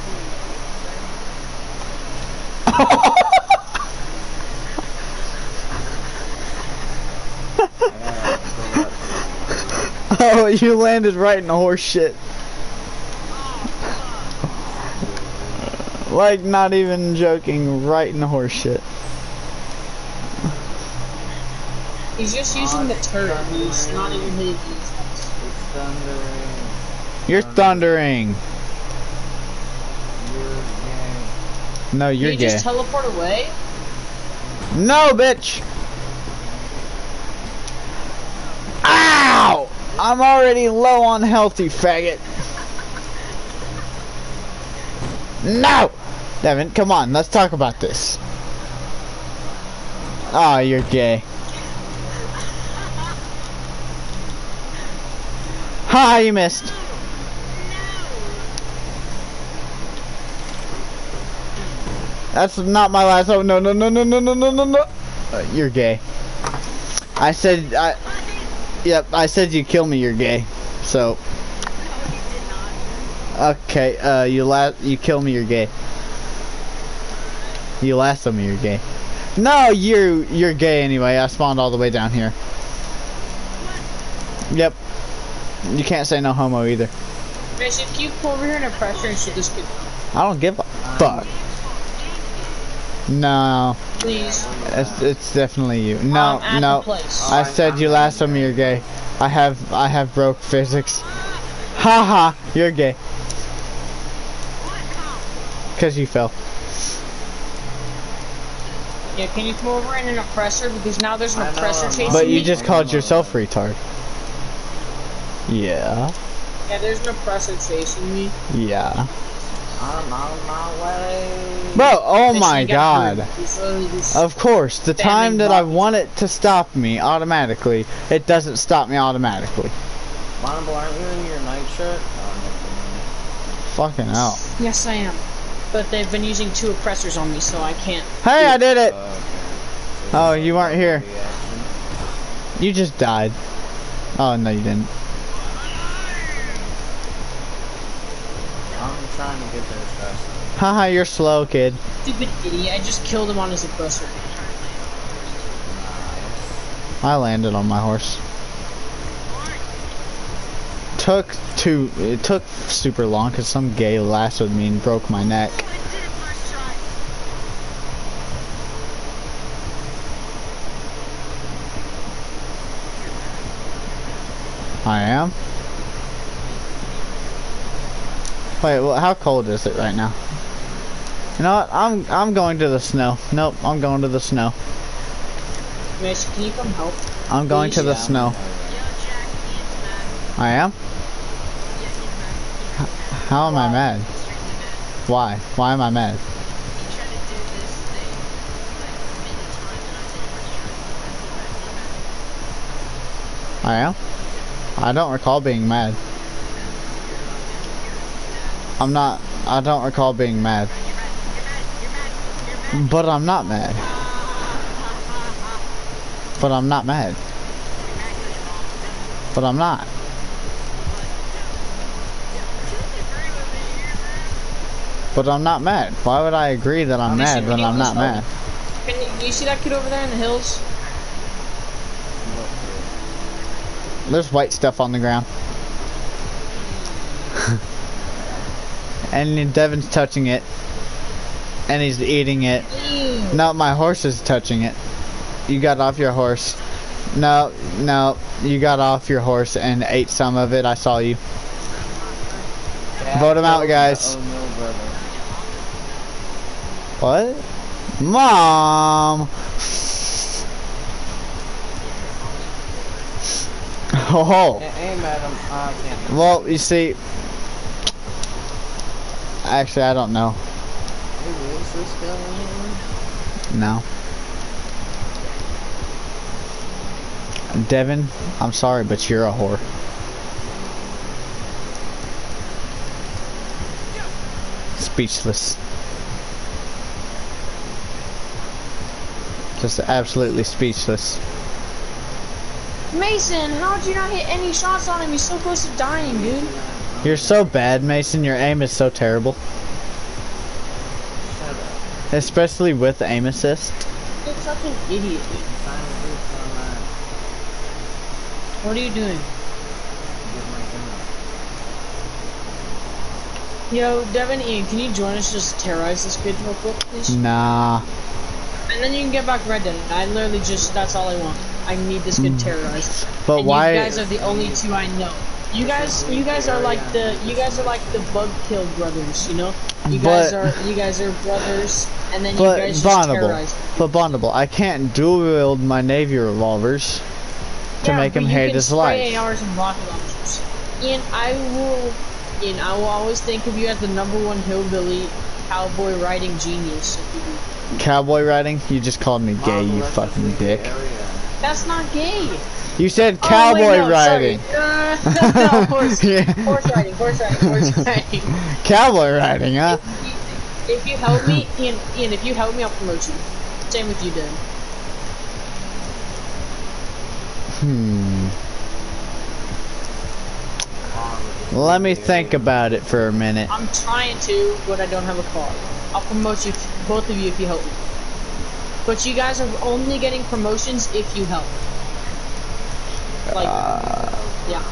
S1: oh, you landed right in the horse shit. Like, not even joking, right in the horse shit.
S2: He's just using the turret. He's not even hitting these.
S3: It's thundering.
S1: You're thundering.
S3: You're gay.
S1: No, you're
S2: he
S1: gay.
S2: just teleport away?
S1: No, bitch! Ow! I'm already low on health, you faggot. No! Devin, come on, let's talk about this. Oh, you're gay. Ha, you missed. That's not my last. Oh no no no no no no no no no. Uh, you're gay. I said I. Yep, I said you kill me. You're gay. So. Okay. Uh, you la You kill me. You're gay. You lasso me. You're gay. No, you you're gay anyway. I spawned all the way down here. Yep. You can't say no homo either.
S2: Mitch, if you come over here a pressure and this kid,
S1: I don't give a fuck. No,
S2: please.
S1: it's, it's definitely you. No,
S2: at
S1: no.
S2: place.
S1: I said you last time you're gay. I have I have broke physics. Haha, you're gay. Cause you fell.
S2: Yeah, can you come over in an oppressor because now there's an
S3: I
S2: oppressor
S3: I'm
S2: chasing
S1: But you
S2: me.
S1: just called yourself retard. Yeah,
S2: Yeah, there's an oppressor chasing me.
S1: yeah.
S3: I'm on my way.
S1: Bro, oh
S2: Mitch,
S1: my god.
S2: hurt. He's literally just-
S1: Of course, the time that I want it to stop me automatically, it doesn't stop me automatically.
S3: Monoble, aren't you in your night shirt? Oh,
S1: Fucking hell.
S2: Yes, I am. But they've been using two oppressors on me, so I can't.
S1: Hey, I did it!
S3: no. Okay.
S1: Oh, you weren't here.
S3: Reaction.
S1: You just died. Oh, no, you didn't.
S3: I'm trying to get there as fast as
S1: Haha, you're slow, kid.
S2: Stupid idiot! I just killed him on his oppressor.
S1: I landed on my horse. Took too. It took super long because some gay lassoed me and broke my neck. I am. Wait, well, how cold is it right now? You know what? I'm I'm going to the snow. Nope, I'm going to the snow.
S2: Mitch, can you come help?
S1: I'm going to the
S3: Yeah.
S1: snow. I am? How am I mad? Why? Why am I mad? I am? I don't recall being mad. I'm not, I don't recall being mad. But I'm not mad. But I'm not mad. But I'm not. But I'm not mad. Why would I agree that I'm mad when I'm not mad?
S2: Can you, do you see that kid over there in the hills?
S1: There's white stuff on the ground. and Devin's touching it. And he's eating it. No, my horse is touching it. You got off your horse. No, no, you got off your horse and ate some of it. I saw you.
S3: Dad
S1: him out, guys. What? Mom! Oh, well, you see, actually, I don't know.
S3: This guy?
S1: No. Devin, I'm sorry, but you're a whore. Speechless. Just absolutely speechless.
S2: Mason, how did you not hit any shots on him? He's so close to dying, dude.
S1: You're so bad, Mason. Your aim is so terrible. Especially with aim assist.
S2: You're such an idiot, dude.
S3: Trying to do some,
S2: What are you doing?
S3: get my gun.
S2: Yo, Devin, Ian, can you join us just terrorize this kid real quick, please?
S1: Nah.
S2: And then you can get back Red Dead. I literally just, that's all I want. I need this kid mm. terrorized.
S1: But
S2: and
S1: why?
S2: You guys are the only two I know. You guys, you guys are like the, you guys are like the bug kill brothers, you know? You guys are, you guys are brothers, and then you
S1: But
S2: guys just
S1: bondable.
S2: terrorize.
S1: But bondable. I can't dual wield my navy revolvers to
S2: Yeah,
S1: make
S2: but
S1: him
S2: you
S1: hate
S2: can
S1: his
S2: spray
S1: life.
S2: ARs and rocket launchers. Ian, I will, Ian, I will always think of you as the number one hillbilly cowboy riding genius. if you do.
S1: Cowboy riding? You just called me gay,
S3: Mom,
S1: you fucking dick.
S3: area.
S2: That's not gay.
S1: You said
S2: Oh,
S1: cowboy
S2: wait, no,
S1: riding.
S2: Uh, no, horse,
S1: Yeah.
S2: horse riding, horse riding, horse riding.
S1: Cowboy riding, huh?
S2: If you help me, Ian, Ian, if you help me, I'll promote you. Same with you, Dan.
S1: Hmm. Let me think about it for a minute.
S2: I'm trying to, but I don't have a car. I'll promote you, both of you, if you help me. But you guys are only getting promotions if you help. Like, uh, yeah.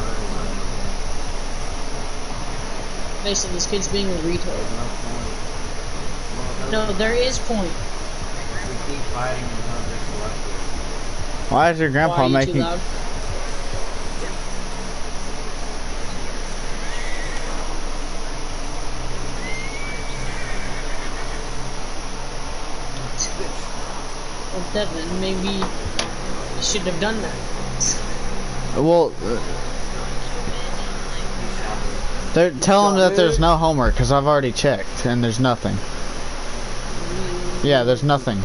S2: Mason, this kid's being a retard. No, there is point.
S3: We keep fighting until they're.
S1: Why is your grandpa
S2: are you too
S1: making?
S2: Devin, maybe you should have done that.
S1: Well, uh, they're, tell them that there's no homework because I've already checked and there's nothing. Yeah, there's nothing.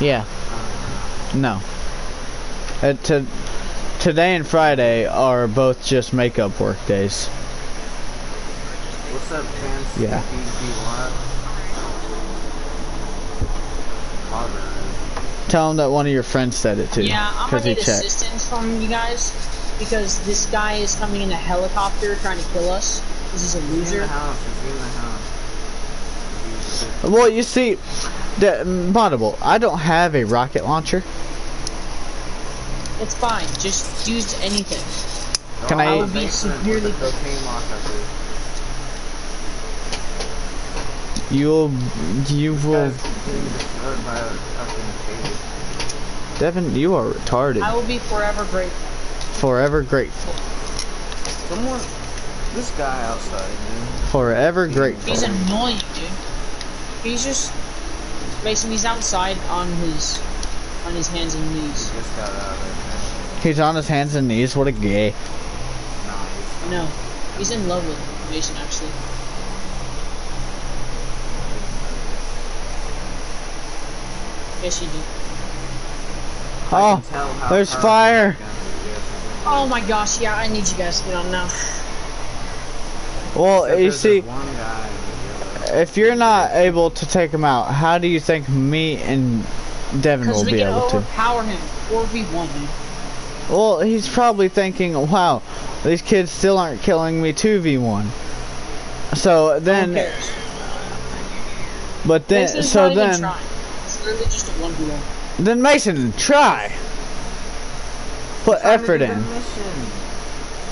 S1: Yeah. No. Uh, to, today and Friday are both just makeup work days.
S3: What's up, fancy
S1: Yeah.
S3: BB Harder.
S1: Tell him that one of your friends said it too.
S2: Yeah, I'm gonna
S1: he
S2: need
S1: checked.
S2: assistance from you guys because this guy is coming in a helicopter trying to kill us. This is a loser.
S3: the house. He's in the house. He's-
S1: Well, you see, the, um, Audible, I don't have a rocket launcher.
S2: It's fine. Just use anything.
S1: Can I-
S3: the
S2: would be
S3: basement
S2: severely-
S3: with the cocaine lockup is.
S1: You'll, you will,
S3: Guys being destroyed by a fucking cage.
S1: Devin, you are retarded.
S2: I will be forever grateful.
S1: Forever grateful.
S3: Someone, this guy outside, man.
S1: Forever grateful.
S2: He's annoying, dude. He's just Mason. He's outside on his on his hands and
S3: He
S2: knees.
S3: just got out of there.
S1: He's on his hands and knees. What a gay.
S3: Nice.
S2: No, he's in love with Mason actually. Yes, you do.
S1: Oh,
S3: can tell how
S1: there's fire.
S3: that gun is, yes,
S2: Oh my gosh, yeah, I need you guys to get on now.
S1: Well,
S3: Except
S1: you see,
S3: one guy
S1: if you're not able to take him out, how do you think me and Devin will be
S2: can
S1: able to?
S2: overpower him. 4v1, dude.
S1: Well, he's probably thinking, wow, these kids still aren't killing me 2v1. So then, but then, so then,
S2: trying. It's literally just a 1v1.
S1: then Mason, try. Put
S3: Trying to
S1: effort in.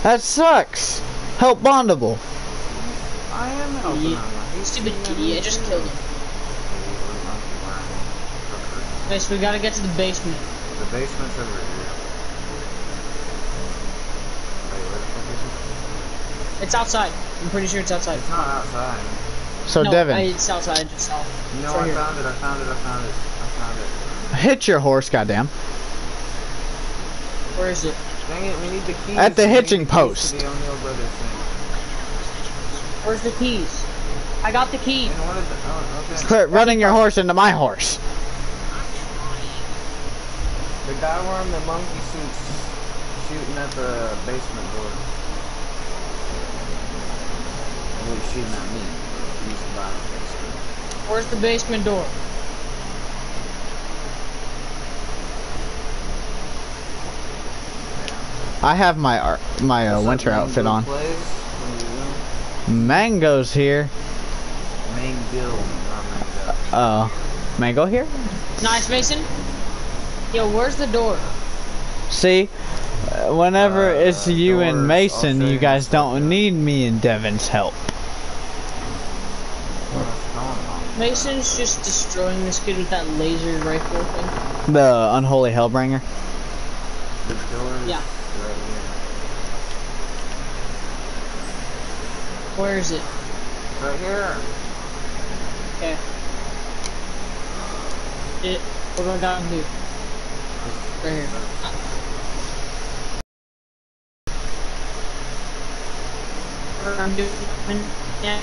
S1: That sucks. Help Bondable.
S3: I am helping oh,
S2: You
S3: him.
S2: Stupid
S3: doing
S2: idiot, I just killed him. Guys, we gotta get to the basement.
S3: The basement's over here. Wait, where the fuck?
S2: It's outside. I'm pretty sure it's outside.
S3: It's not outside.
S1: So
S2: no,
S1: Devin,
S2: I, it's outside. I just saw. it.
S3: No,
S2: It's right
S3: I
S2: here.
S3: found it, I found it, I found it. I found it.
S1: hit your horse, goddamn.
S2: Where is it?
S3: Dang it, we need the keys.
S1: At the
S3: We
S1: hitching
S3: keys
S1: post.
S3: The O'Neill Brothers thing.
S2: Where's the keys? I got the key.
S3: And what is the, oh, okay.
S1: Quit running your horse into my horse.
S3: The guy wearing the monkey suits shooting at the basement door. Well, he's shooting at me. He's by the basement.
S2: Where's the basement door?
S1: I have my ar- my uh, winter outfit on.
S3: Plays? What are you
S1: Mango's here.
S3: doing? Mango, not mango.
S1: Oh, Mango here?
S2: Nice, Mason. Yo, where's the door?
S1: See, Uh, Whenever it's
S3: Uh,
S1: you and Mason, you guys don't need me and Devin's help.
S3: What's going on?
S2: Mason's just destroying this kid with that laser rifle thing.
S1: The unholy hellbringer.
S3: The doors
S2: Yeah.
S3: right
S2: Where is it?
S3: Right here.
S2: Okay. It. What do I got to do? Right here. I'm doing. Yeah.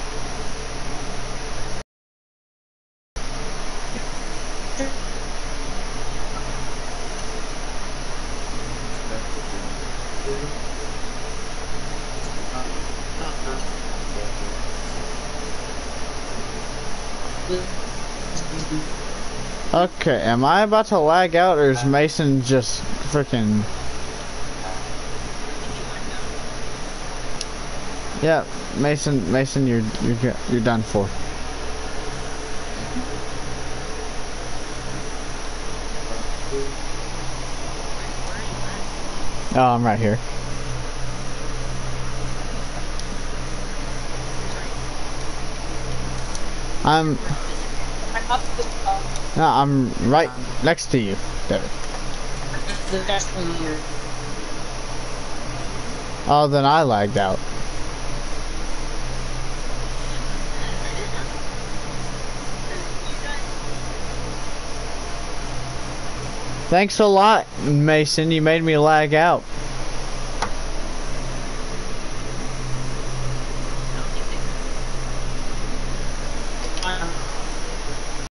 S1: Okay, am I about to lag out or is Mason just freaking... Yeah, Mason, Mason, you're you're you're done for. Oh, I'm right here. I'm
S2: I'm up the,
S1: no, I'm right next to you, Devin.
S2: the best one here.
S1: Oh, then I lagged out. Thanks a lot, Mason. You made me lag out.